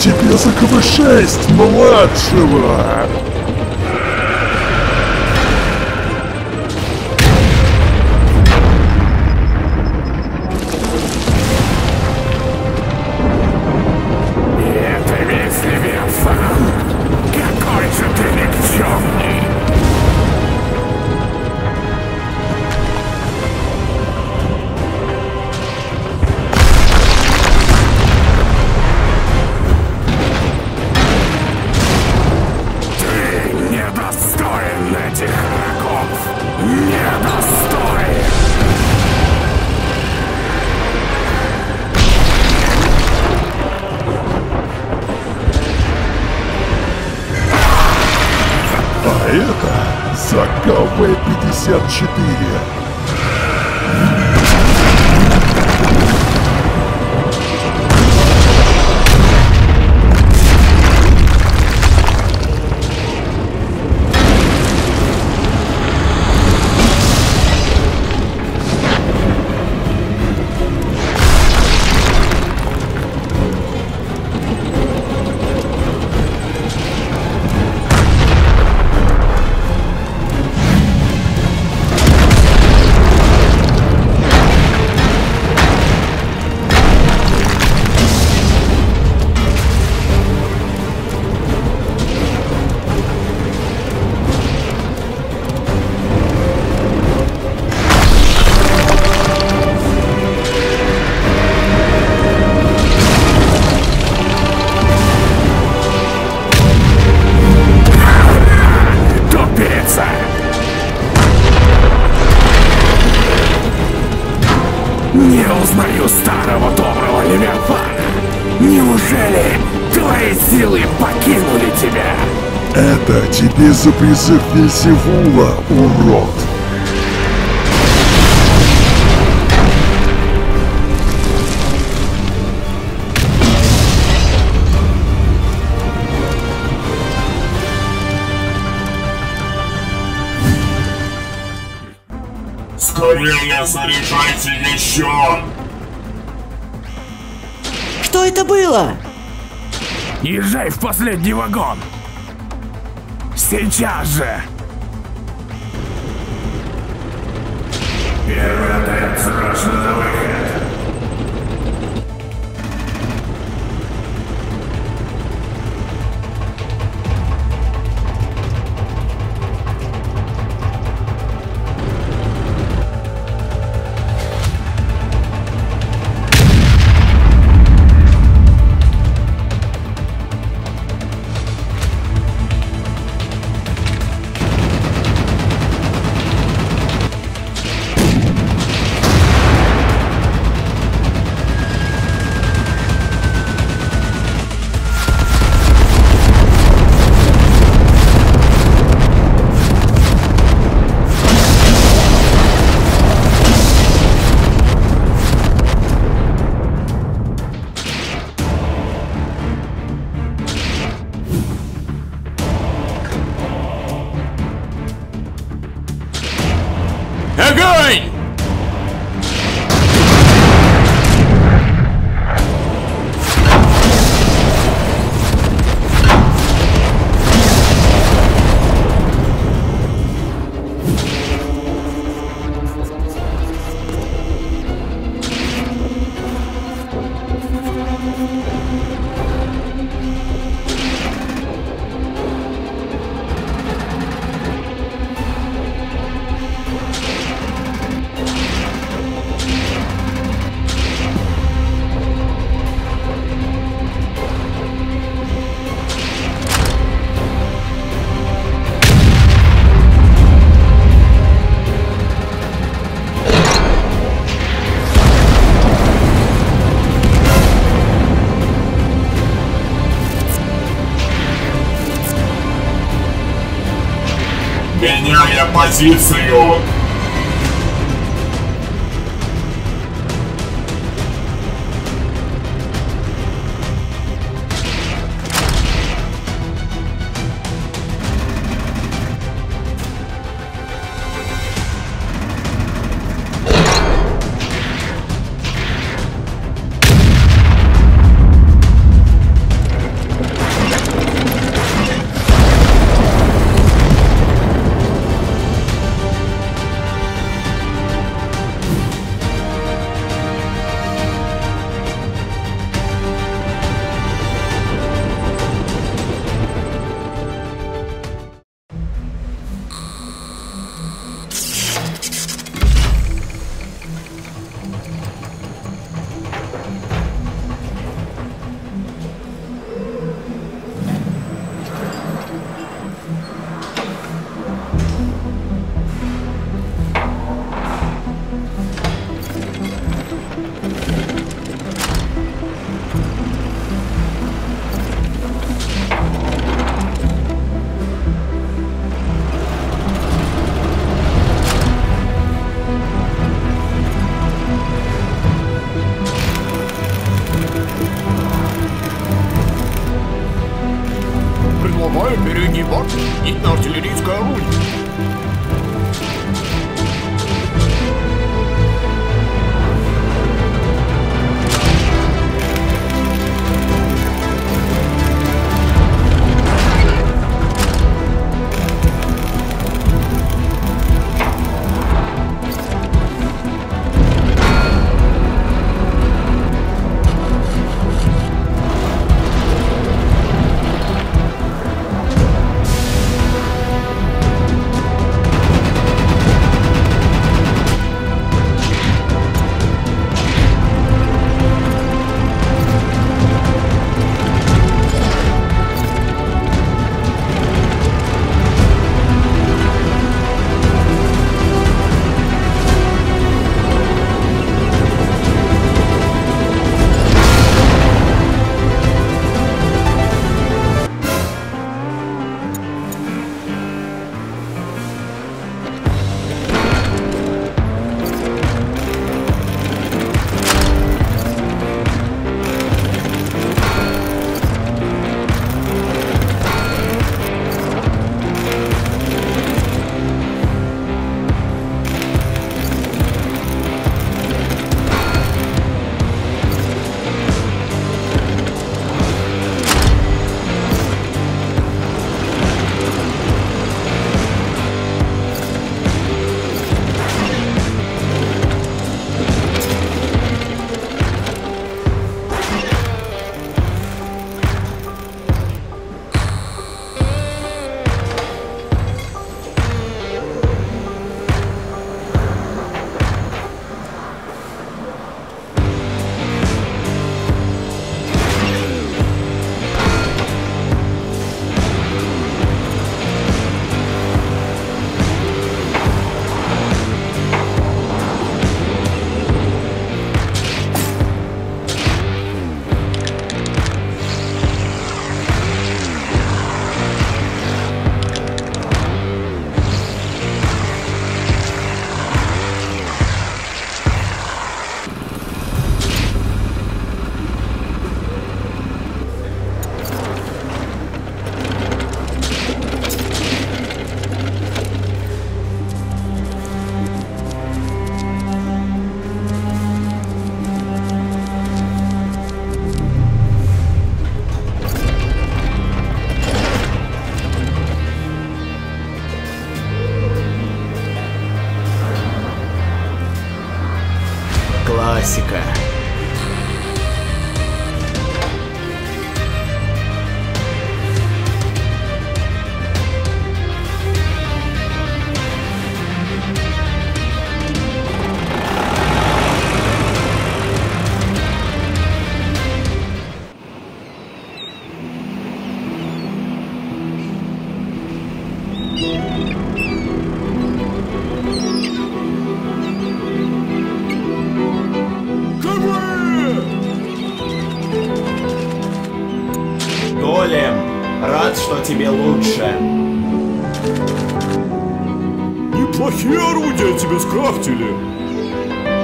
тебе за КВ-6 младшего! же Вельзевула, урод! Скорее заряжайте еще! Что это было? Езжай в последний вагон! Sieciarze! Себе Орудия тебе скрафтили.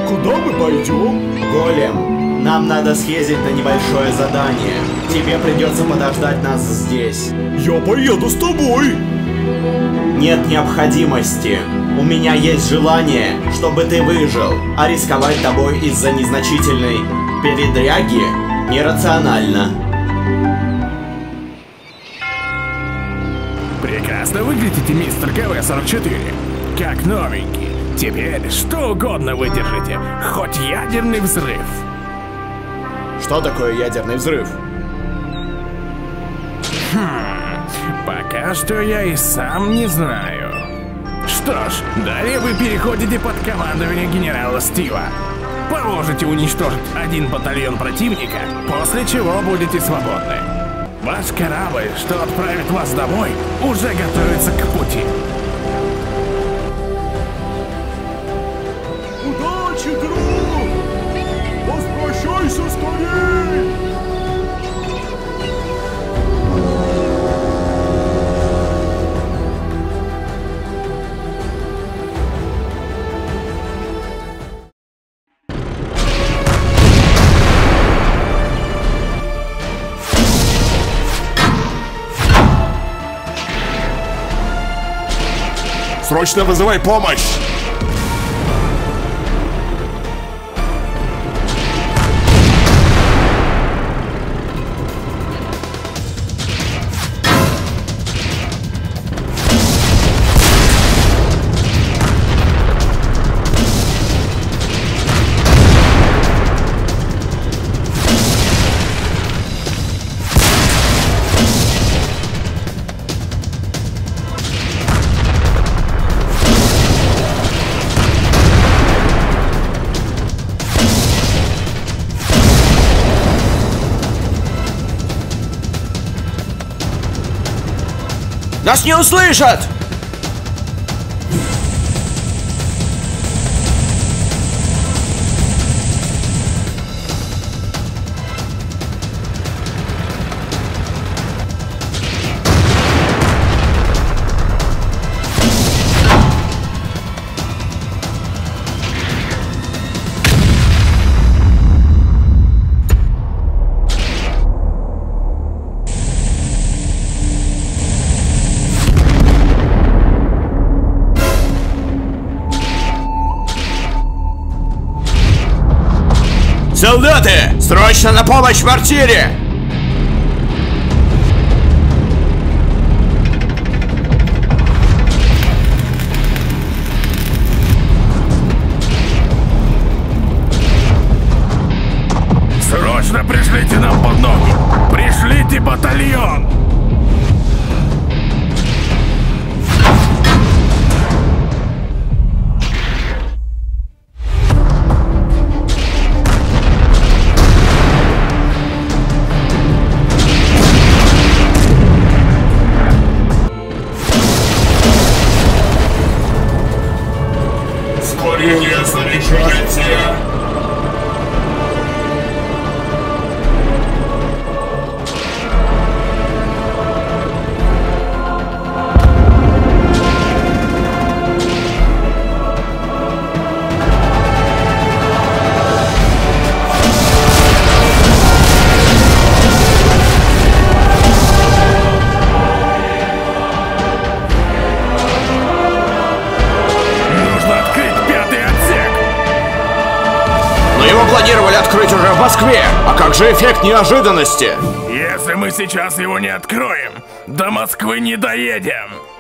Куда мы пойдем? Голем, нам надо съездить на небольшое задание. Тебе придется подождать нас здесь. Я поеду с тобой. Нет необходимости. У меня есть желание, чтобы ты выжил, а рисковать тобой из-за незначительной передряги нерационально. Прекрасно выглядите, мистер КВ-44. Как новенький. Теперь что угодно выдержите, хоть ядерный взрыв. Что такое ядерный взрыв? Хм, пока что я и сам не знаю. Что ж, далее вы переходите под командование генерала Стива. Поможете уничтожить один батальон противника, после чего будете свободны. Ваш корабль, что отправит вас домой, уже готовится к пути. Срочно вызывай помощь! Не услышат! Солдаты! Срочно на помощь в мортире! Неожиданности? Если мы сейчас его не откроем, до Москвы не доедем!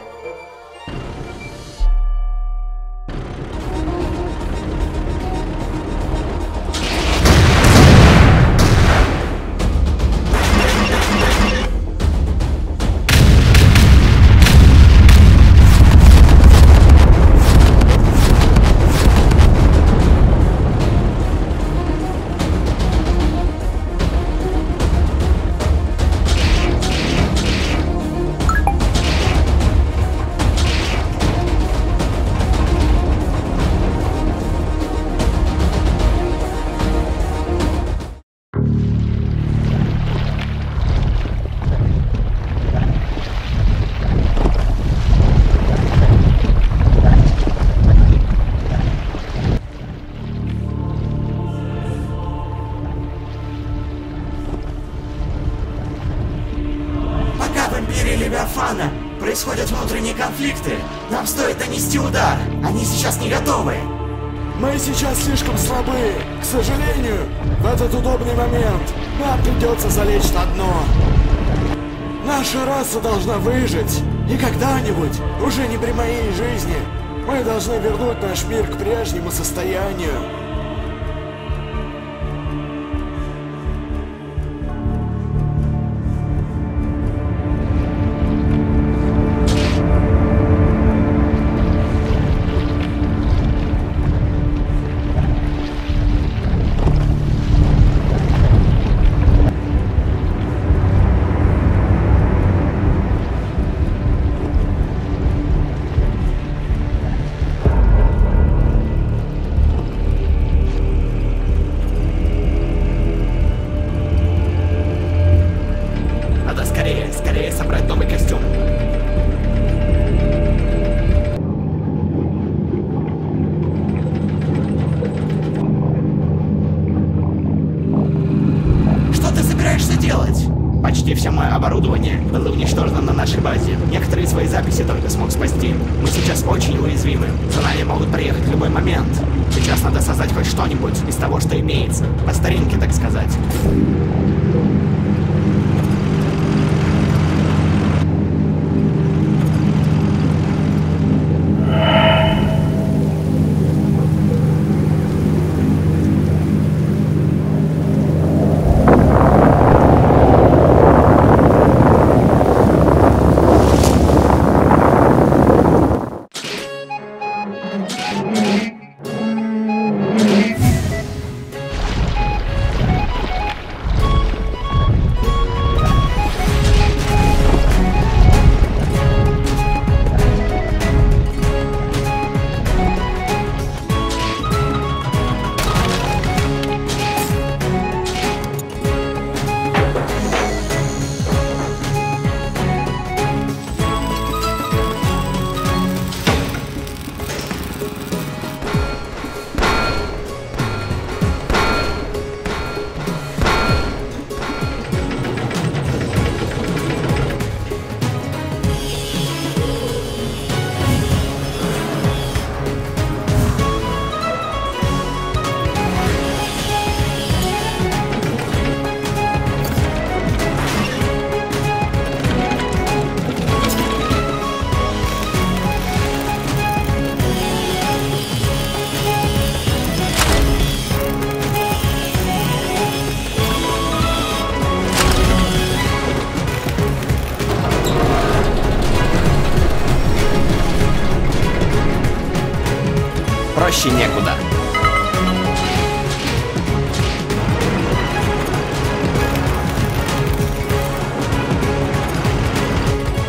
проще некуда.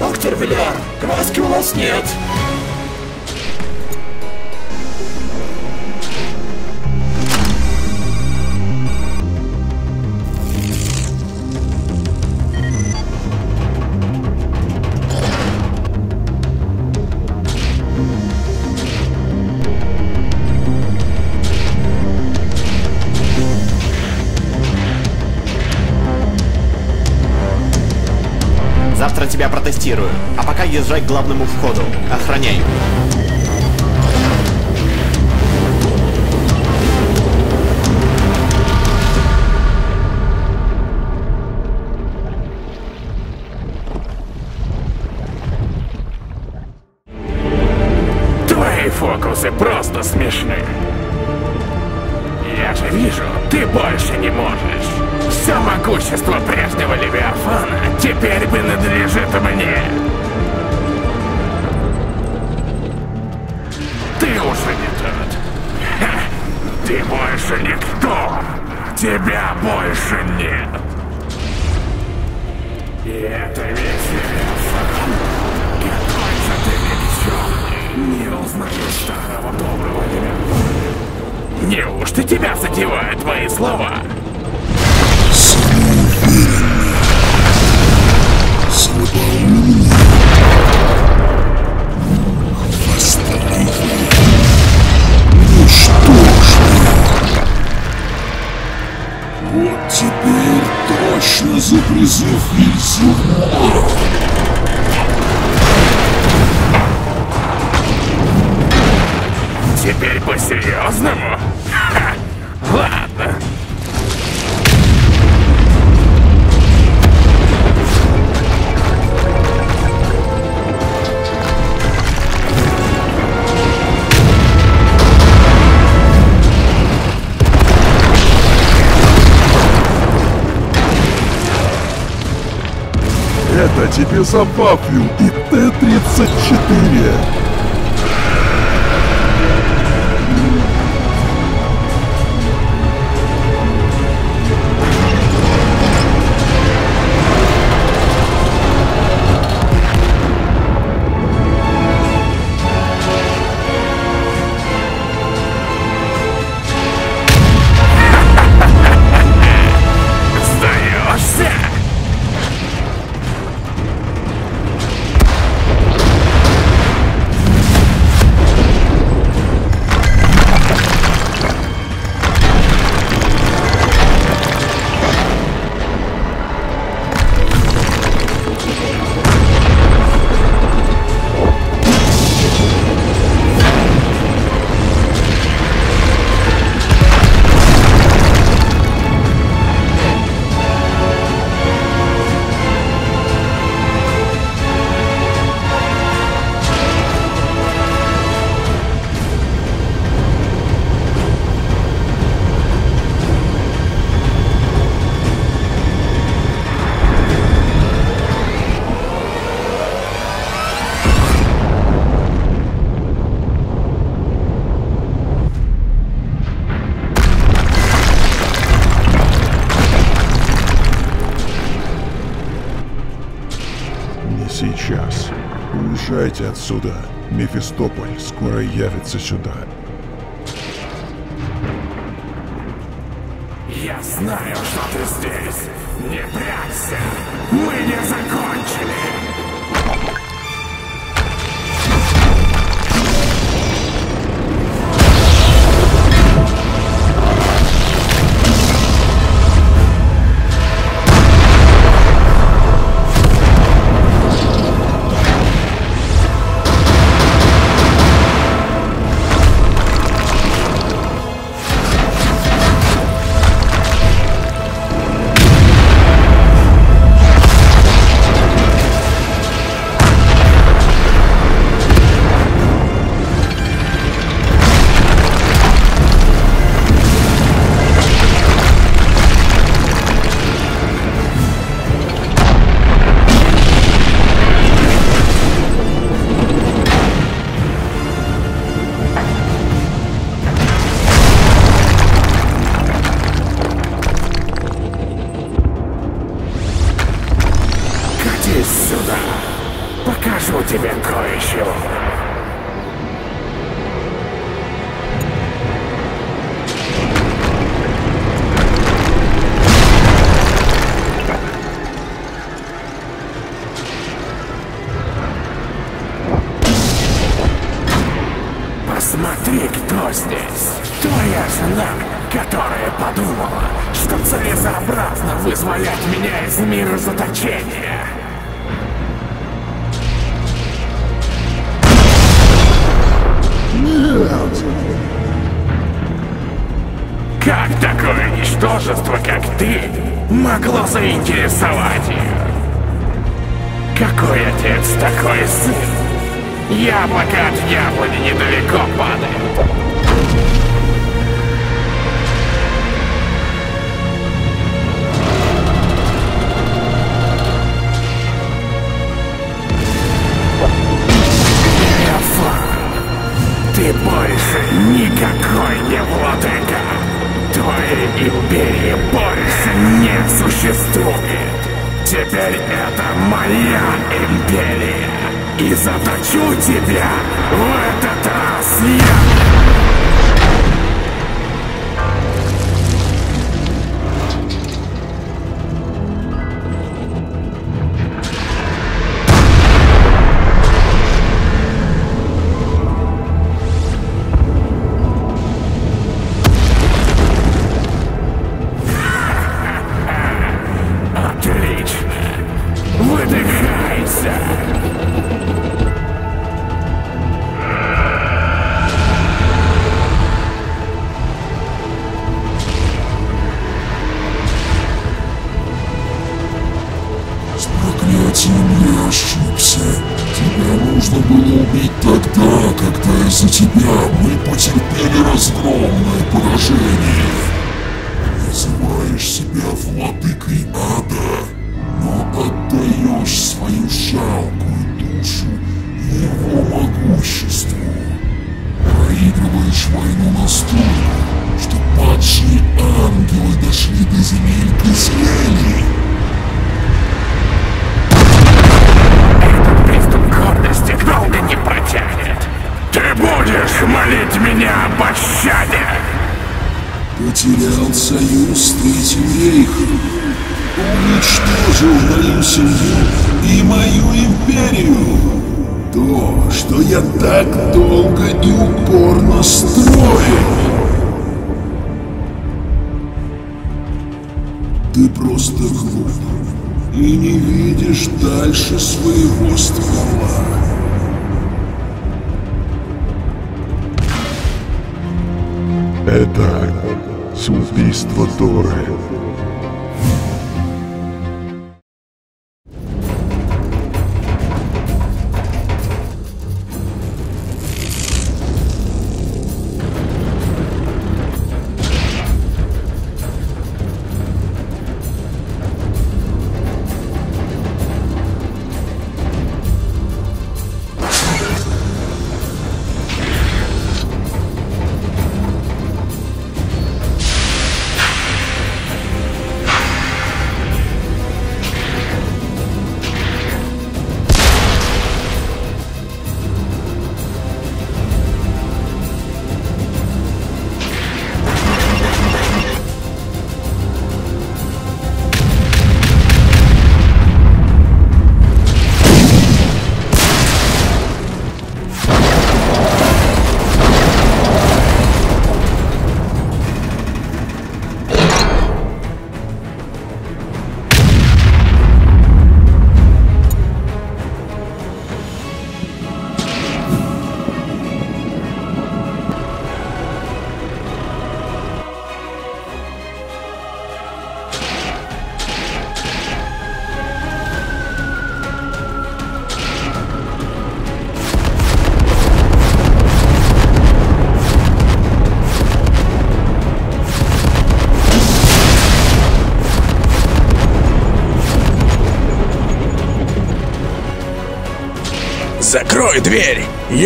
Актер Виляр, краски у нас нет. тебя протестирую. А пока езжай к главному входу. Охраняй. Твои фокусы просто смешны. Это тебе отсюда. Мефистополь скоро явится сюда.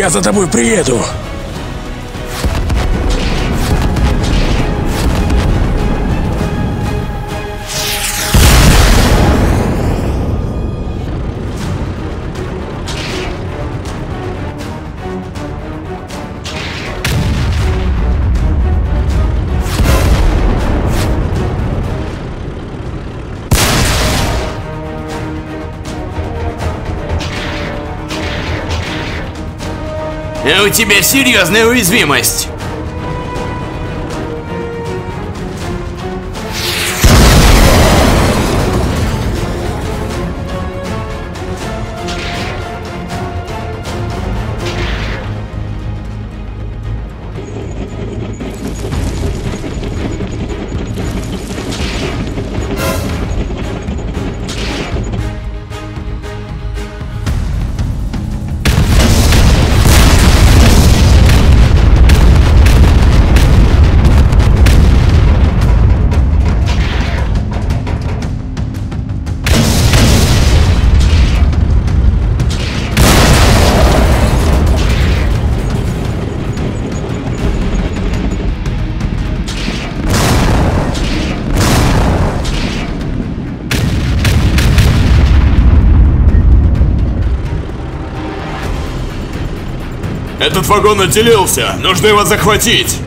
Я за тобой приеду. тебя серьезная уязвимость. вагон отделился. Нужно его захватить.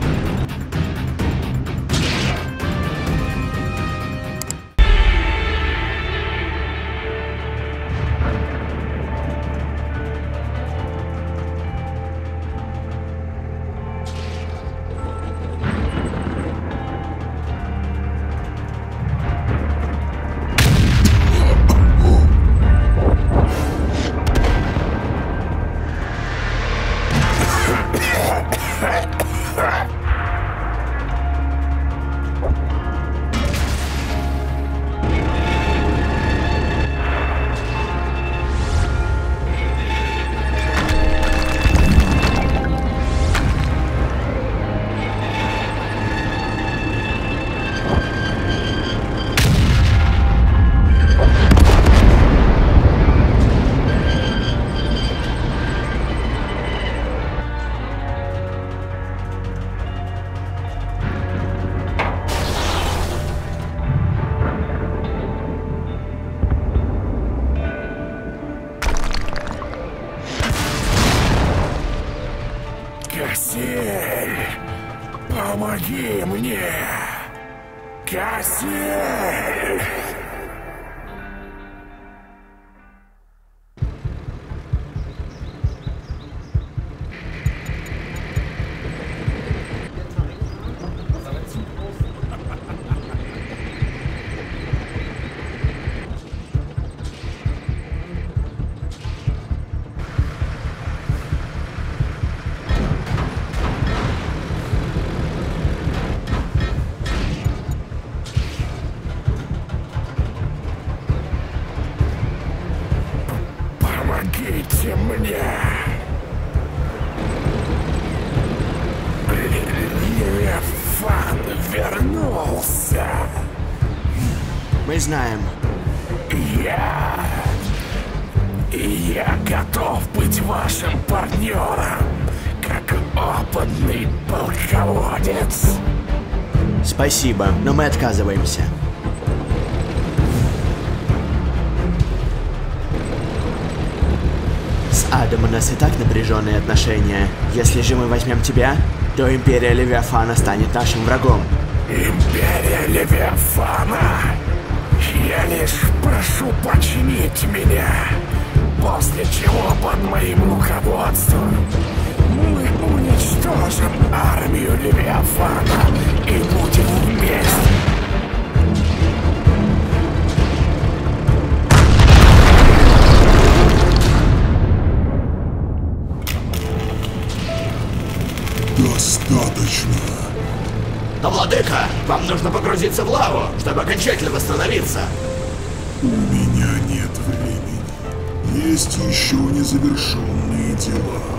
Знаем. Я... Я готов быть вашим партнером, как опытный полководец. Спасибо, но мы отказываемся. С Адом у нас и так напряженные отношения. Если же мы возьмем тебя, то Империя Левиафана станет нашим врагом. Империя Левиафана! Я лишь прошу починить меня, после чего под моим руководством мы уничтожим армию Левиафана и будем вместе. Достаточно. Но, владыка, вам нужно погрузиться в лаву, чтобы окончательно восстановиться. У меня нет времени. Есть еще незавершенные дела.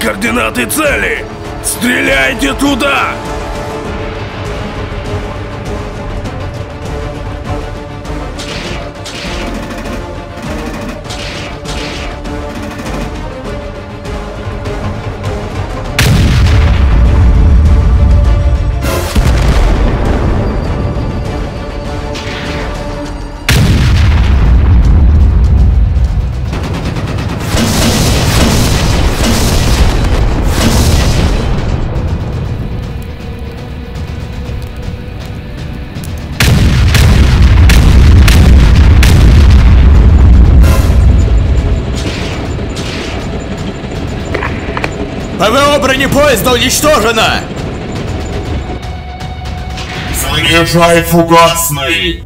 Координаты цели! Стреляйте туда! ПВО бронепоезда уничтожено! Заряжай фугасный!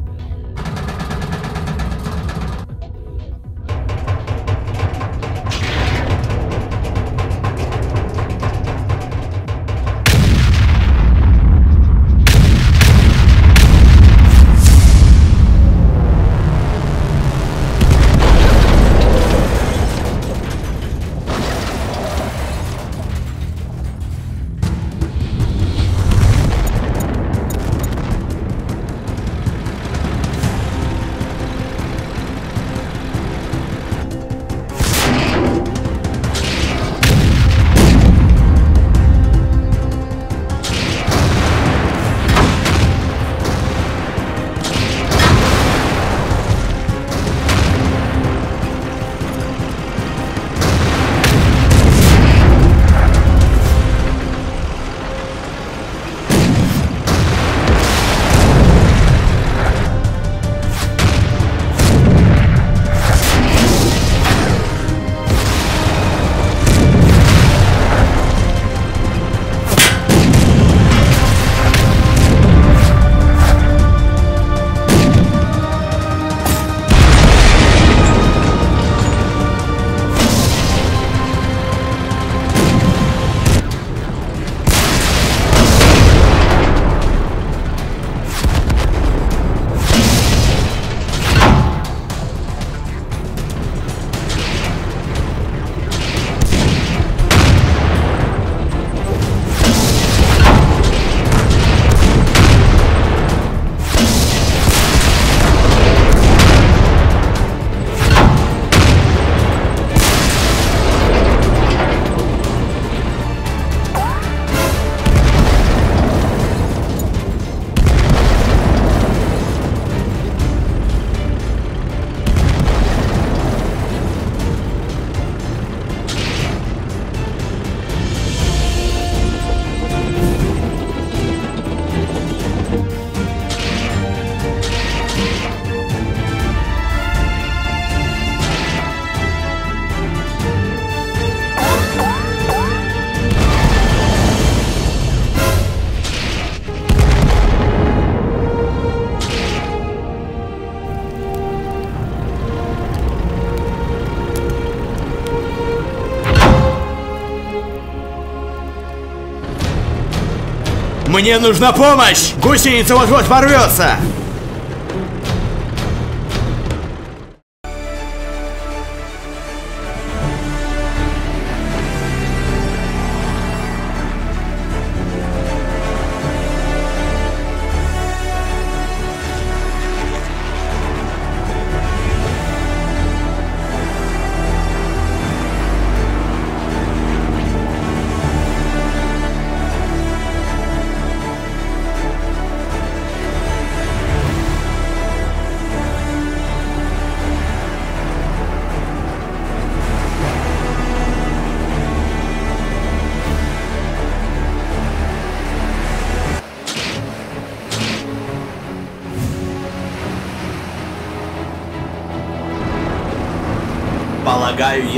Мне нужна помощь! Гусеница вот-вот порвется!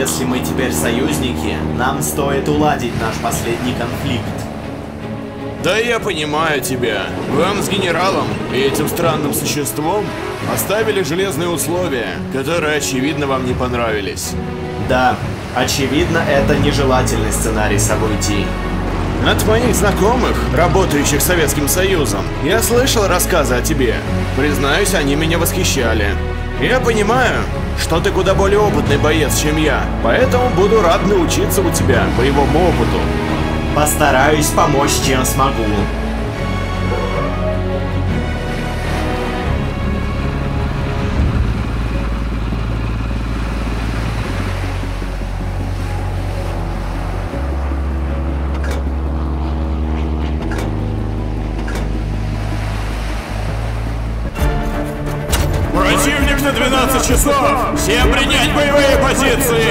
Если мы теперь союзники, нам стоит уладить наш последний конфликт. Да я понимаю тебя. Вам с генералом и этим странным существом оставили железные условия, которые, очевидно, вам не понравились. Да, очевидно, это нежелательный сценарий событий. От моих знакомых, работающих Советским Союзом, я слышал рассказы о тебе. Признаюсь, они меня восхищали. Я понимаю, что ты куда более опытный боец, чем я, поэтому буду рад научиться у тебя боевому опыту. Постараюсь помочь, чем смогу. Противник на 12 часов! Всем принять боевые позиции!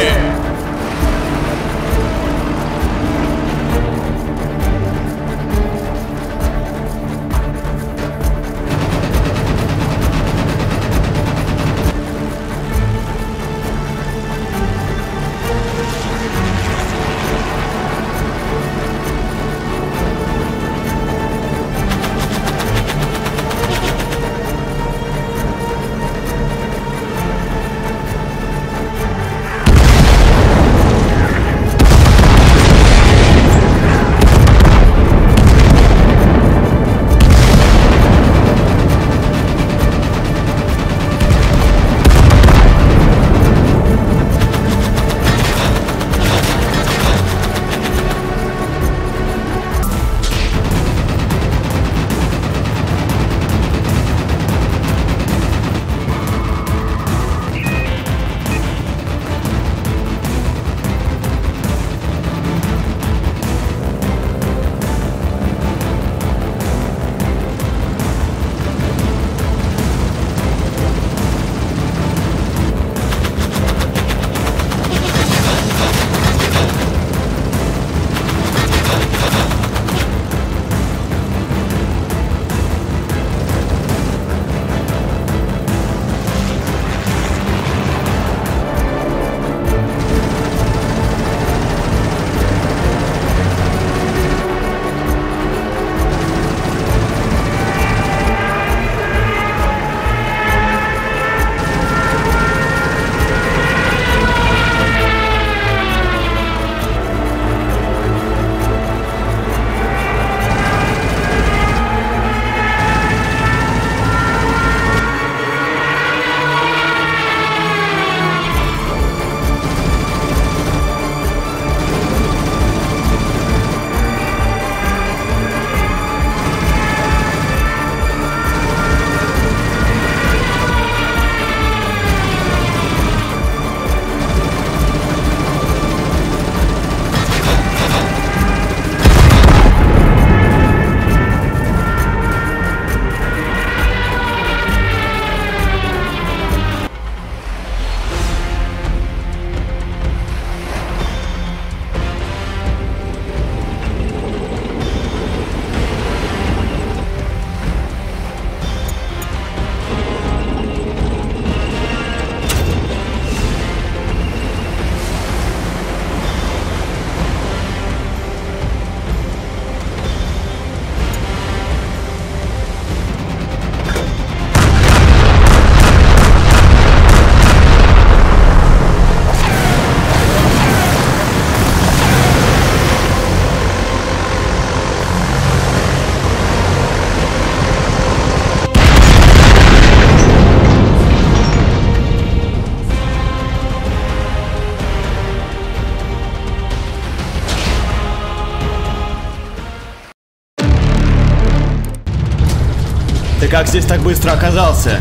Как здесь так быстро оказался?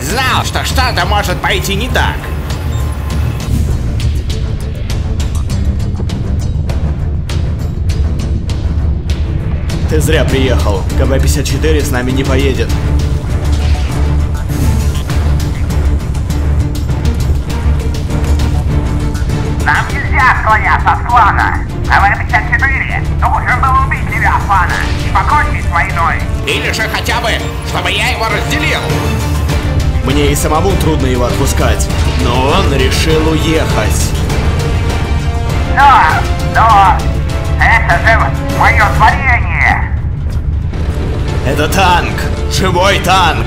Знал, что что-то может пойти не так. Ты зря приехал. КБ-54 с нами не поедет. Нам нельзя отклоняться от плана. КВ-54 Или же хотя бы, чтобы я его разделил. Мне и самому трудно его отпускать, но он решил уехать. Но, но, это же мое творение. Это танк! Живой танк!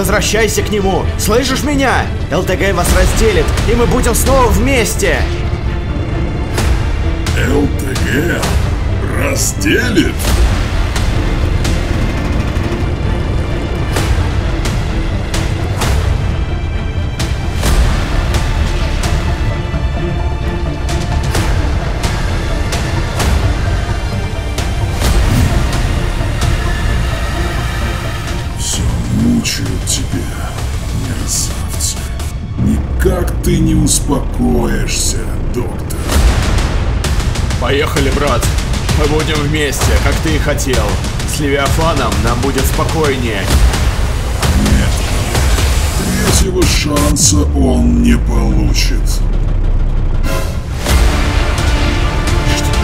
Возвращайся к нему! Слышишь меня? ЛТГ вас разделит, и мы будем снова вместе! ЛТГ разделит? Успокоишься, доктор. Поехали, брат. Мы будем вместе, как ты и хотел. С Левиафаном нам будет спокойнее. Нет, Третьего шанса он не получит.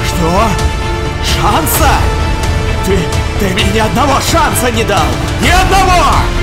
Что? Шанса? Ты, ты мне ни одного шанса не дал! Ни одного!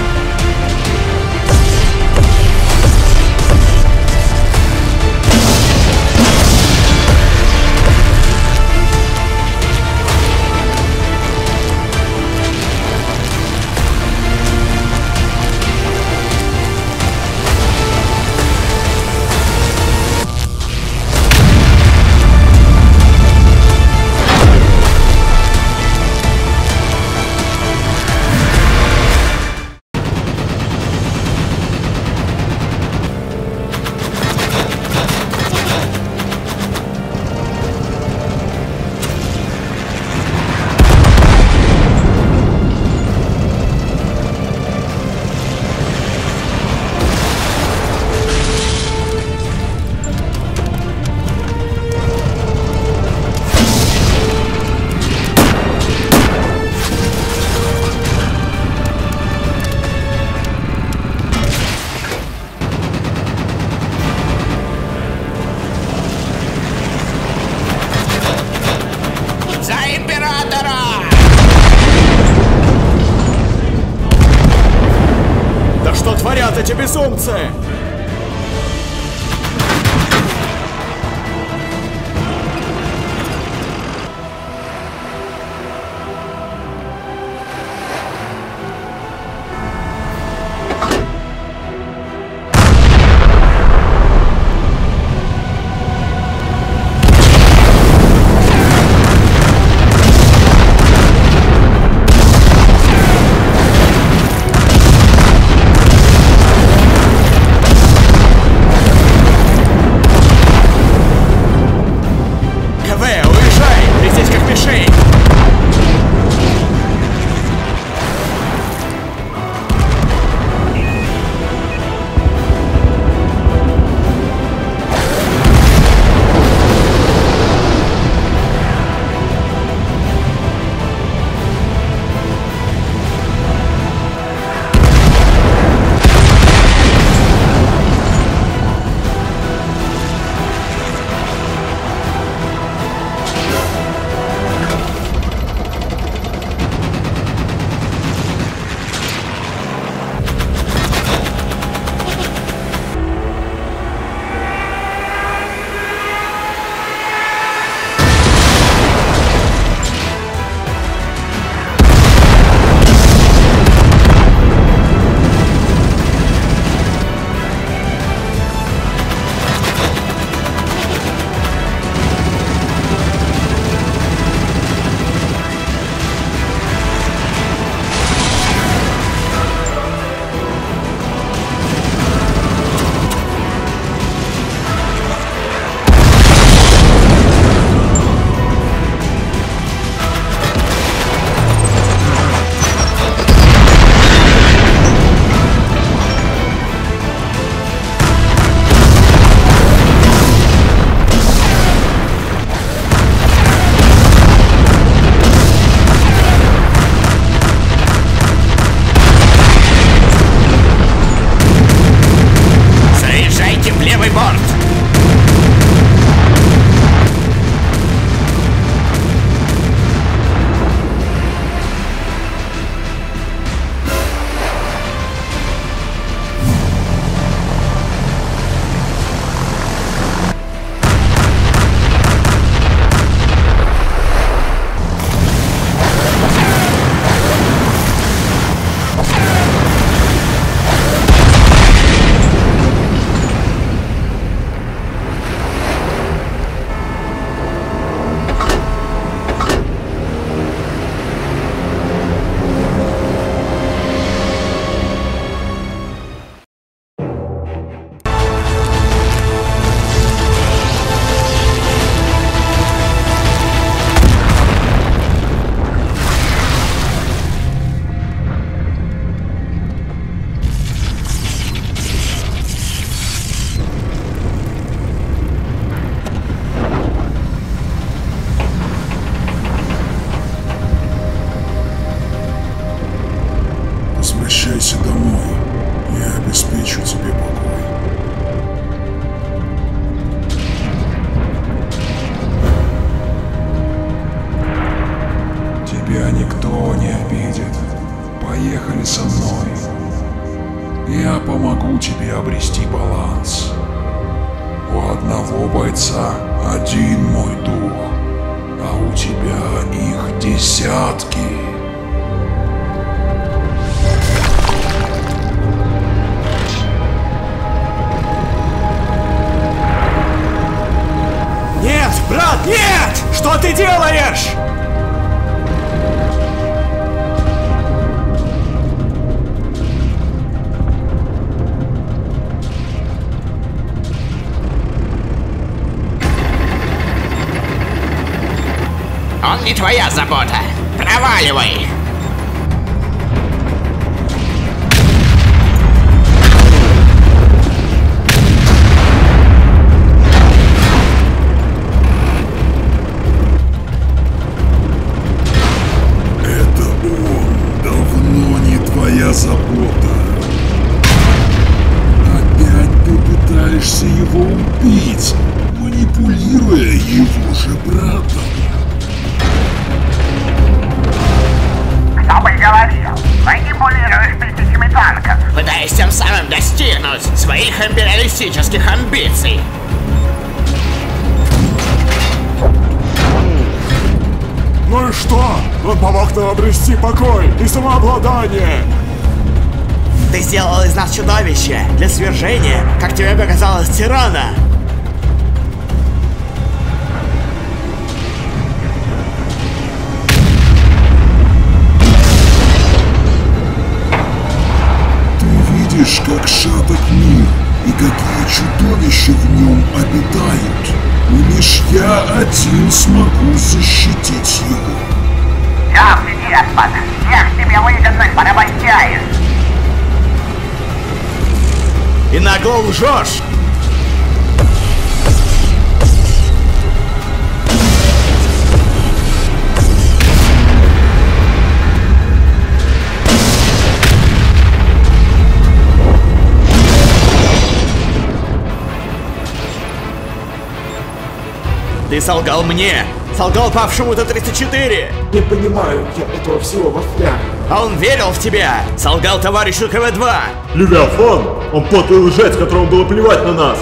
Мне! Солгал павшему Т-34! Не понимаю я этого всего вафля. А он верил в тебя! Солгал товарищу КВ-2! Левиафан! Он подлый лжец, которому было плевать на нас!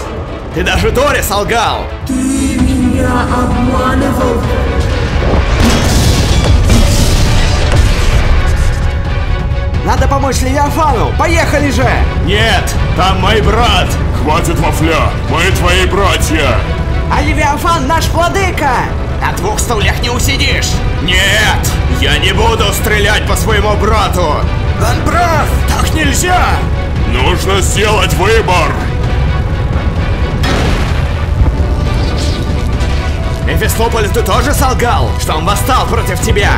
Ты даже Торе солгал! Ты меня обманывал. Надо помочь Левиафану! Поехали же! Нет, там мой брат! Хватит вафля, мы твои братья! А Левиафан наш владыка! На двух стульях не усидишь. Нет! Я не буду стрелять по своему брату! Он прав! Так нельзя! Нужно сделать выбор! Мефистополь, ты тоже солгал, что он восстал против тебя?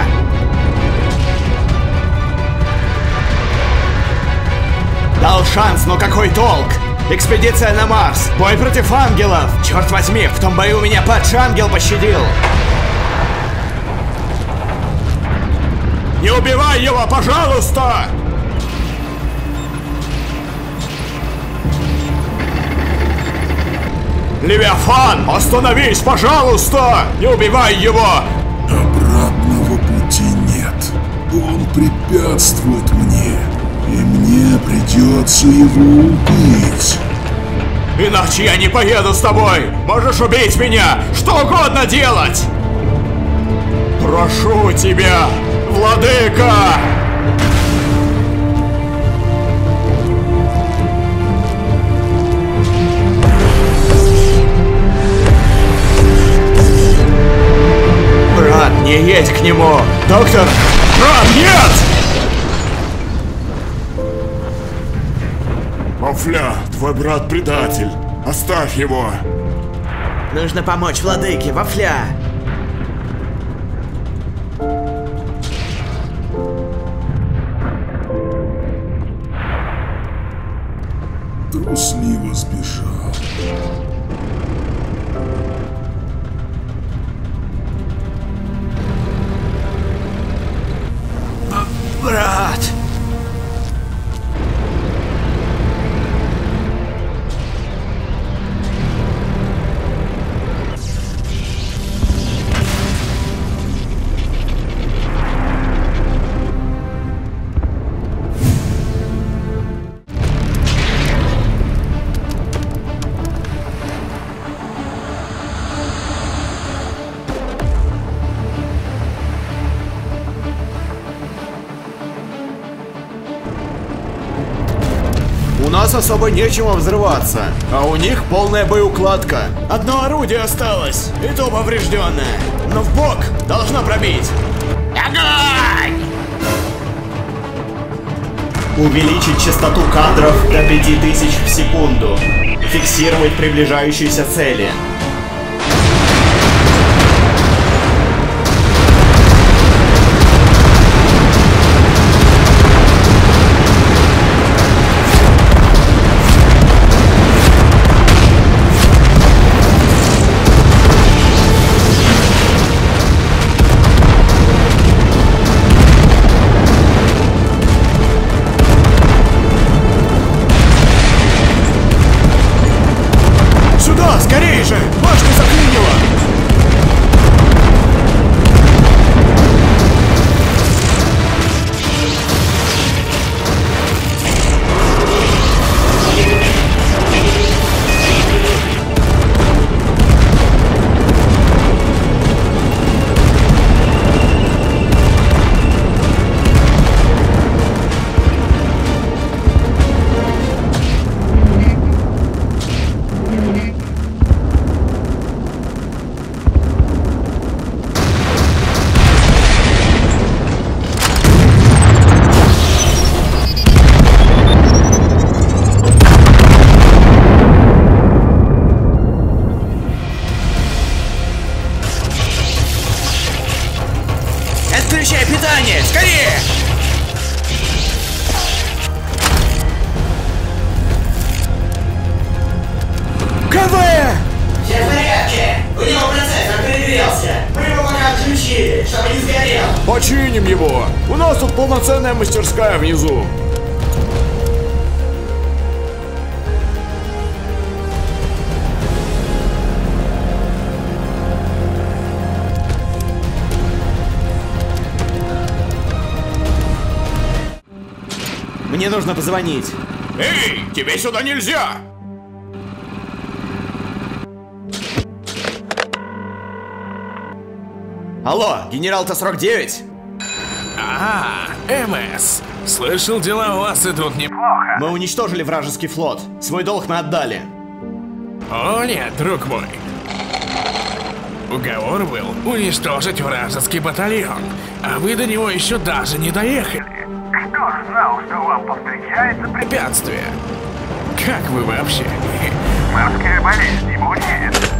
Дал шанс, но какой толк? Экспедиция на Марс, бой против ангелов. Черт возьми, в том бою меня падший ангел пощадил. Не убивай его, пожалуйста! Левиафан, остановись, пожалуйста! Не убивай его! Обратного пути нет. Он препятствует мне, и мне придется его убить. Иначе я не поеду с тобой! Можешь убить меня! Что угодно делать! Прошу тебя, владыка! Брат, не едь к нему! Доктор! Брат, нет! Вафля, твой брат предатель. Оставь его. Нужно помочь владыке, Вафля! Особо нечему взрываться, а у них полная боеукладка. Одно орудие осталось, и то поврежденное. Но в бок должно пробить. Огонь! Увеличить частоту кадров до 5000 в секунду. Фиксировать приближающиеся цели. Позвонить. Эй, тебе сюда нельзя! Алло, генерал Т-49? А, МС. Слышал, дела у вас идут неплохо. Мы уничтожили вражеский флот. Свой долг мы отдали. О нет, друг мой. Уговор был уничтожить вражеский батальон, а вы до него еще даже не доехали. Кто ж знал, что вам повстречается Препятствие. Как вы вообще? морская болезнь не будет?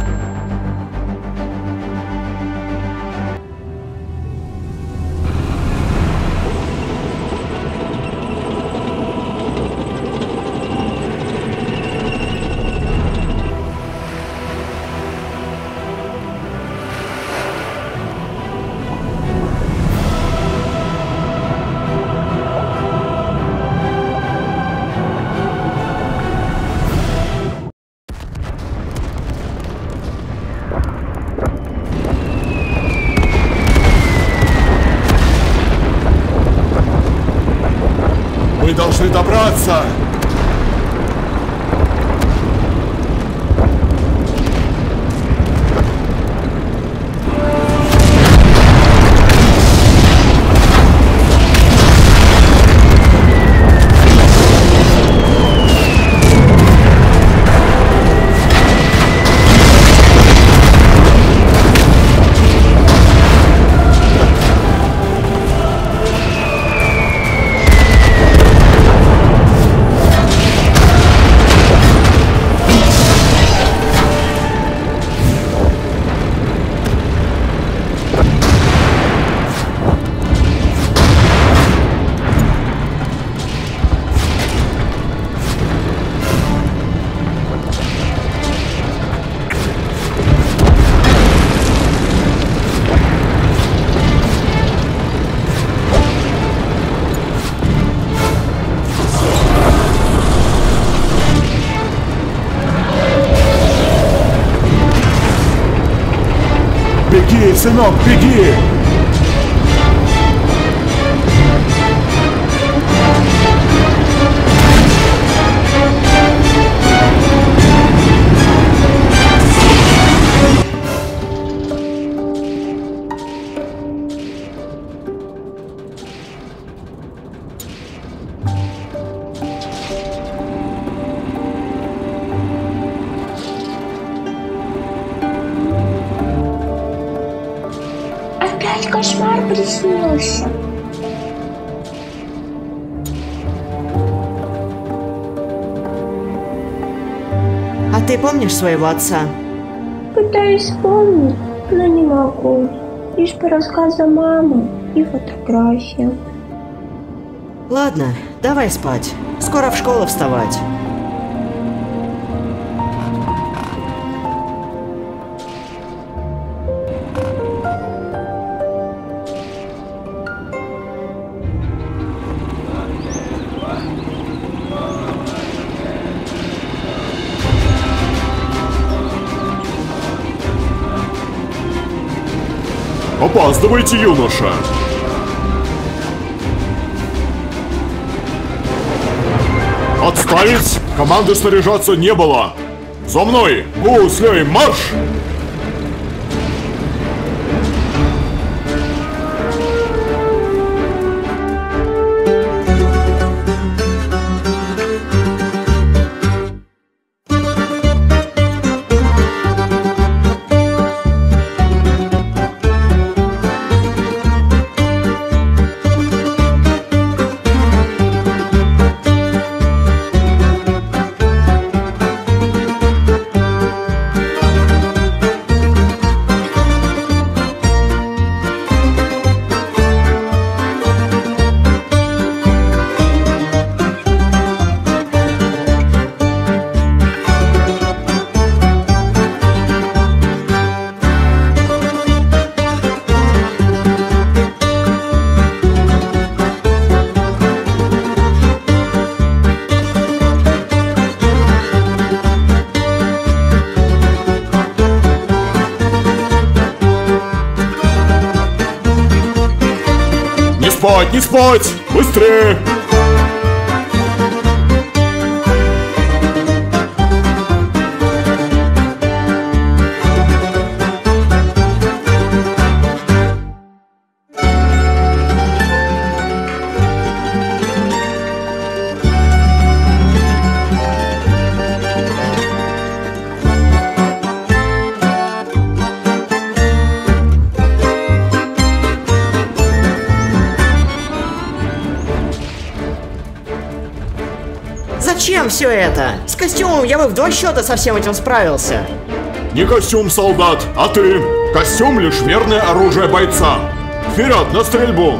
Помнишь своего отца? Пытаюсь вспомнить, но не могу. Лишь по рассказам мамы и фотографиям. Ладно, давай спать. Скоро в школу вставать. Опаздывайте, юноша! Отставить! Команды снаряжаться не было! За мной! Гуслей, марш! Не спать, не это? С костюмом я бы в два счета со всем этим справился. Не костюм солдат, а ты! Костюм лишь верное оружие бойца! Вперед, на стрельбу!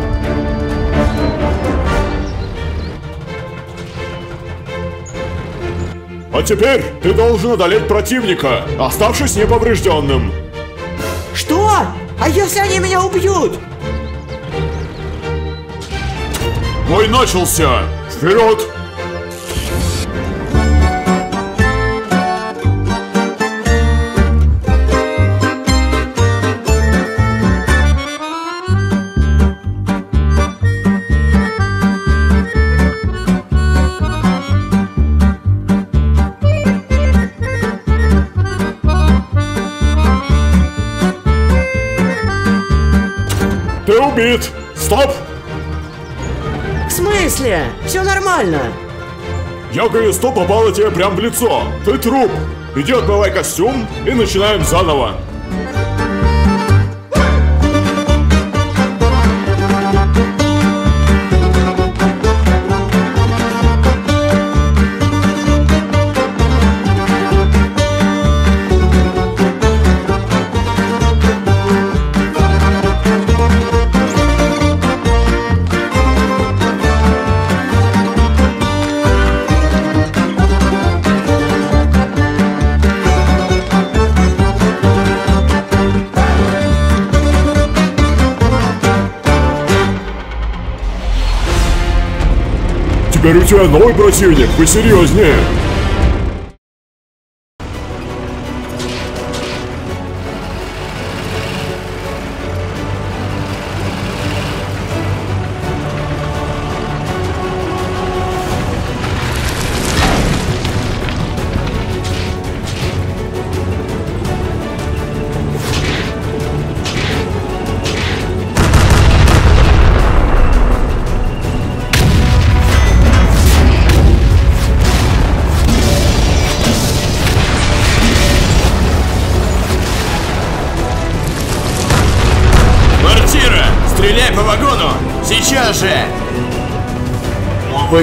А теперь ты должен одолеть противника, оставшись неповрежденным. Что? А если они меня убьют? Бой начался! Вперед! ГС-100 попала тебе прямо в лицо. Ты труп. Иди отмывай костюм и начинаем заново. У тебя новый противник, посерьезнее.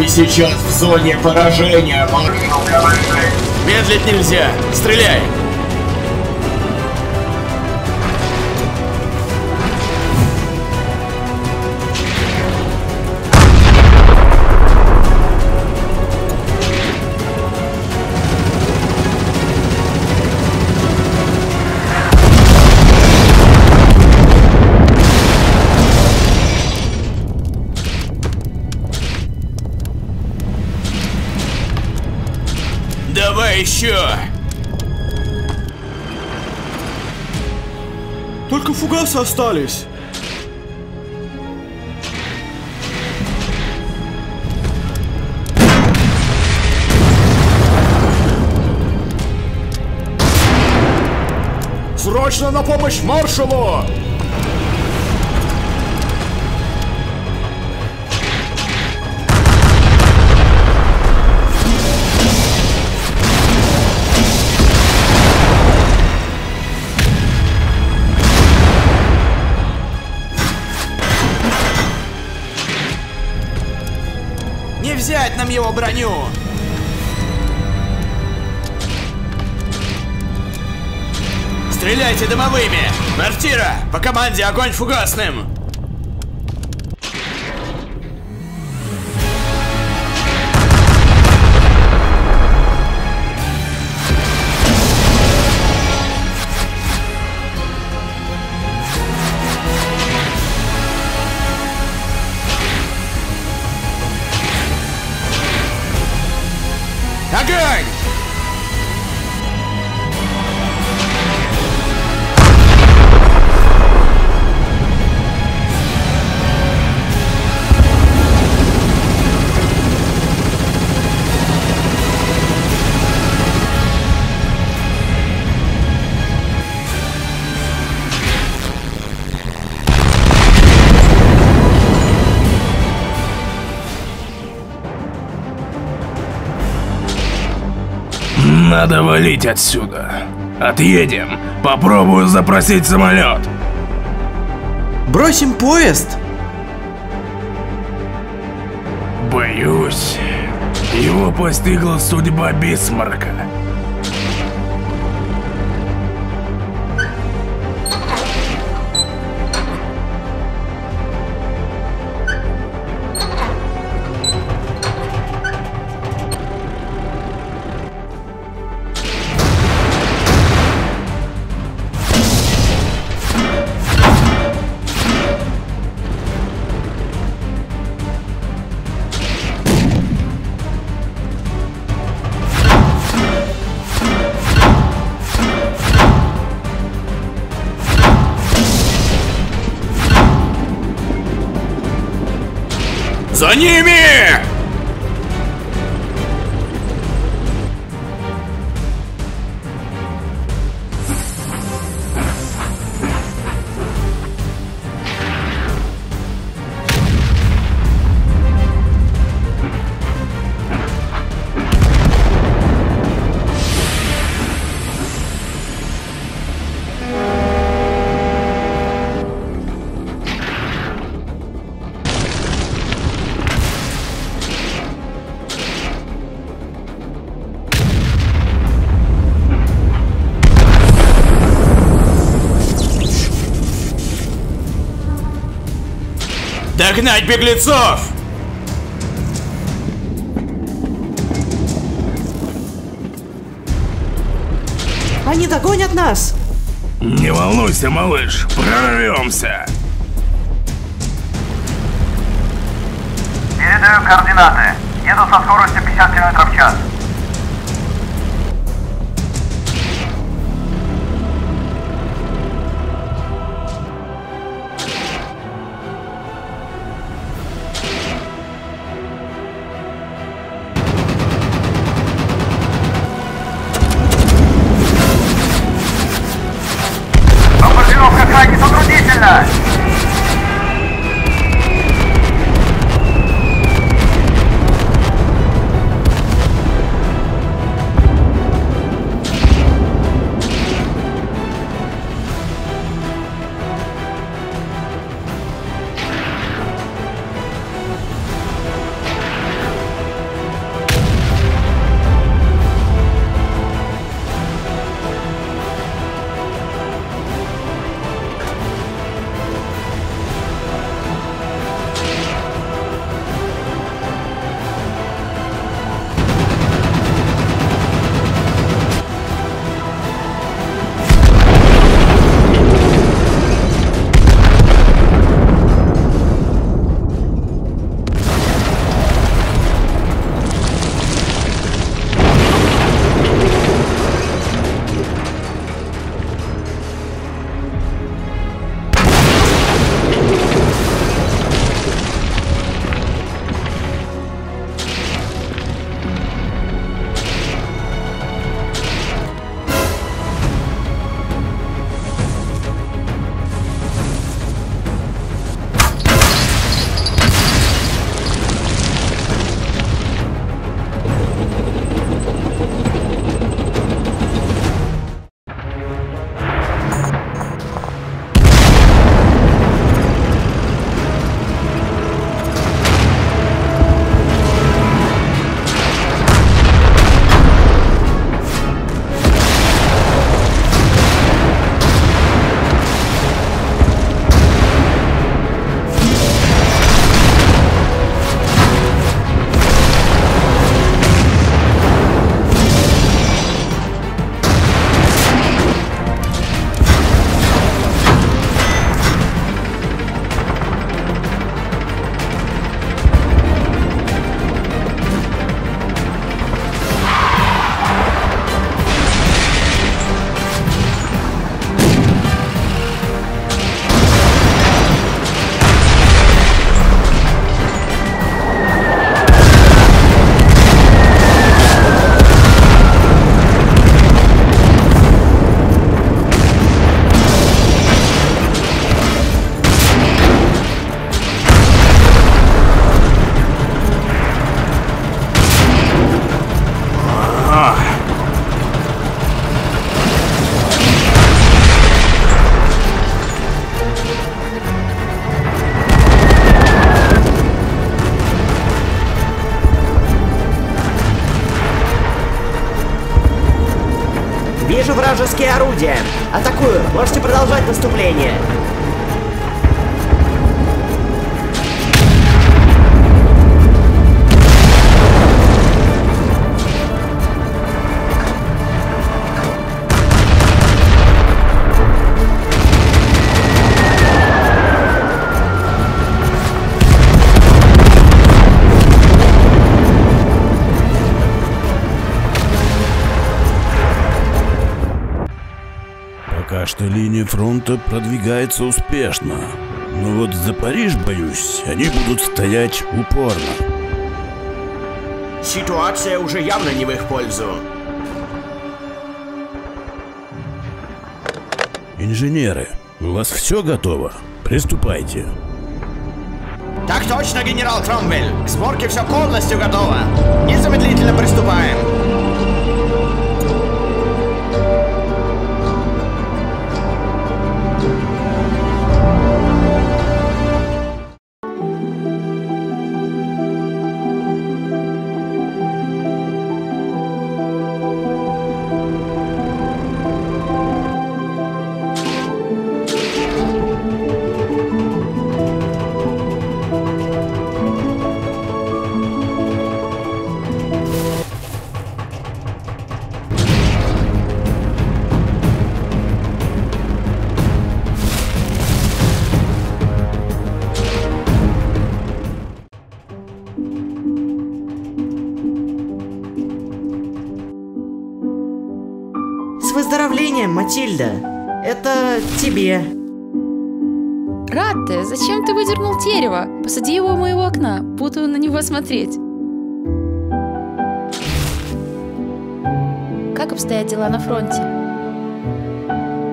Вы сейчас в зоне поражения. Медлить нельзя! Стреляй! Фугасы остались. Срочно на помощь маршалу! Нам его броню! Стреляйте дымовыми! Мартира, по команде огонь фугасным! Валить отсюда. Отъедем. Попробую запросить самолет. Бросим поезд? Боюсь, его постигла судьба Бисмарка. Догнать беглецов! Они догонят нас! Не волнуйся, малыш, прорвемся. Передаю координаты. Еду со скоростью 50 км в час. Фронта продвигается успешно. Но вот за Париж, боюсь, они будут стоять упорно. Ситуация уже явно не в их пользу. Инженеры, у вас все готово? Приступайте. Так точно, генерал Кромвель. К сборке все полностью готово. Незамедлительно приступаем. Дерево? Посади его у моего окна. Буду на него смотреть. Как обстоят дела на фронте?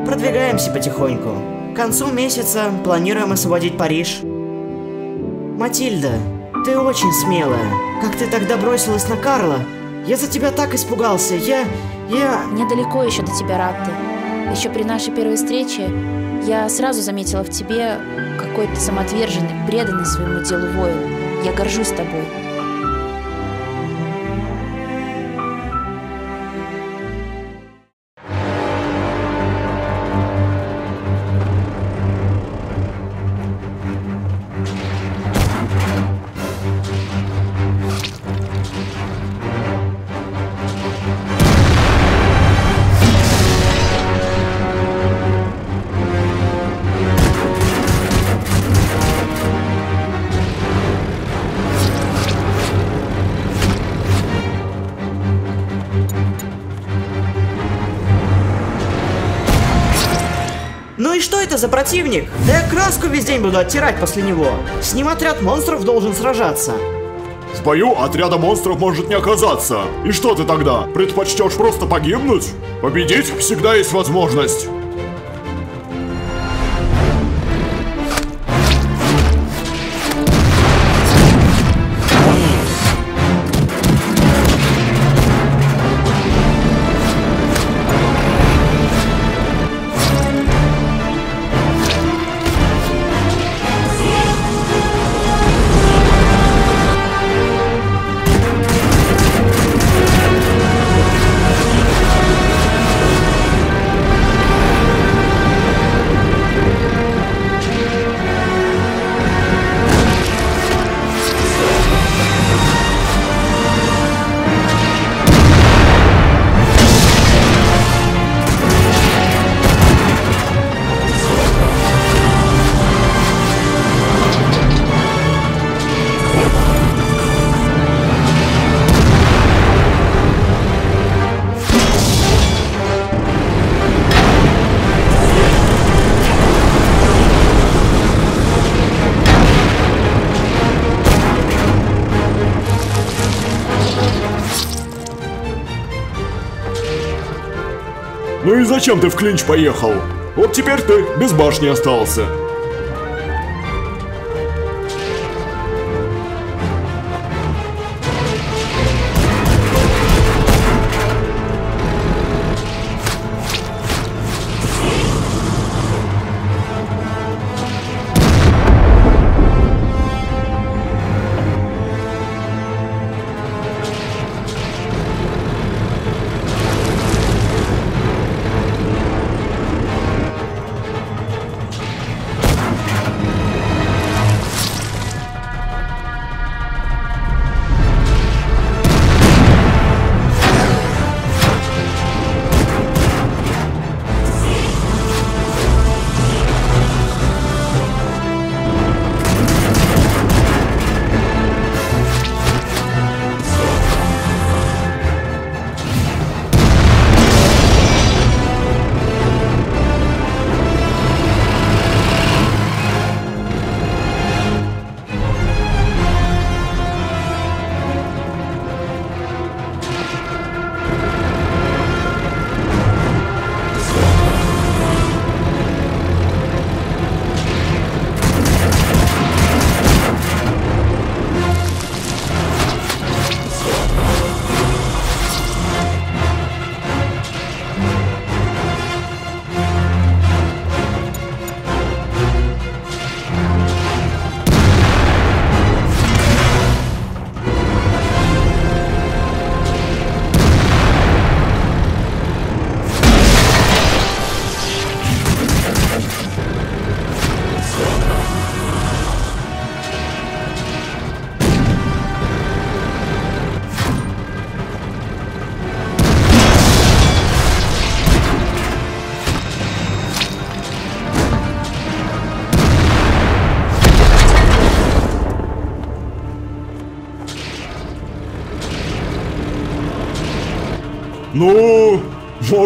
Продвигаемся потихоньку. К концу месяца планируем освободить Париж. Матильда, ты очень смелая. Как ты тогда бросилась на Карла? Я за тебя так испугался. Я... я... Мне далеко еще до тебя, Ратте. Еще при нашей первой встрече я сразу заметила в тебе какой-то самоотверженный, преданный своему делу воин. Я горжусь тобой. За противник? Да я краску весь день буду оттирать после него. С ним отряд монстров должен сражаться. В бою отряда монстров может не оказаться. И что ты тогда? Предпочтешь просто погибнуть? Победить всегда есть возможность. Зачем ты в клинч поехал? Вот теперь ты без башни остался.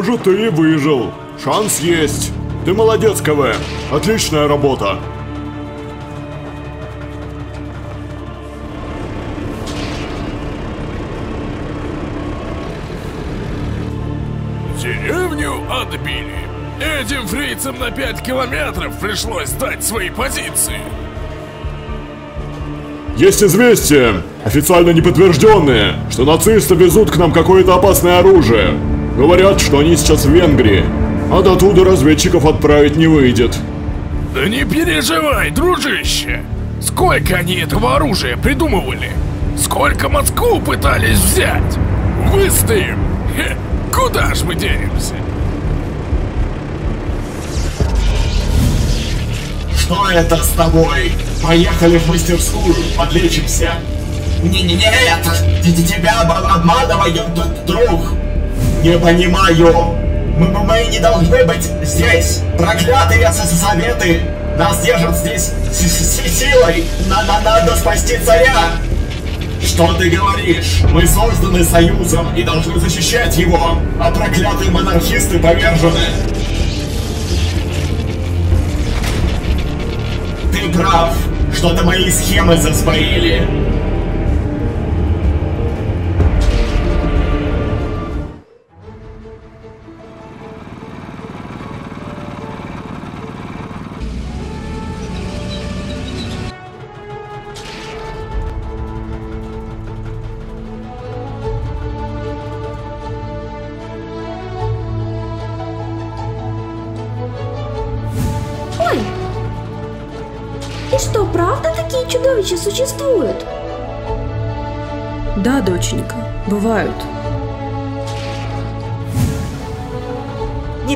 Может, ты выжил. Шанс есть. Ты молодец, КВ. Отличная работа. Деревню отбили. Этим фрицам на 5 километров пришлось сдать свои позиции. Есть известия, официально неподтвержденные, что нацисты везут к нам какое-то опасное оружие. Говорят, что они сейчас в Венгрии, а до туда разведчиков отправить не выйдет. Да не переживай, дружище. Сколько они этого оружия придумывали? Сколько Москву пытались взять? Выстоим. Хе, куда ж мы денемся? Что это с тобой? Поехали в мастерскую, подлечимся. Не-не-не, это тебя обманывают, друг. Не понимаю. Мы, мы не должны быть здесь. Проклятые советы нас держат здесь с, силой. На надо спасти царя. Что ты говоришь? Мы созданы союзом и должны защищать его, а проклятые монархисты повержены. Ты прав. Что-то мои схемы засвоили.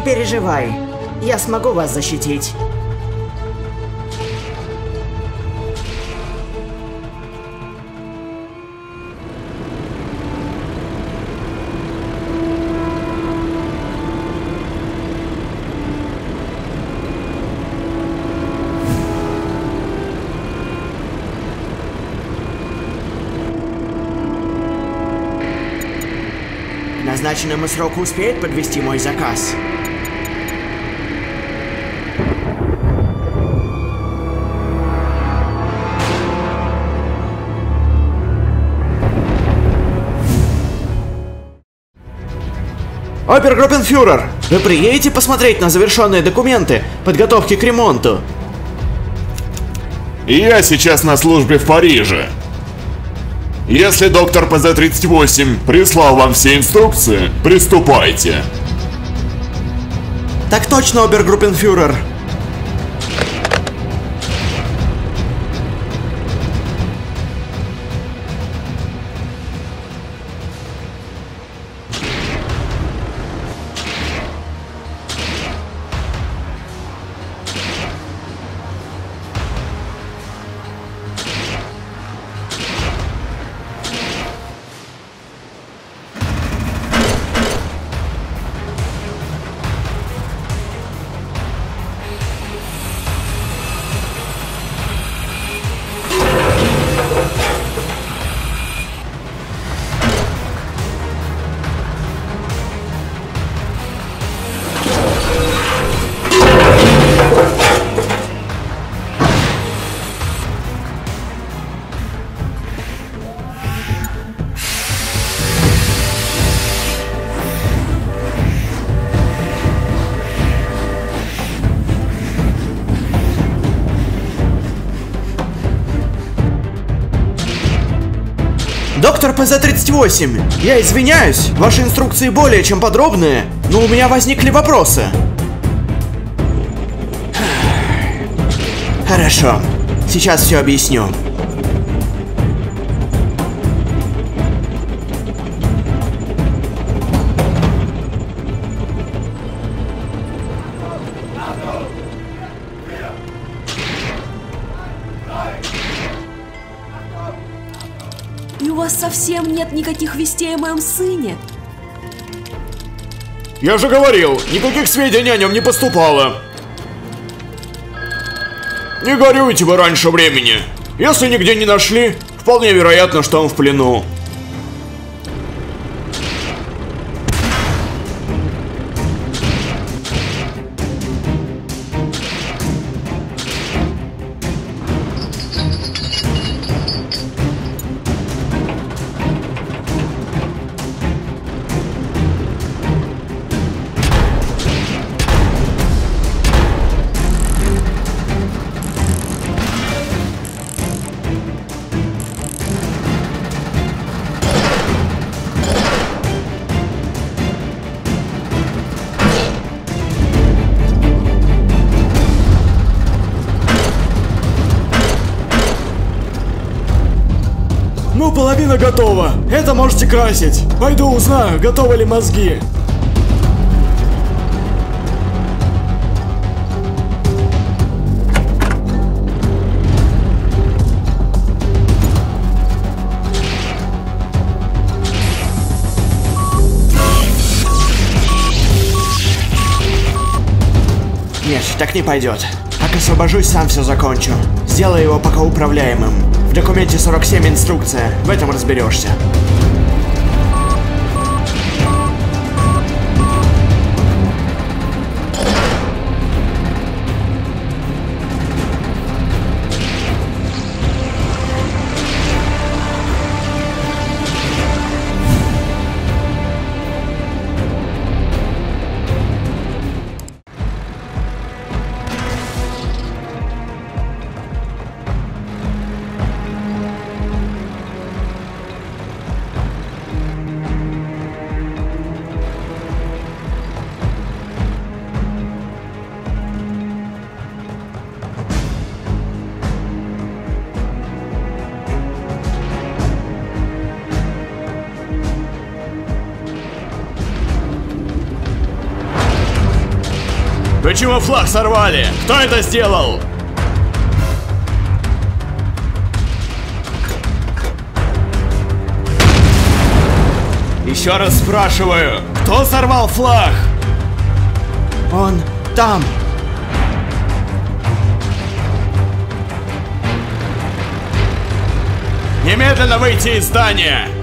Переживай, я смогу вас защитить. Назначенному сроку успеет подвести мой заказ. Опергруппенфюрер, вы приедете посмотреть на завершенные документы подготовки к ремонту? Я сейчас на службе в Париже. Если доктор ПЗ-38 прислал вам все инструкции, приступайте. Так точно, обергруппенфюрер. Доктор ПЗ-38, я извиняюсь, ваши инструкции более чем подробные, но у меня возникли вопросы. Хорошо, сейчас все объясню. Вас совсем нет никаких вестей о моем сыне? Я же говорил, никаких сведений о нем не поступало. Не горюйте вы раньше времени. Если нигде не нашли, вполне вероятно, что он в плену. Можете красить. Пойду узнаю, готовы ли мозги. Нет, так не пойдет. Как освобожусь, сам все закончу. Сделаю его пока управляемым. В документе 47 инструкция, в этом разберешься. Флаг сорвали? Кто это сделал? Еще раз спрашиваю, кто сорвал флаг? Он там. Немедленно выйти из здания!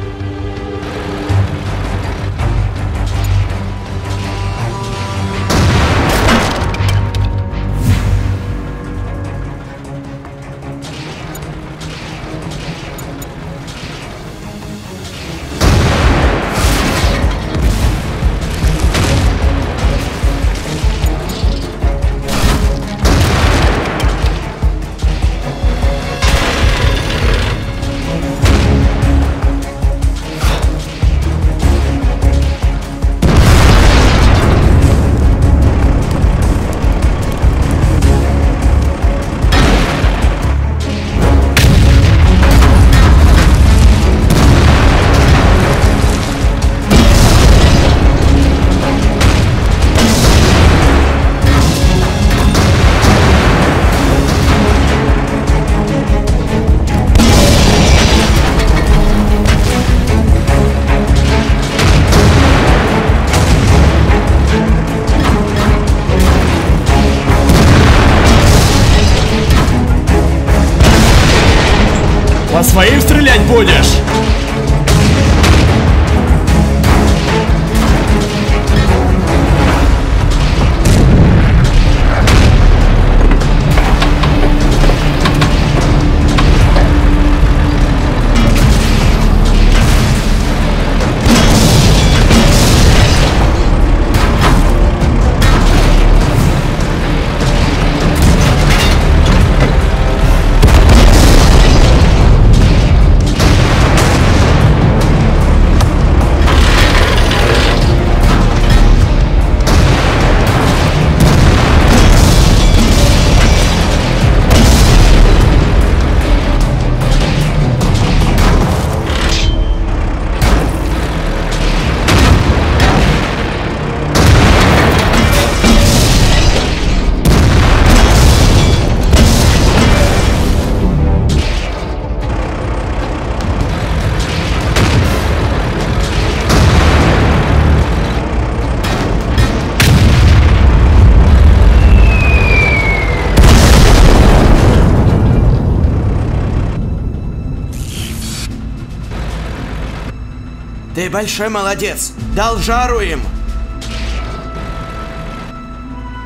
Большой молодец. Дал жару им.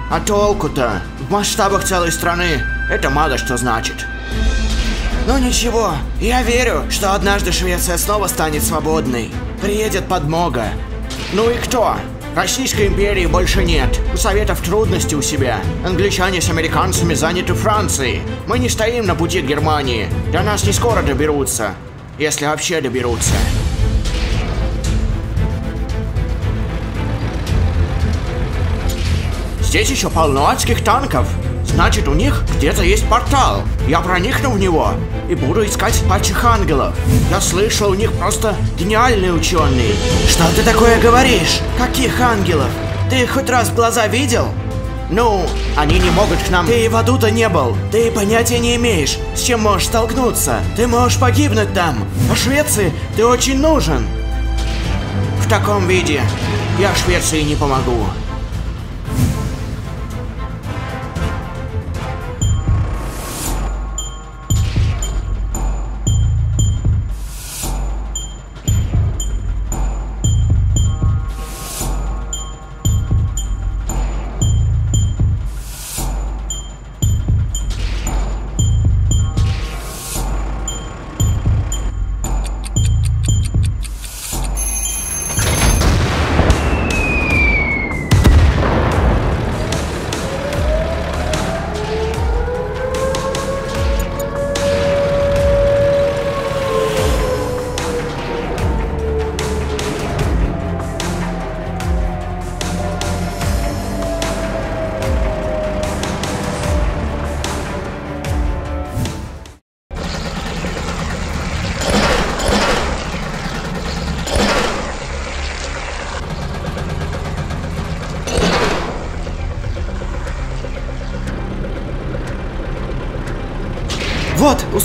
А толку-то? В масштабах целой страны это мало что значит. Ну ничего, я верю, что однажды Швеция снова станет свободной. Приедет подмога. Ну и кто? Российской империи больше нет. У Советов трудности у себя. Англичане с американцами заняты Францией. Мы не стоим на пути к Германии. До нас не скоро доберутся. Если вообще доберутся. Здесь еще полно адских танков. Значит, у них где-то есть портал. Я проникну в него и буду искать пачих ангелов. Я слышал, у них просто гениальные ученые. Что ты такое говоришь? Каких ангелов? Ты их хоть раз в глаза видел? Ну, они не могут к нам. Ты и в аду-то не был. Ты понятия не имеешь, с чем можешь столкнуться. Ты можешь погибнуть там. А Швеции ты очень нужен. В таком виде я Швеции не помогу.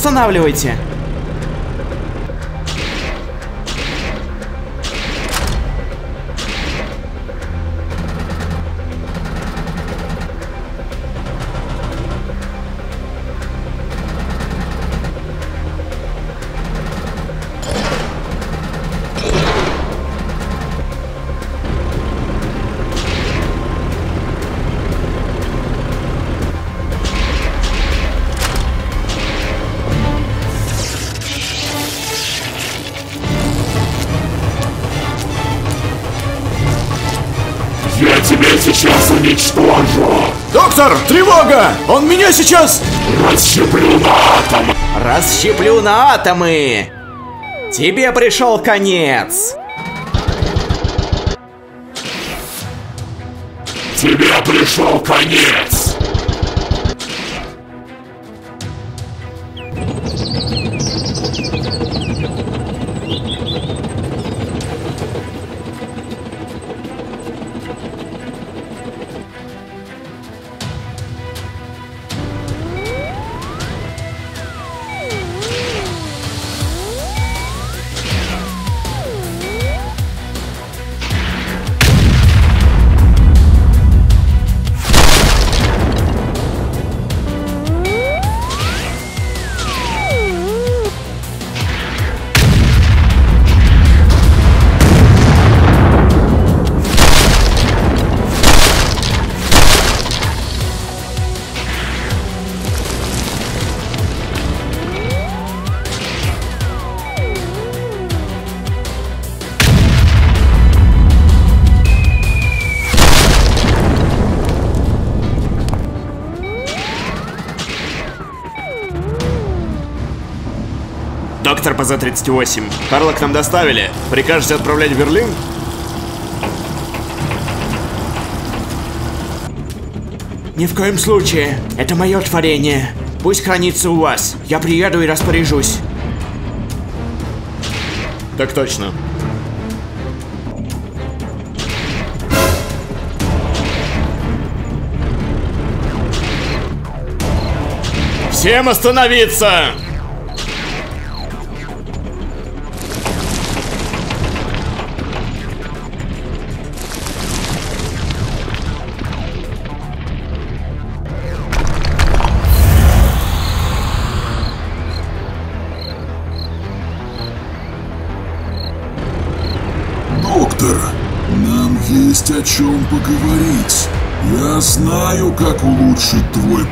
Вот, Он меня сейчас... Расщеплю на атомы! Расщеплю на атомы! Тебе пришел конец! Тебе пришел конец! Доктор ПЗ-38. Карла к нам доставили. Прикажете отправлять в Берлин? Ни в коем случае. Это мое творение. Пусть хранится у вас. Я приеду и распоряжусь. Так точно. Всем остановиться!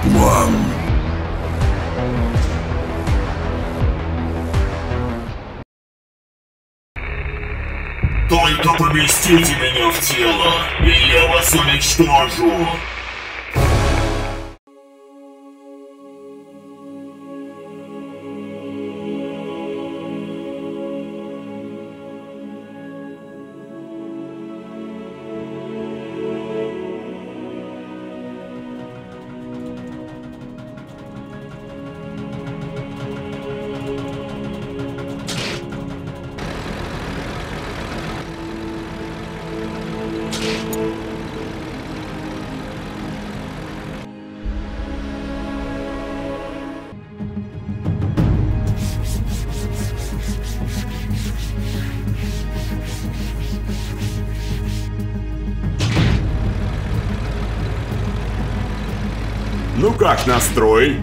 План. Только поместите меня в тело, и я вас уничтожу! Как настрой?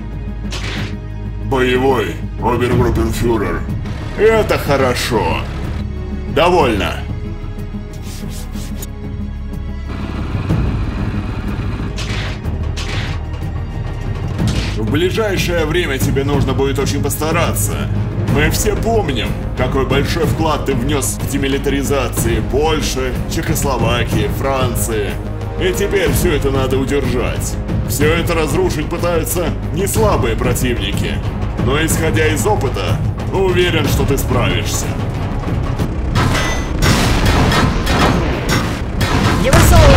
Боевой, обергруппенфюрер. Это хорошо. Довольно. В ближайшее время тебе нужно будет очень постараться. Мы все помним, какой большой вклад ты внес в демилитаризации Польши, Чехословакии, Франции. И теперь все это надо удержать. Все это разрушить пытаются не слабые противники. Но исходя из опыта, уверен, что ты справишься. Не высовывайтесь!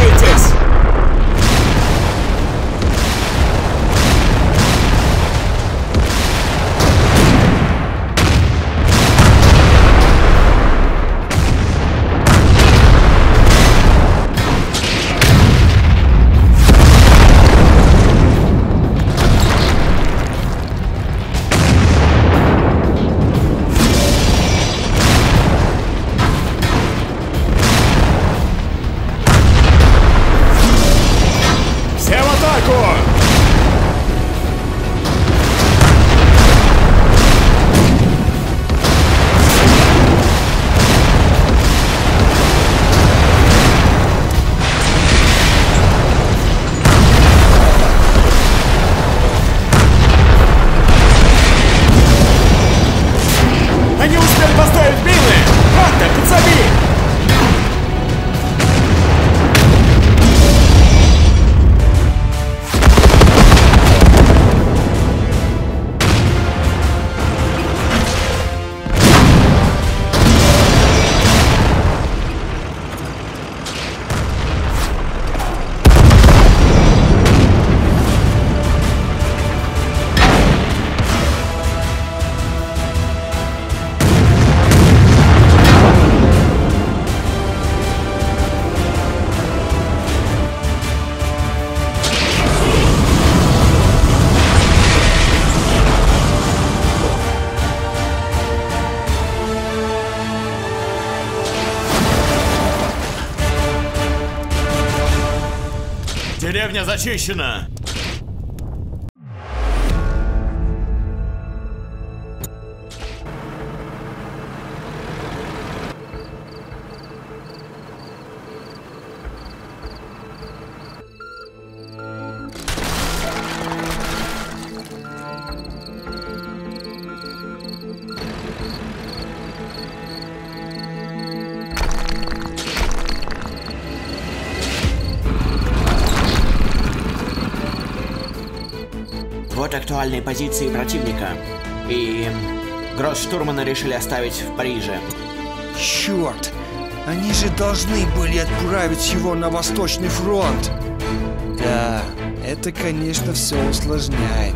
Деревня актуальные позиции противника. И Гроссштурмана решили оставить в Париже. Черт! Они же должны были отправить его на Восточный фронт. Да, это, конечно, все усложняет.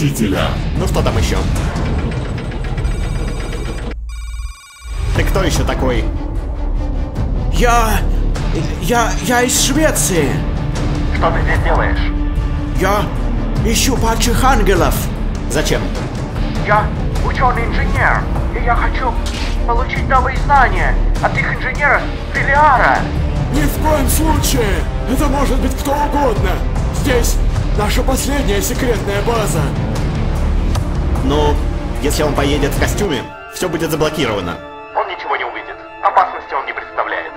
Носителя. Ну что там еще? Ты кто еще такой? Я... Я... Я из Швеции. Что ты здесь делаешь? Я ищу падших ангелов. Зачем? Я ученый-инженер, и я хочу получить новые знания от их инженера Филиара. Ни в коем случае! Это может быть кто угодно! Здесь наша последняя секретная база! Ну, если он поедет в костюме, все будет заблокировано. Он ничего не увидит. Опасности он не представляет.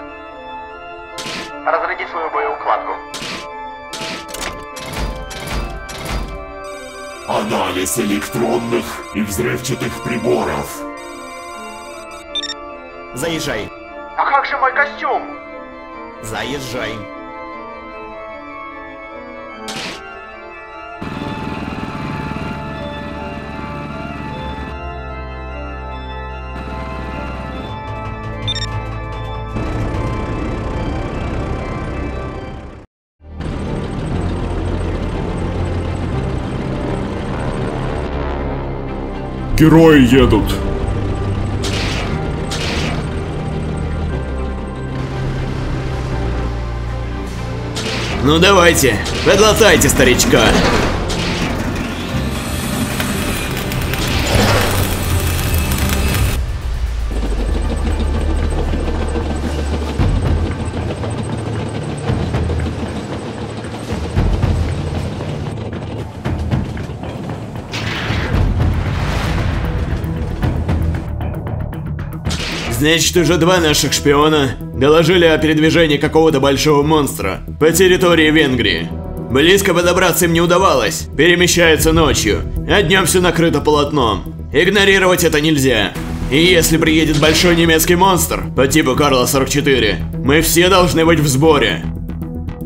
Разряди свою боеукладку. Анализ электронных и взрывчатых приборов. Заезжай. А как же мой костюм? Заезжай. Герои едут. Ну давайте, подлатайте старичка. Значит, уже два наших шпиона доложили о передвижении какого-то большого монстра по территории Венгрии. Близко подобраться им не удавалось, перемещаются ночью, а днем все накрыто полотном. Игнорировать это нельзя. И если приедет большой немецкий монстр по типу Карла 44, мы все должны быть в сборе.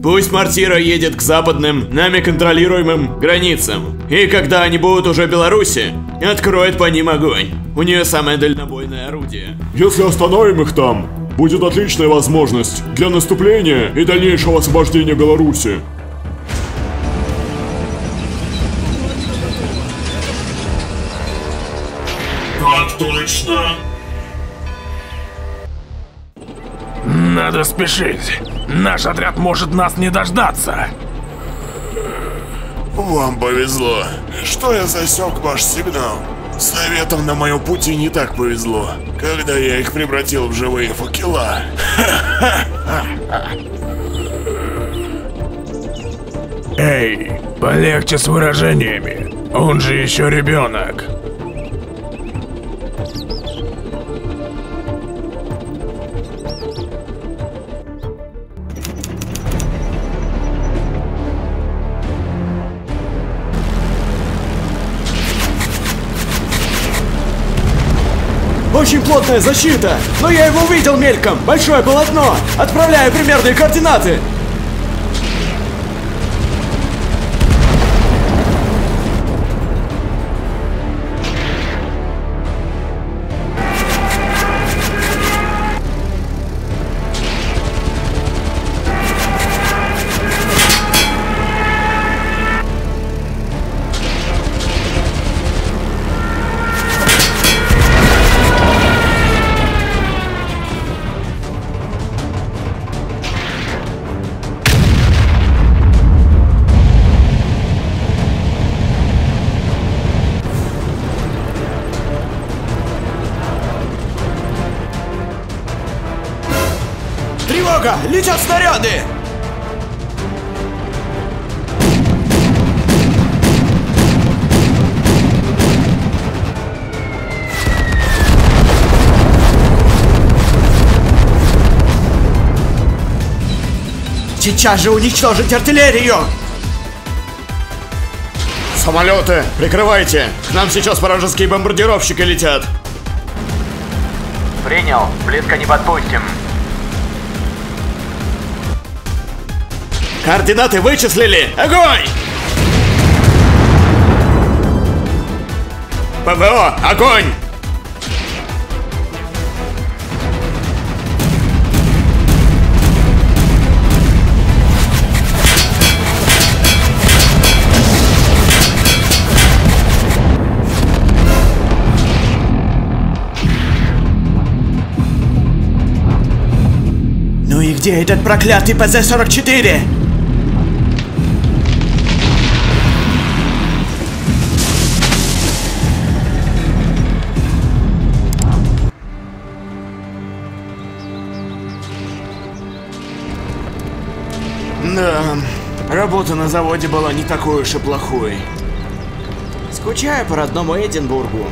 Пусть Мартира едет к западным, нами контролируемым границам. И когда они будут уже в Беларуси, откроет по ним огонь. У нее самое дальнобойное орудие. Если остановим их там, будет отличная возможность для наступления и дальнейшего освобождения Беларуси. Так точно. Надо спешить. Наш отряд может нас не дождаться. Вам повезло, что я засек ваш сигнал. Советом на моем пути не так повезло, когда я их превратил в живые факела. Эй, полегче с выражениями. Он же еще ребенок. Плотная защита, но я его увидел мельком. Большое полотно. Отправляю примерные координаты. Сейчас же уничтожить артиллерию! Самолеты, прикрывайте! К нам сейчас вражеские бомбардировщики летят! Принял. Близко не подпустим. Координаты вычислили! Огонь! ПВО, огонь! Где этот проклятый ПЗ-44? Да, работа на заводе была не такой уж и плохой. Скучаю по родному Эдинбургу.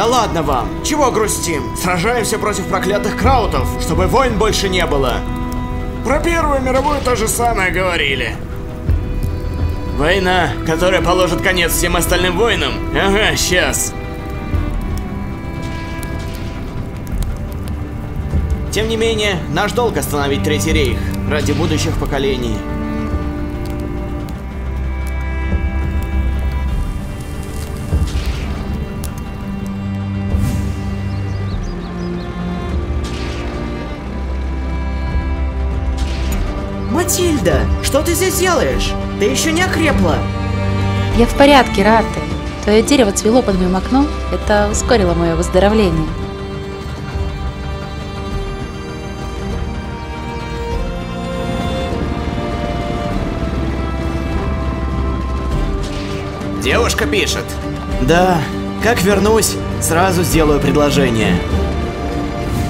Да ладно вам, чего грустим? Сражаемся против проклятых краутов, чтобы войн больше не было. Про Первую мировую то же самое говорили. Война, которая положит конец всем остальным войнам? Ага, сейчас. Тем не менее, наш долг остановить Третий Рейх ради будущих поколений. Что ты здесь делаешь? Ты еще не окрепла. Я в порядке, Раты. Твое дерево цвело под моим окном, это ускорило мое выздоровление. Девушка пишет. Да, как вернусь, сразу сделаю предложение.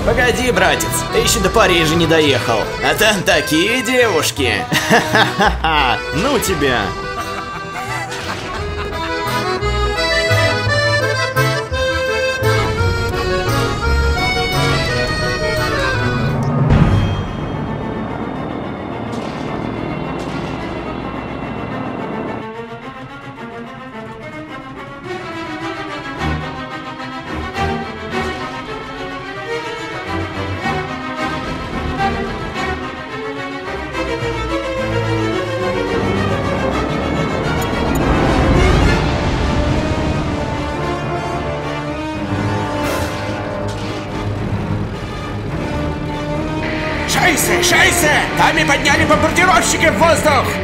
Погоди, братец, ты еще до Парижа не доехал. А там такие девушки. [LAUGHS] Ха-ха-ха. Ну тебя. Бомбардировщики в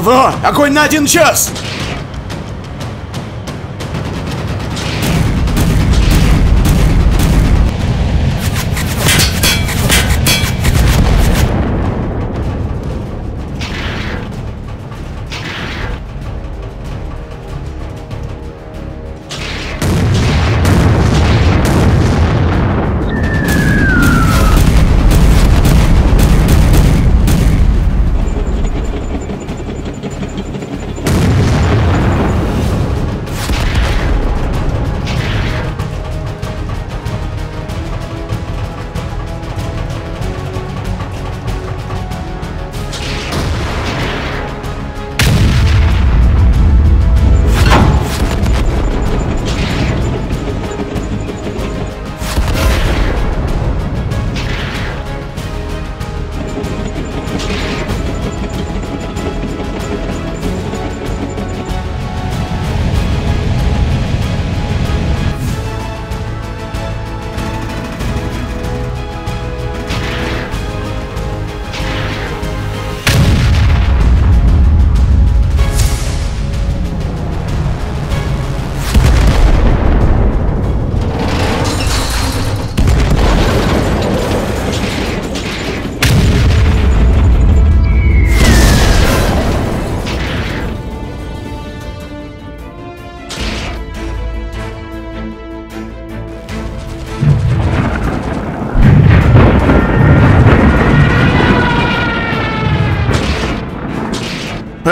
Во! Огонь на один час!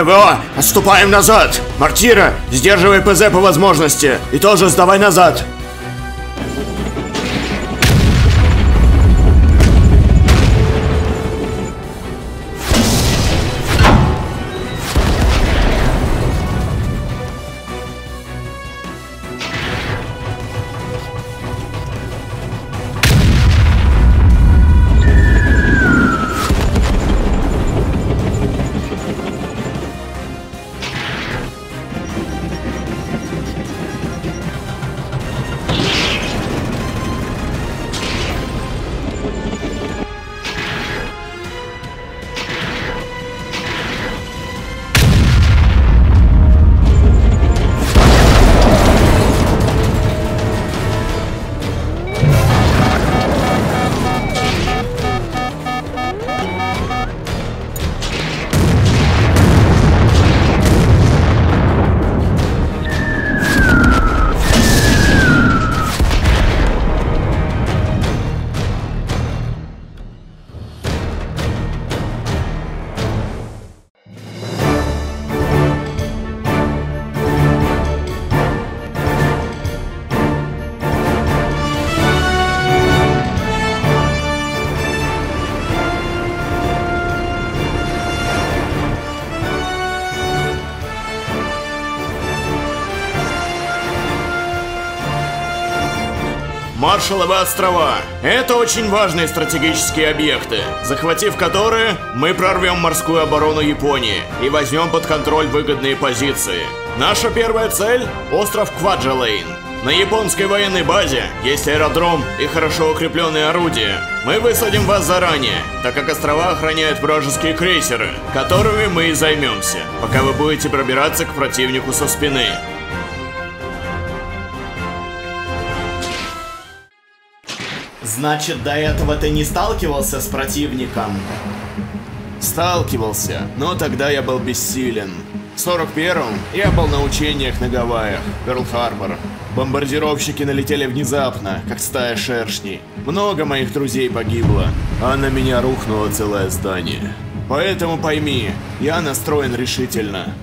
ПВО, отступаем назад! Мартира, сдерживай ПЗ по возможности. И тоже сдавай назад. Маршалловы острова. Это очень важные стратегические объекты, захватив которые, мы прорвем морскую оборону Японии и возьмем под контроль выгодные позиции. Наша первая цель – остров Кваджалейн. На японской военной базе есть аэродром и хорошо укрепленные орудия. Мы высадим вас заранее, так как острова охраняют вражеские крейсеры, которыми мы и займемся, пока вы будете пробираться к противнику со спины. Значит, до этого ты не сталкивался с противником? Сталкивался, но тогда я был бессилен. В 41-м я был на учениях на Гавайях, Перл-Харбор. Бомбардировщики налетели внезапно, как стая шершней. Много моих друзей погибло, а на меня рухнуло целое здание. Поэтому пойми, я настроен решительно.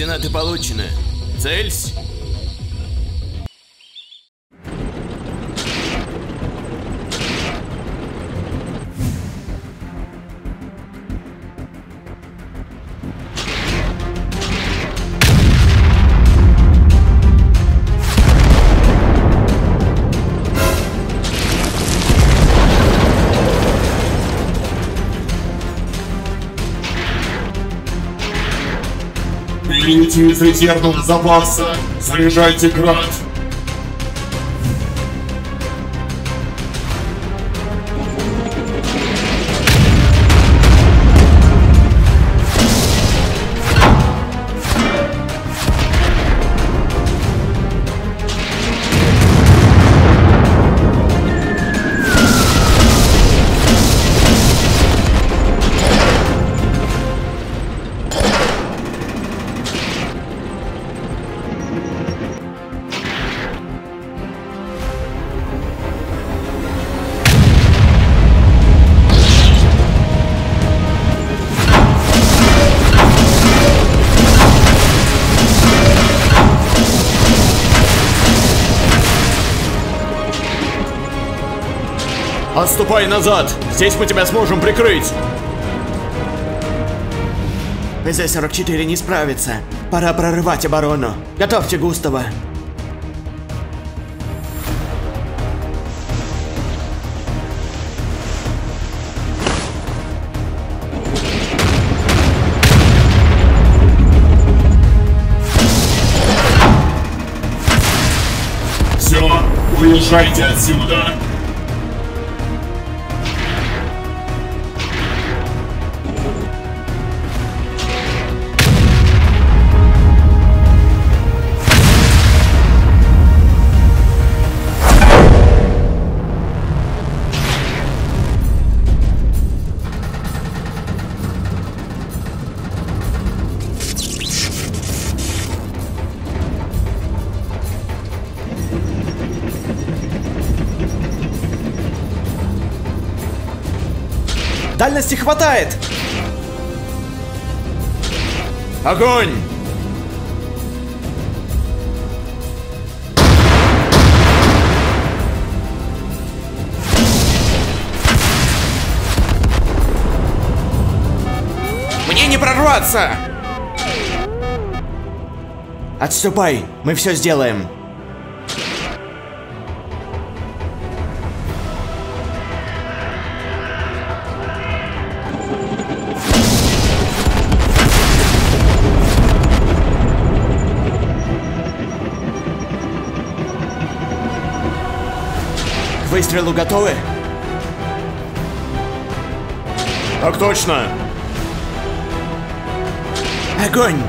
Координаты получены. Цельсь. Берите из резервного запаса. Заряжайте град. Отступай назад! Здесь мы тебя сможем прикрыть! ПЗ-44 не справится. Пора прорывать оборону. Готовьте Густава. Все, уезжайте отсюда. Дальности хватает! Огонь! Мне не прорваться! Отступай, мы все сделаем. Выстрелу готовы? Так точно! Огонь!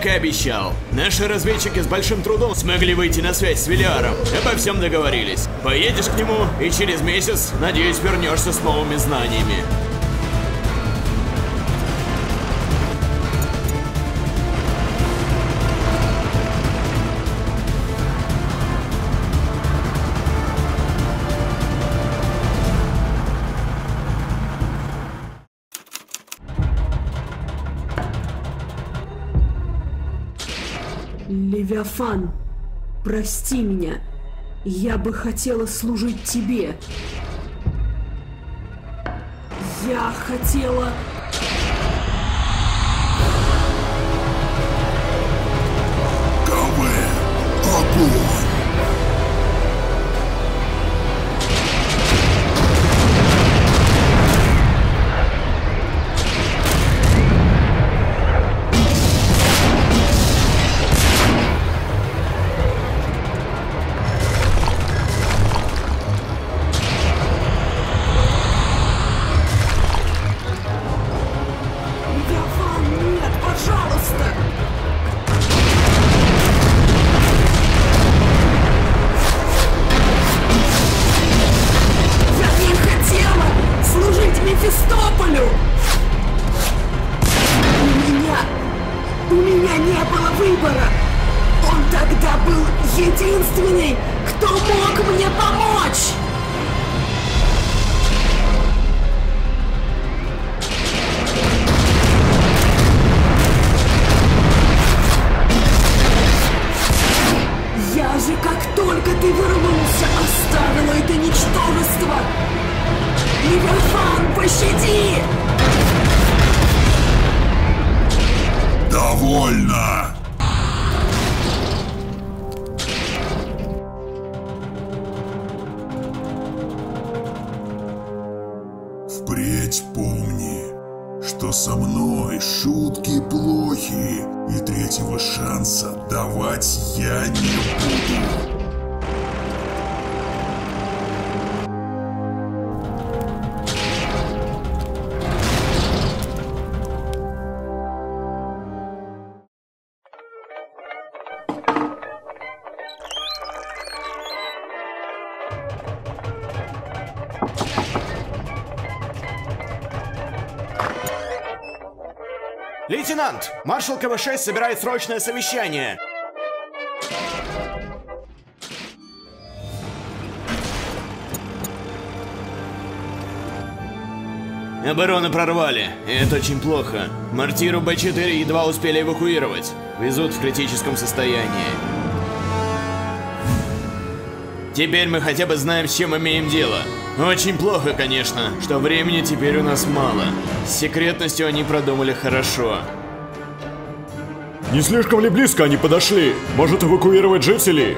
Как и обещал, наши разведчики с большим трудом смогли выйти на связь с Велиаром. Обо всем договорились. Поедешь к нему и через месяц, надеюсь, вернешься с новыми знаниями. Левиафан, прости меня. Я бы хотела служить тебе. Я хотела... маршал КВ-6 собирает срочное совещание. Оборону прорвали, это очень плохо. Мортиру Б-4 едва успели эвакуировать. Везут в критическом состоянии. Теперь мы хотя бы знаем, с чем имеем дело. Очень плохо, конечно, что времени теперь у нас мало. С секретностью они продумали хорошо. Не слишком ли близко они подошли? Может эвакуировать жителей?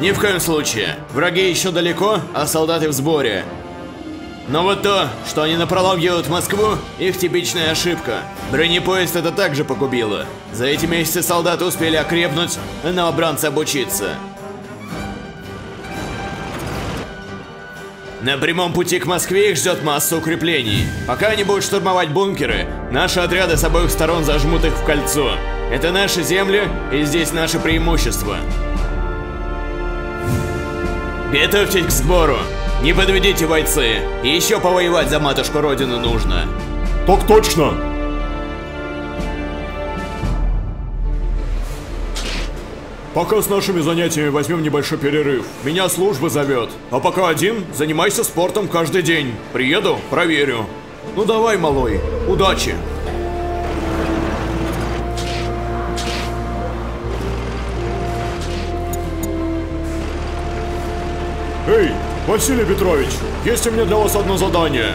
Ни в коем случае. Враги еще далеко, а солдаты в сборе. Но вот то, что они напролом в Москву, их типичная ошибка. Бронепоезд это также погубило. За эти месяцы солдаты успели окрепнуть, а новобранцы обучиться. На прямом пути к Москве их ждет масса укреплений. Пока они будут штурмовать бункеры, наши отряды с обоих сторон зажмут их в кольцо. Это наши земли, и здесь наше преимущество. Готовьтесь к сбору. Не подведите бойцы. Еще повоевать за матушку родину нужно. Так точно. Пока с нашими занятиями возьмем небольшой перерыв. Меня служба зовет. А пока один, занимайся спортом каждый день. Приеду, проверю. Ну давай, малой, удачи. Эй, Василий Петрович, есть у меня для вас одно задание.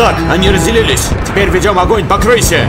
Так, они разделились. Теперь ведем огонь, покройся.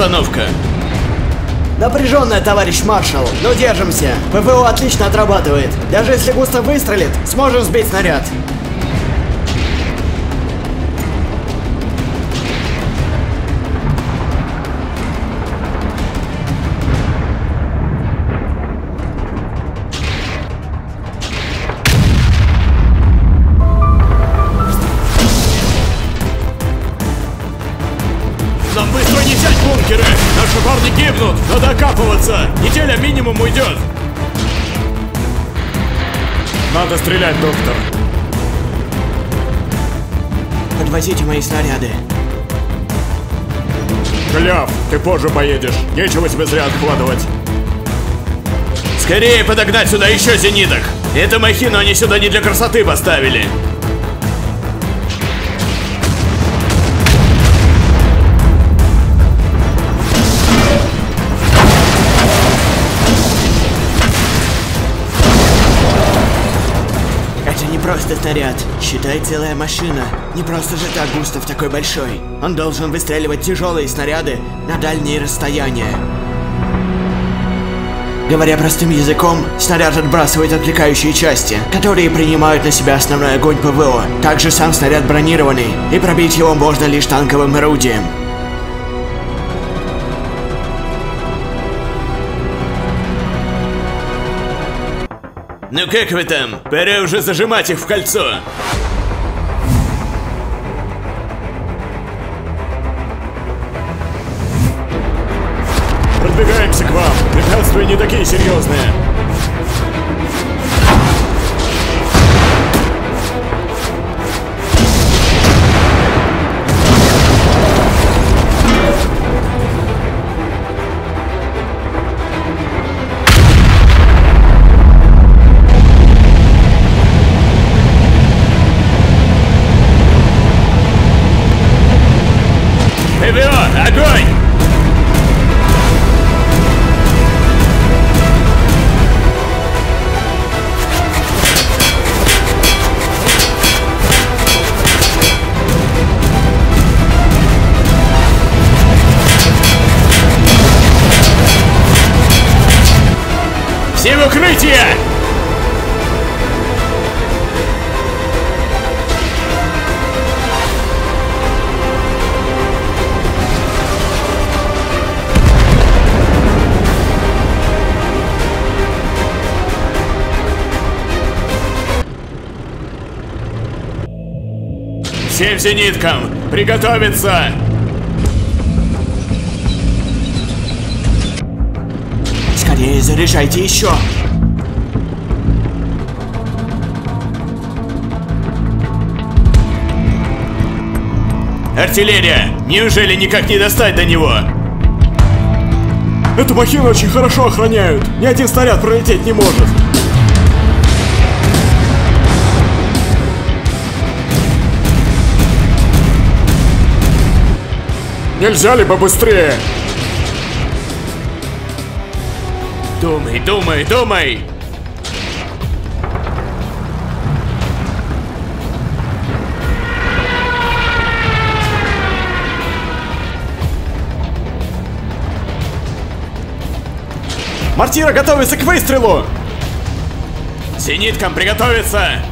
обстановка? Напряженная, товарищ маршал, но держимся. ПВО отлично отрабатывает. Даже если густо выстрелит, сможем сбить снаряд. Надо стрелять, доктор. Подвозите мои снаряды. Кляв, ты позже поедешь. Нечего тебе зря откладывать. Скорее подогнать сюда еще зениток. Эту махину они сюда не для красоты поставили. Просто снаряд, считай целая машина. Не просто же так Густав такой большой. Он должен выстреливать тяжелые снаряды на дальние расстояния. Говоря простым языком, снаряд отбрасывает отвлекающие части, которые принимают на себя основной огонь ПВО. Также сам снаряд бронированный, и пробить его можно лишь танковым орудием. Как вы там? Пора уже зажимать их в кольцо. Продвигаемся к вам. Препятствия не такие серьезные. Всем зениткам приготовиться! Скорее заряжайте еще! Артиллерия! Неужели никак не достать до него? Эту махину очень хорошо охраняют. Ни один снаряд пролететь не может. Нельзя ли побыстрее? Думай, думай, думай! Мортира готовится к выстрелу! Зениткам приготовиться!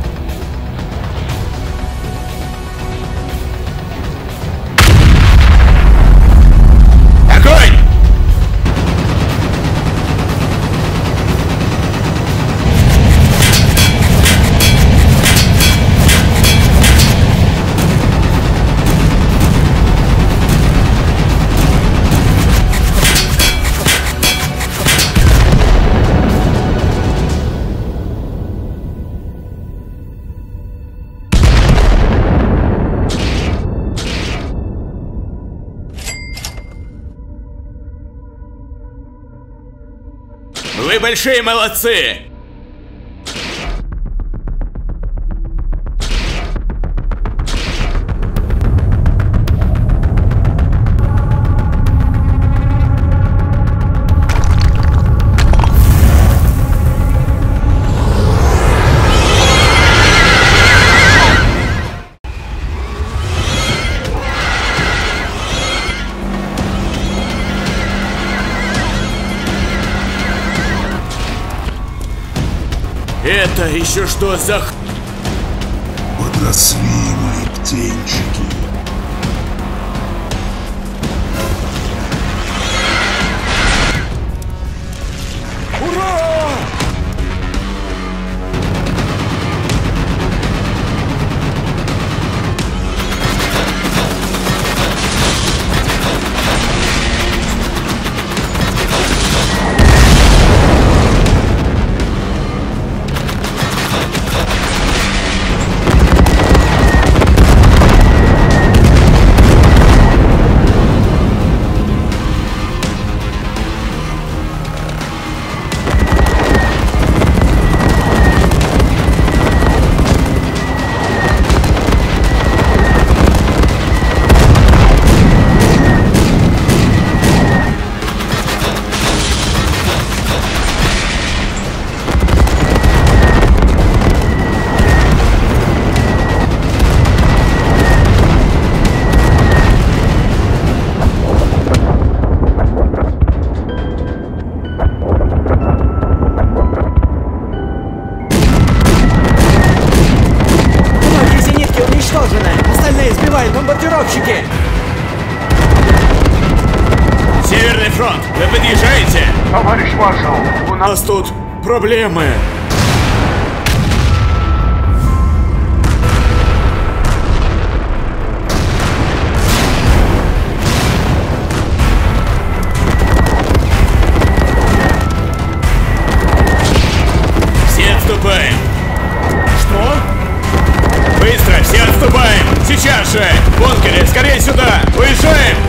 Большие молодцы! Еще что за. Подросли нас тут проблемы. Все отступаем. Что? Быстро, все отступаем! Сейчас же! Бункеры, скорее сюда! Уезжаем!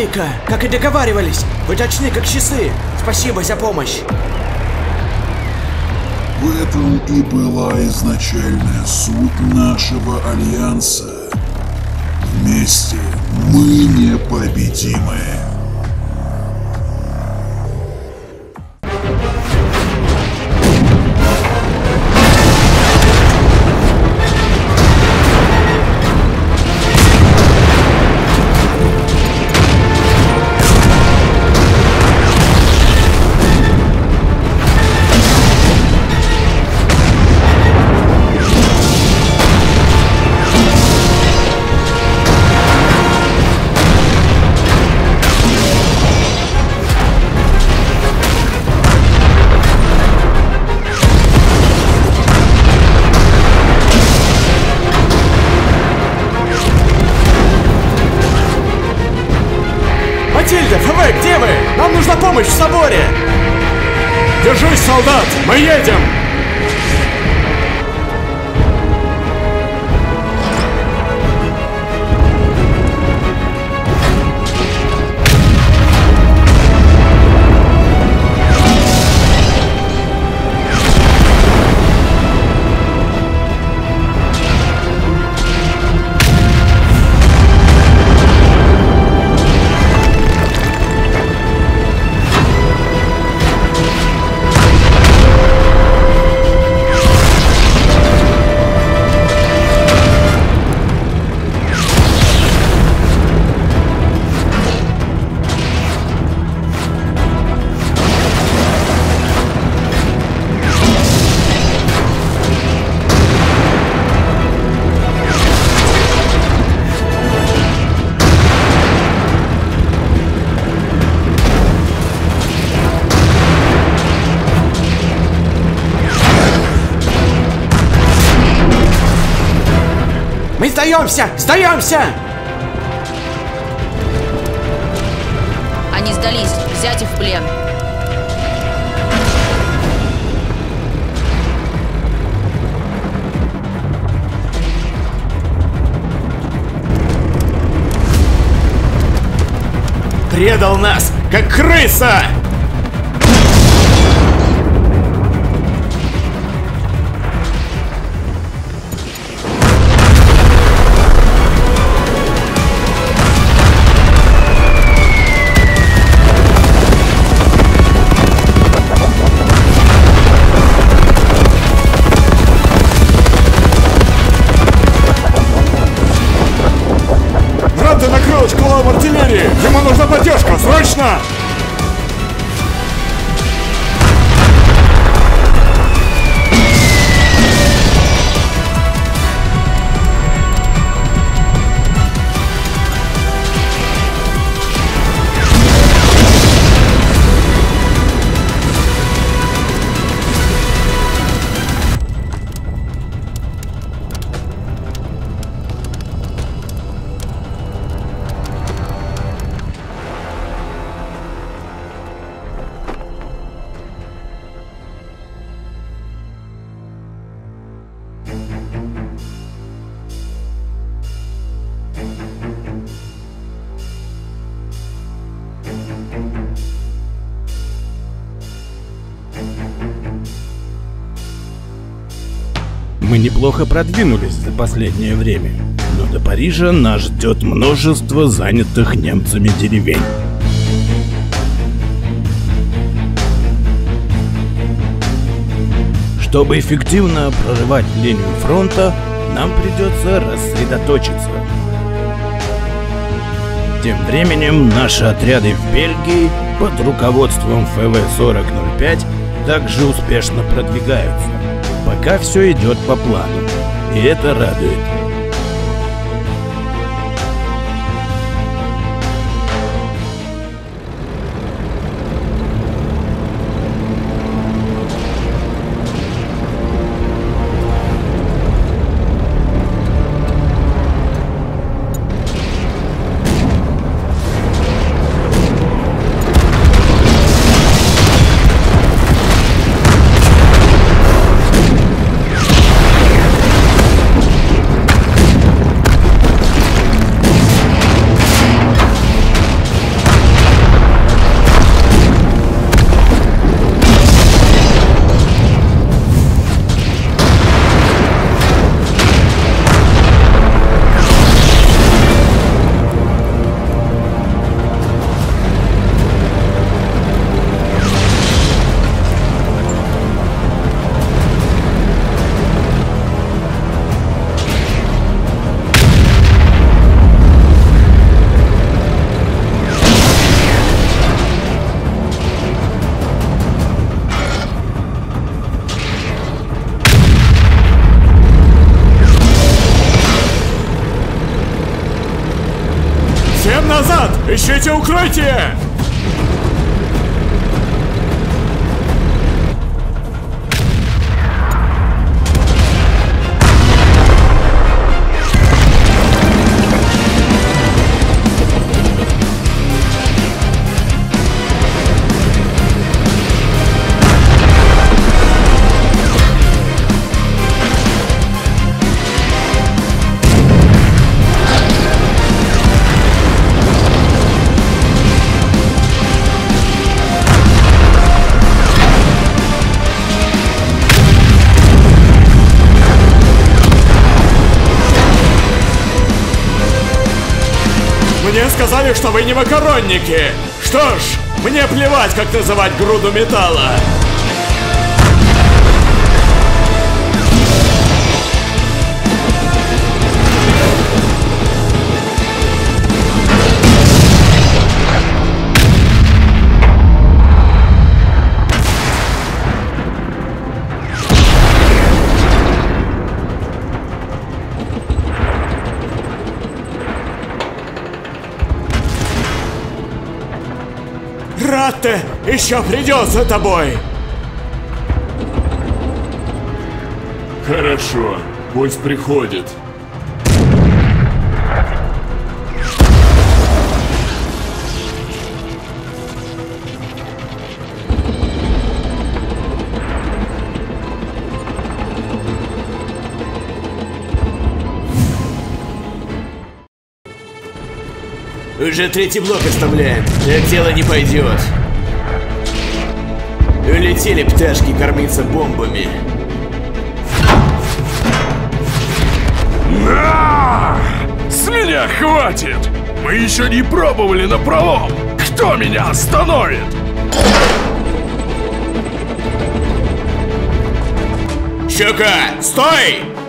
Владыка, как и договаривались, вы точны как часы. Спасибо за помощь. В этом и была изначальная суть нашего альянса. Вместе мы непобедимы. Солдат! Мы едем! Сдаемся! Сдаемся! Они сдались, взять их в плен. Предал нас, как крыса! Продвинулись за последнее время. Но до Парижа нас ждет множество занятых немцами деревень. Чтобы эффективно прорывать линию фронта, нам придется рассредоточиться. Тем временем наши отряды в Бельгии под руководством ФВ-4005 также успешно продвигаются. Пока все идет по плану, и это радует. Что вы не макаронники. Что ж, мне плевать, как называть груду металла. Еще придет за тобой. Хорошо, пусть приходит. Уже третий блок оставляем. Так дело не пойдет. Улетели пташки кормиться бомбами. На! С меня хватит! Мы еще не пробовали на пролом! Кто меня остановит? Щука, стой!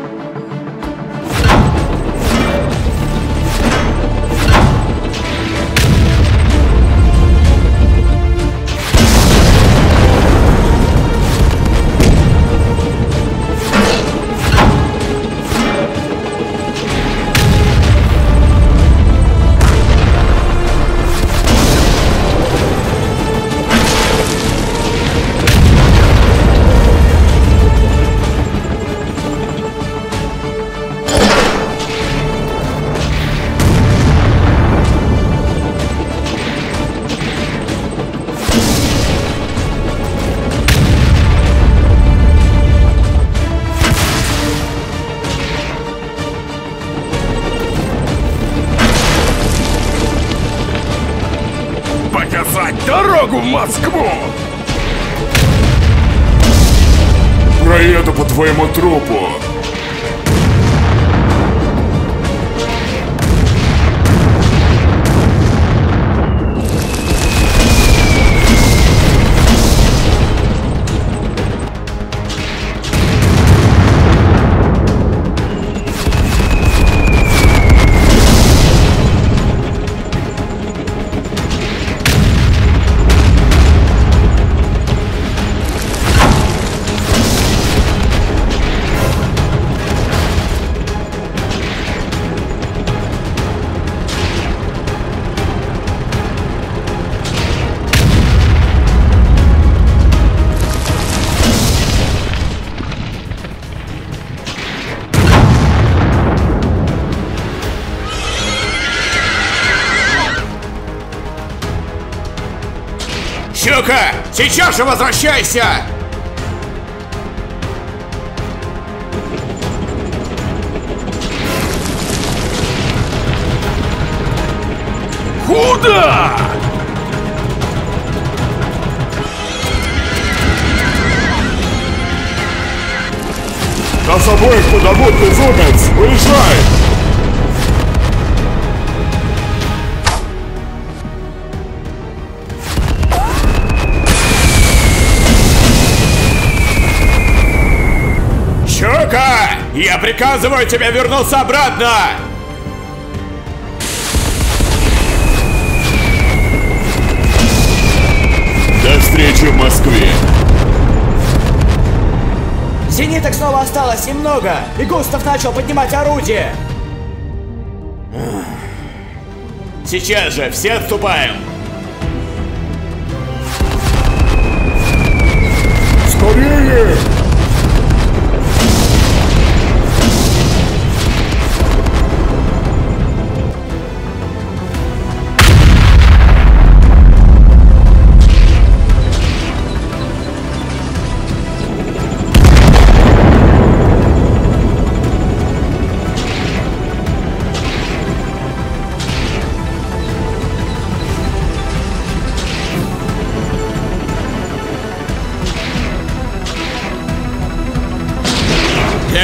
Сейчас же возвращайся! Куда? Нас обоих подобут безумец! Уезжай! Приказываю тебе вернуться обратно! До встречи в Москве! Зениток снова осталось немного, и Густав начал поднимать орудие. Сейчас же, все отступаем! Скорее!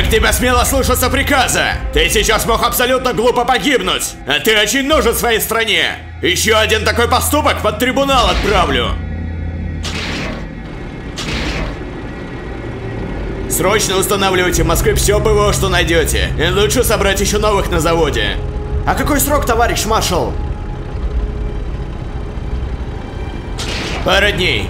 Как тебя смело слушаться приказа? Ты сейчас мог абсолютно глупо погибнуть, а ты очень нужен своей стране. Еще один такой поступок под трибунал отправлю. Срочно устанавливайте в Москве все ПВО, что найдете. И лучше собрать еще новых на заводе. А какой срок, товарищ маршал? Пара дней.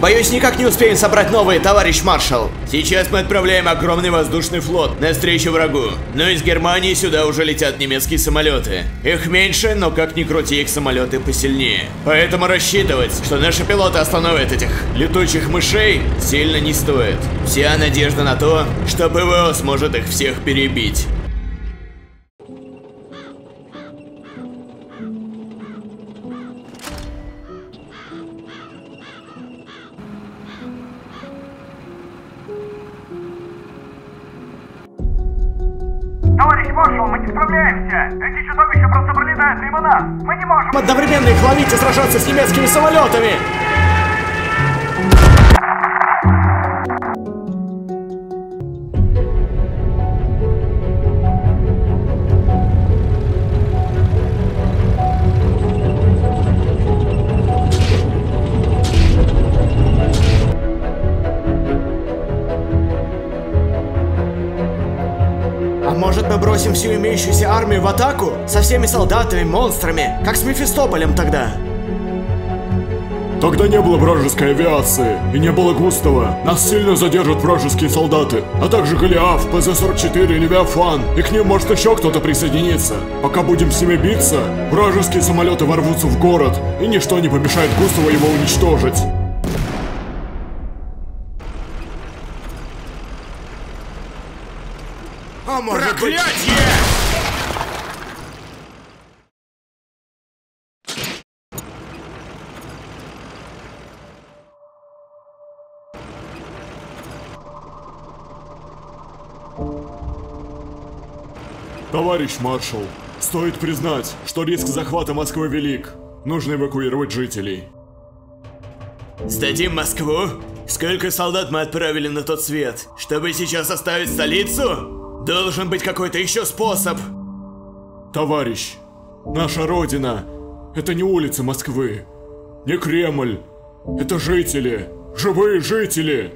Боюсь, никак не успеем собрать новые, товарищ маршал. Сейчас мы отправляем огромный воздушный флот навстречу врагу. Но из Германии сюда уже летят немецкие самолеты. Их меньше, но как ни крути, их самолеты посильнее. Поэтому рассчитывать, что наши пилоты остановят этих летучих мышей, сильно не стоит. Вся надежда на то, что ПВО сможет их всех перебить. Одновременно их ловить и сражаться с немецкими самолетами! Бросим всю имеющуюся армию в атаку? Со всеми солдатами, монстрами, как с Мефистополем тогда? Тогда не было вражеской авиации и не было Густава. Нас сильно задержат вражеские солдаты, а также Голиаф, ПЗ-44 и Левиафан. И к ним может еще кто-то присоединиться. Пока будем с ними биться, вражеские самолеты ворвутся в город, и ничто не помешает Густаву его уничтожить. Товарищ маршал, стоит признать, что риск захвата Москвы велик. Нужно эвакуировать жителей. Сдадим Москву? Сколько солдат мы отправили на тот свет, чтобы сейчас оставить столицу? Должен быть какой-то еще способ. Товарищ, наша родина – это не улицы Москвы, не Кремль. Это жители, живые жители.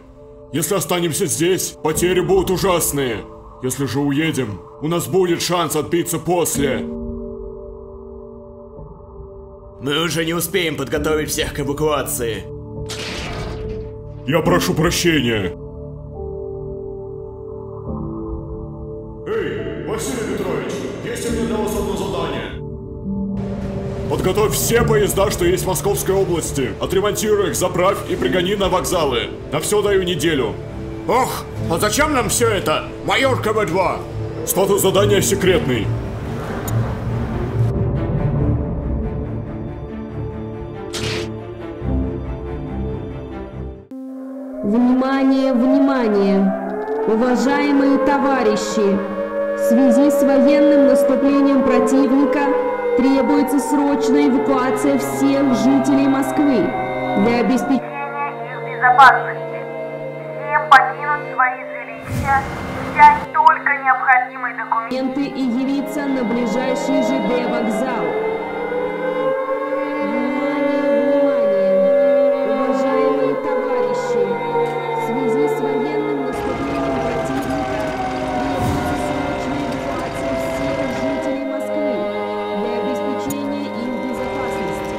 Если останемся здесь, потери будут ужасные. Если же уедем, у нас будет шанс отбиться после. Мы уже не успеем подготовить всех к эвакуации. Я прошу прощения. Эй, Василий Петрович, есть у меня для вас одно задание. Подготовь все поезда, что есть в Московской области. Отремонтируй их, заправь и пригони на вокзалы. На все даю неделю. Ох, а зачем нам все это? Майор КБ-2! Статус задания секретный. Внимание, внимание! Уважаемые товарищи! В связи с военным наступлением противника требуется срочная эвакуация всех жителей Москвы для обеспечения их безопасности. Всем покинуть свои жилища, взять только необходимые документы и явиться на ближайший ЖД вокзал. Внимание, внимание! Уважаемые товарищи! В связи с военным наступлением противника требуется срочная эвакуация всех жителей Москвы для обеспечения их безопасности.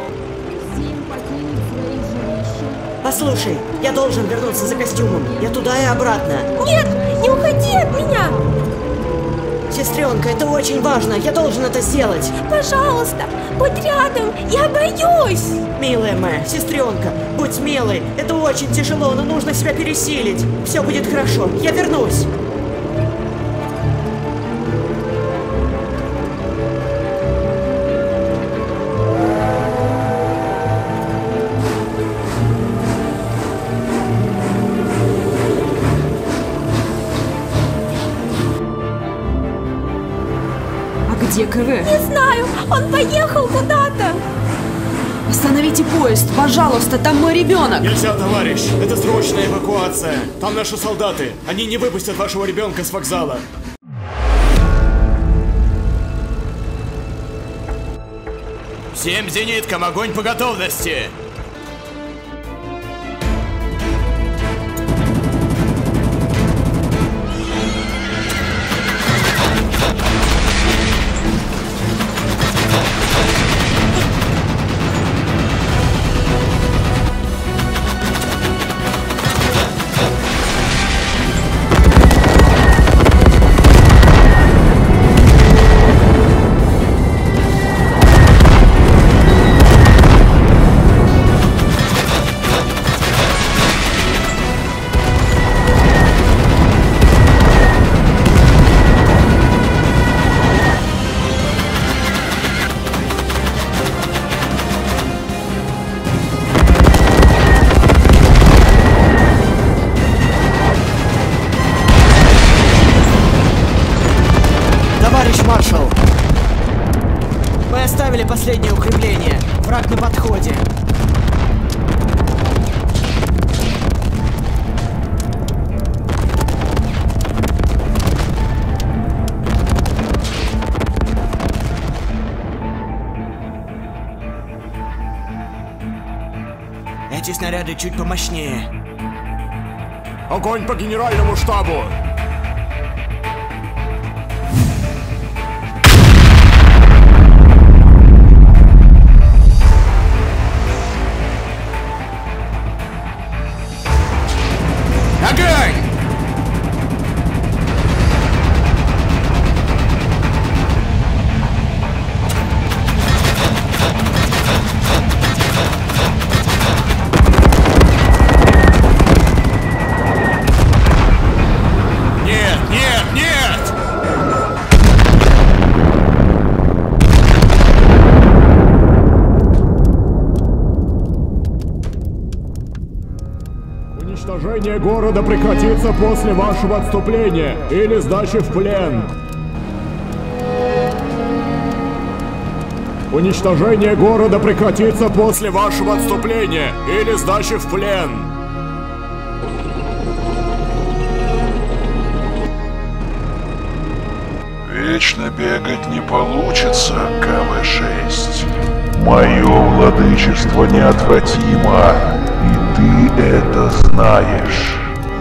Всем покинуть свои жилища Послушай, я должен вернуться за костюмом. Я туда и обратно. Нет, не уходи от меня! Сестренка, это очень важно. Я должен это сделать. Пожалуйста, будь рядом, я боюсь! Милая моя, сестренка, будь смелой. Это очень тяжело, но нужно себя пересилить. Все будет хорошо. Я вернусь. КВ? Не знаю, он поехал куда-то! Остановите поезд, пожалуйста, там мой ребенок. Нельзя, товарищ. Это срочная эвакуация. Там наши солдаты. Они не выпустят вашего ребенка с вокзала. Всем зениткам огонь по готовности! Чуть помощнее. Огонь по генеральному штабу! Уничтожение города прекратится после вашего отступления или сдачи в плен. Уничтожение города прекратится после вашего отступления или сдачи в плен. Вечно бегать не получится, КВ-6. Мое владычество неотвратимо, ты это знаешь.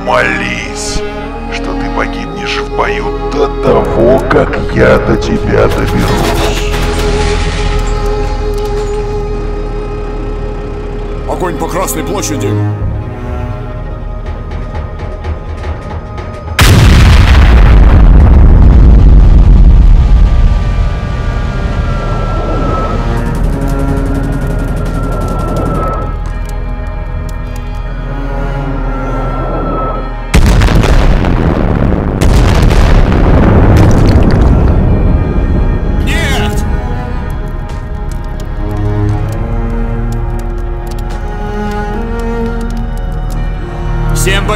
Молись, что ты погибнешь в бою до того, как я до тебя доберусь. Огонь по Красной площади!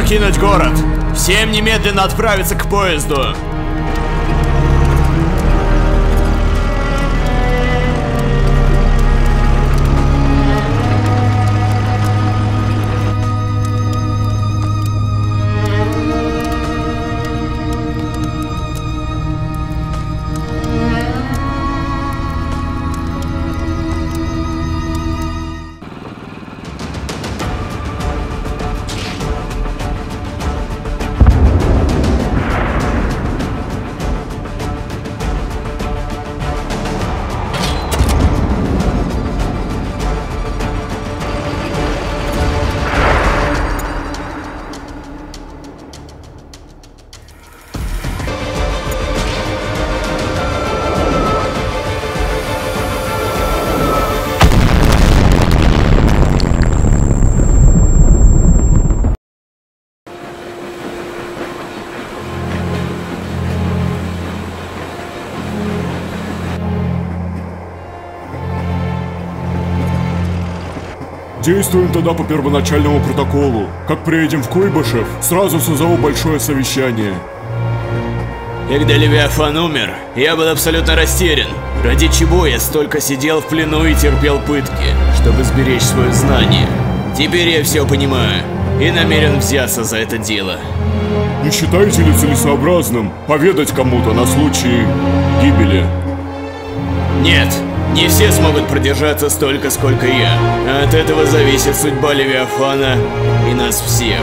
Покинуть город! Всем немедленно отправиться к поезду! Действуем тогда по первоначальному протоколу. Как приедем в Куйбышев, сразу созову большое совещание. Когда Левиафан умер, я был абсолютно растерян. Ради чего я столько сидел в плену и терпел пытки, чтобы сберечь свое знание. Теперь я все понимаю и намерен взяться за это дело. Не считаете ли целесообразным поведать кому-то на случай гибели? Нет, не все смогут продержаться столько, сколько я. От этого зависит судьба Левиафана и нас всех.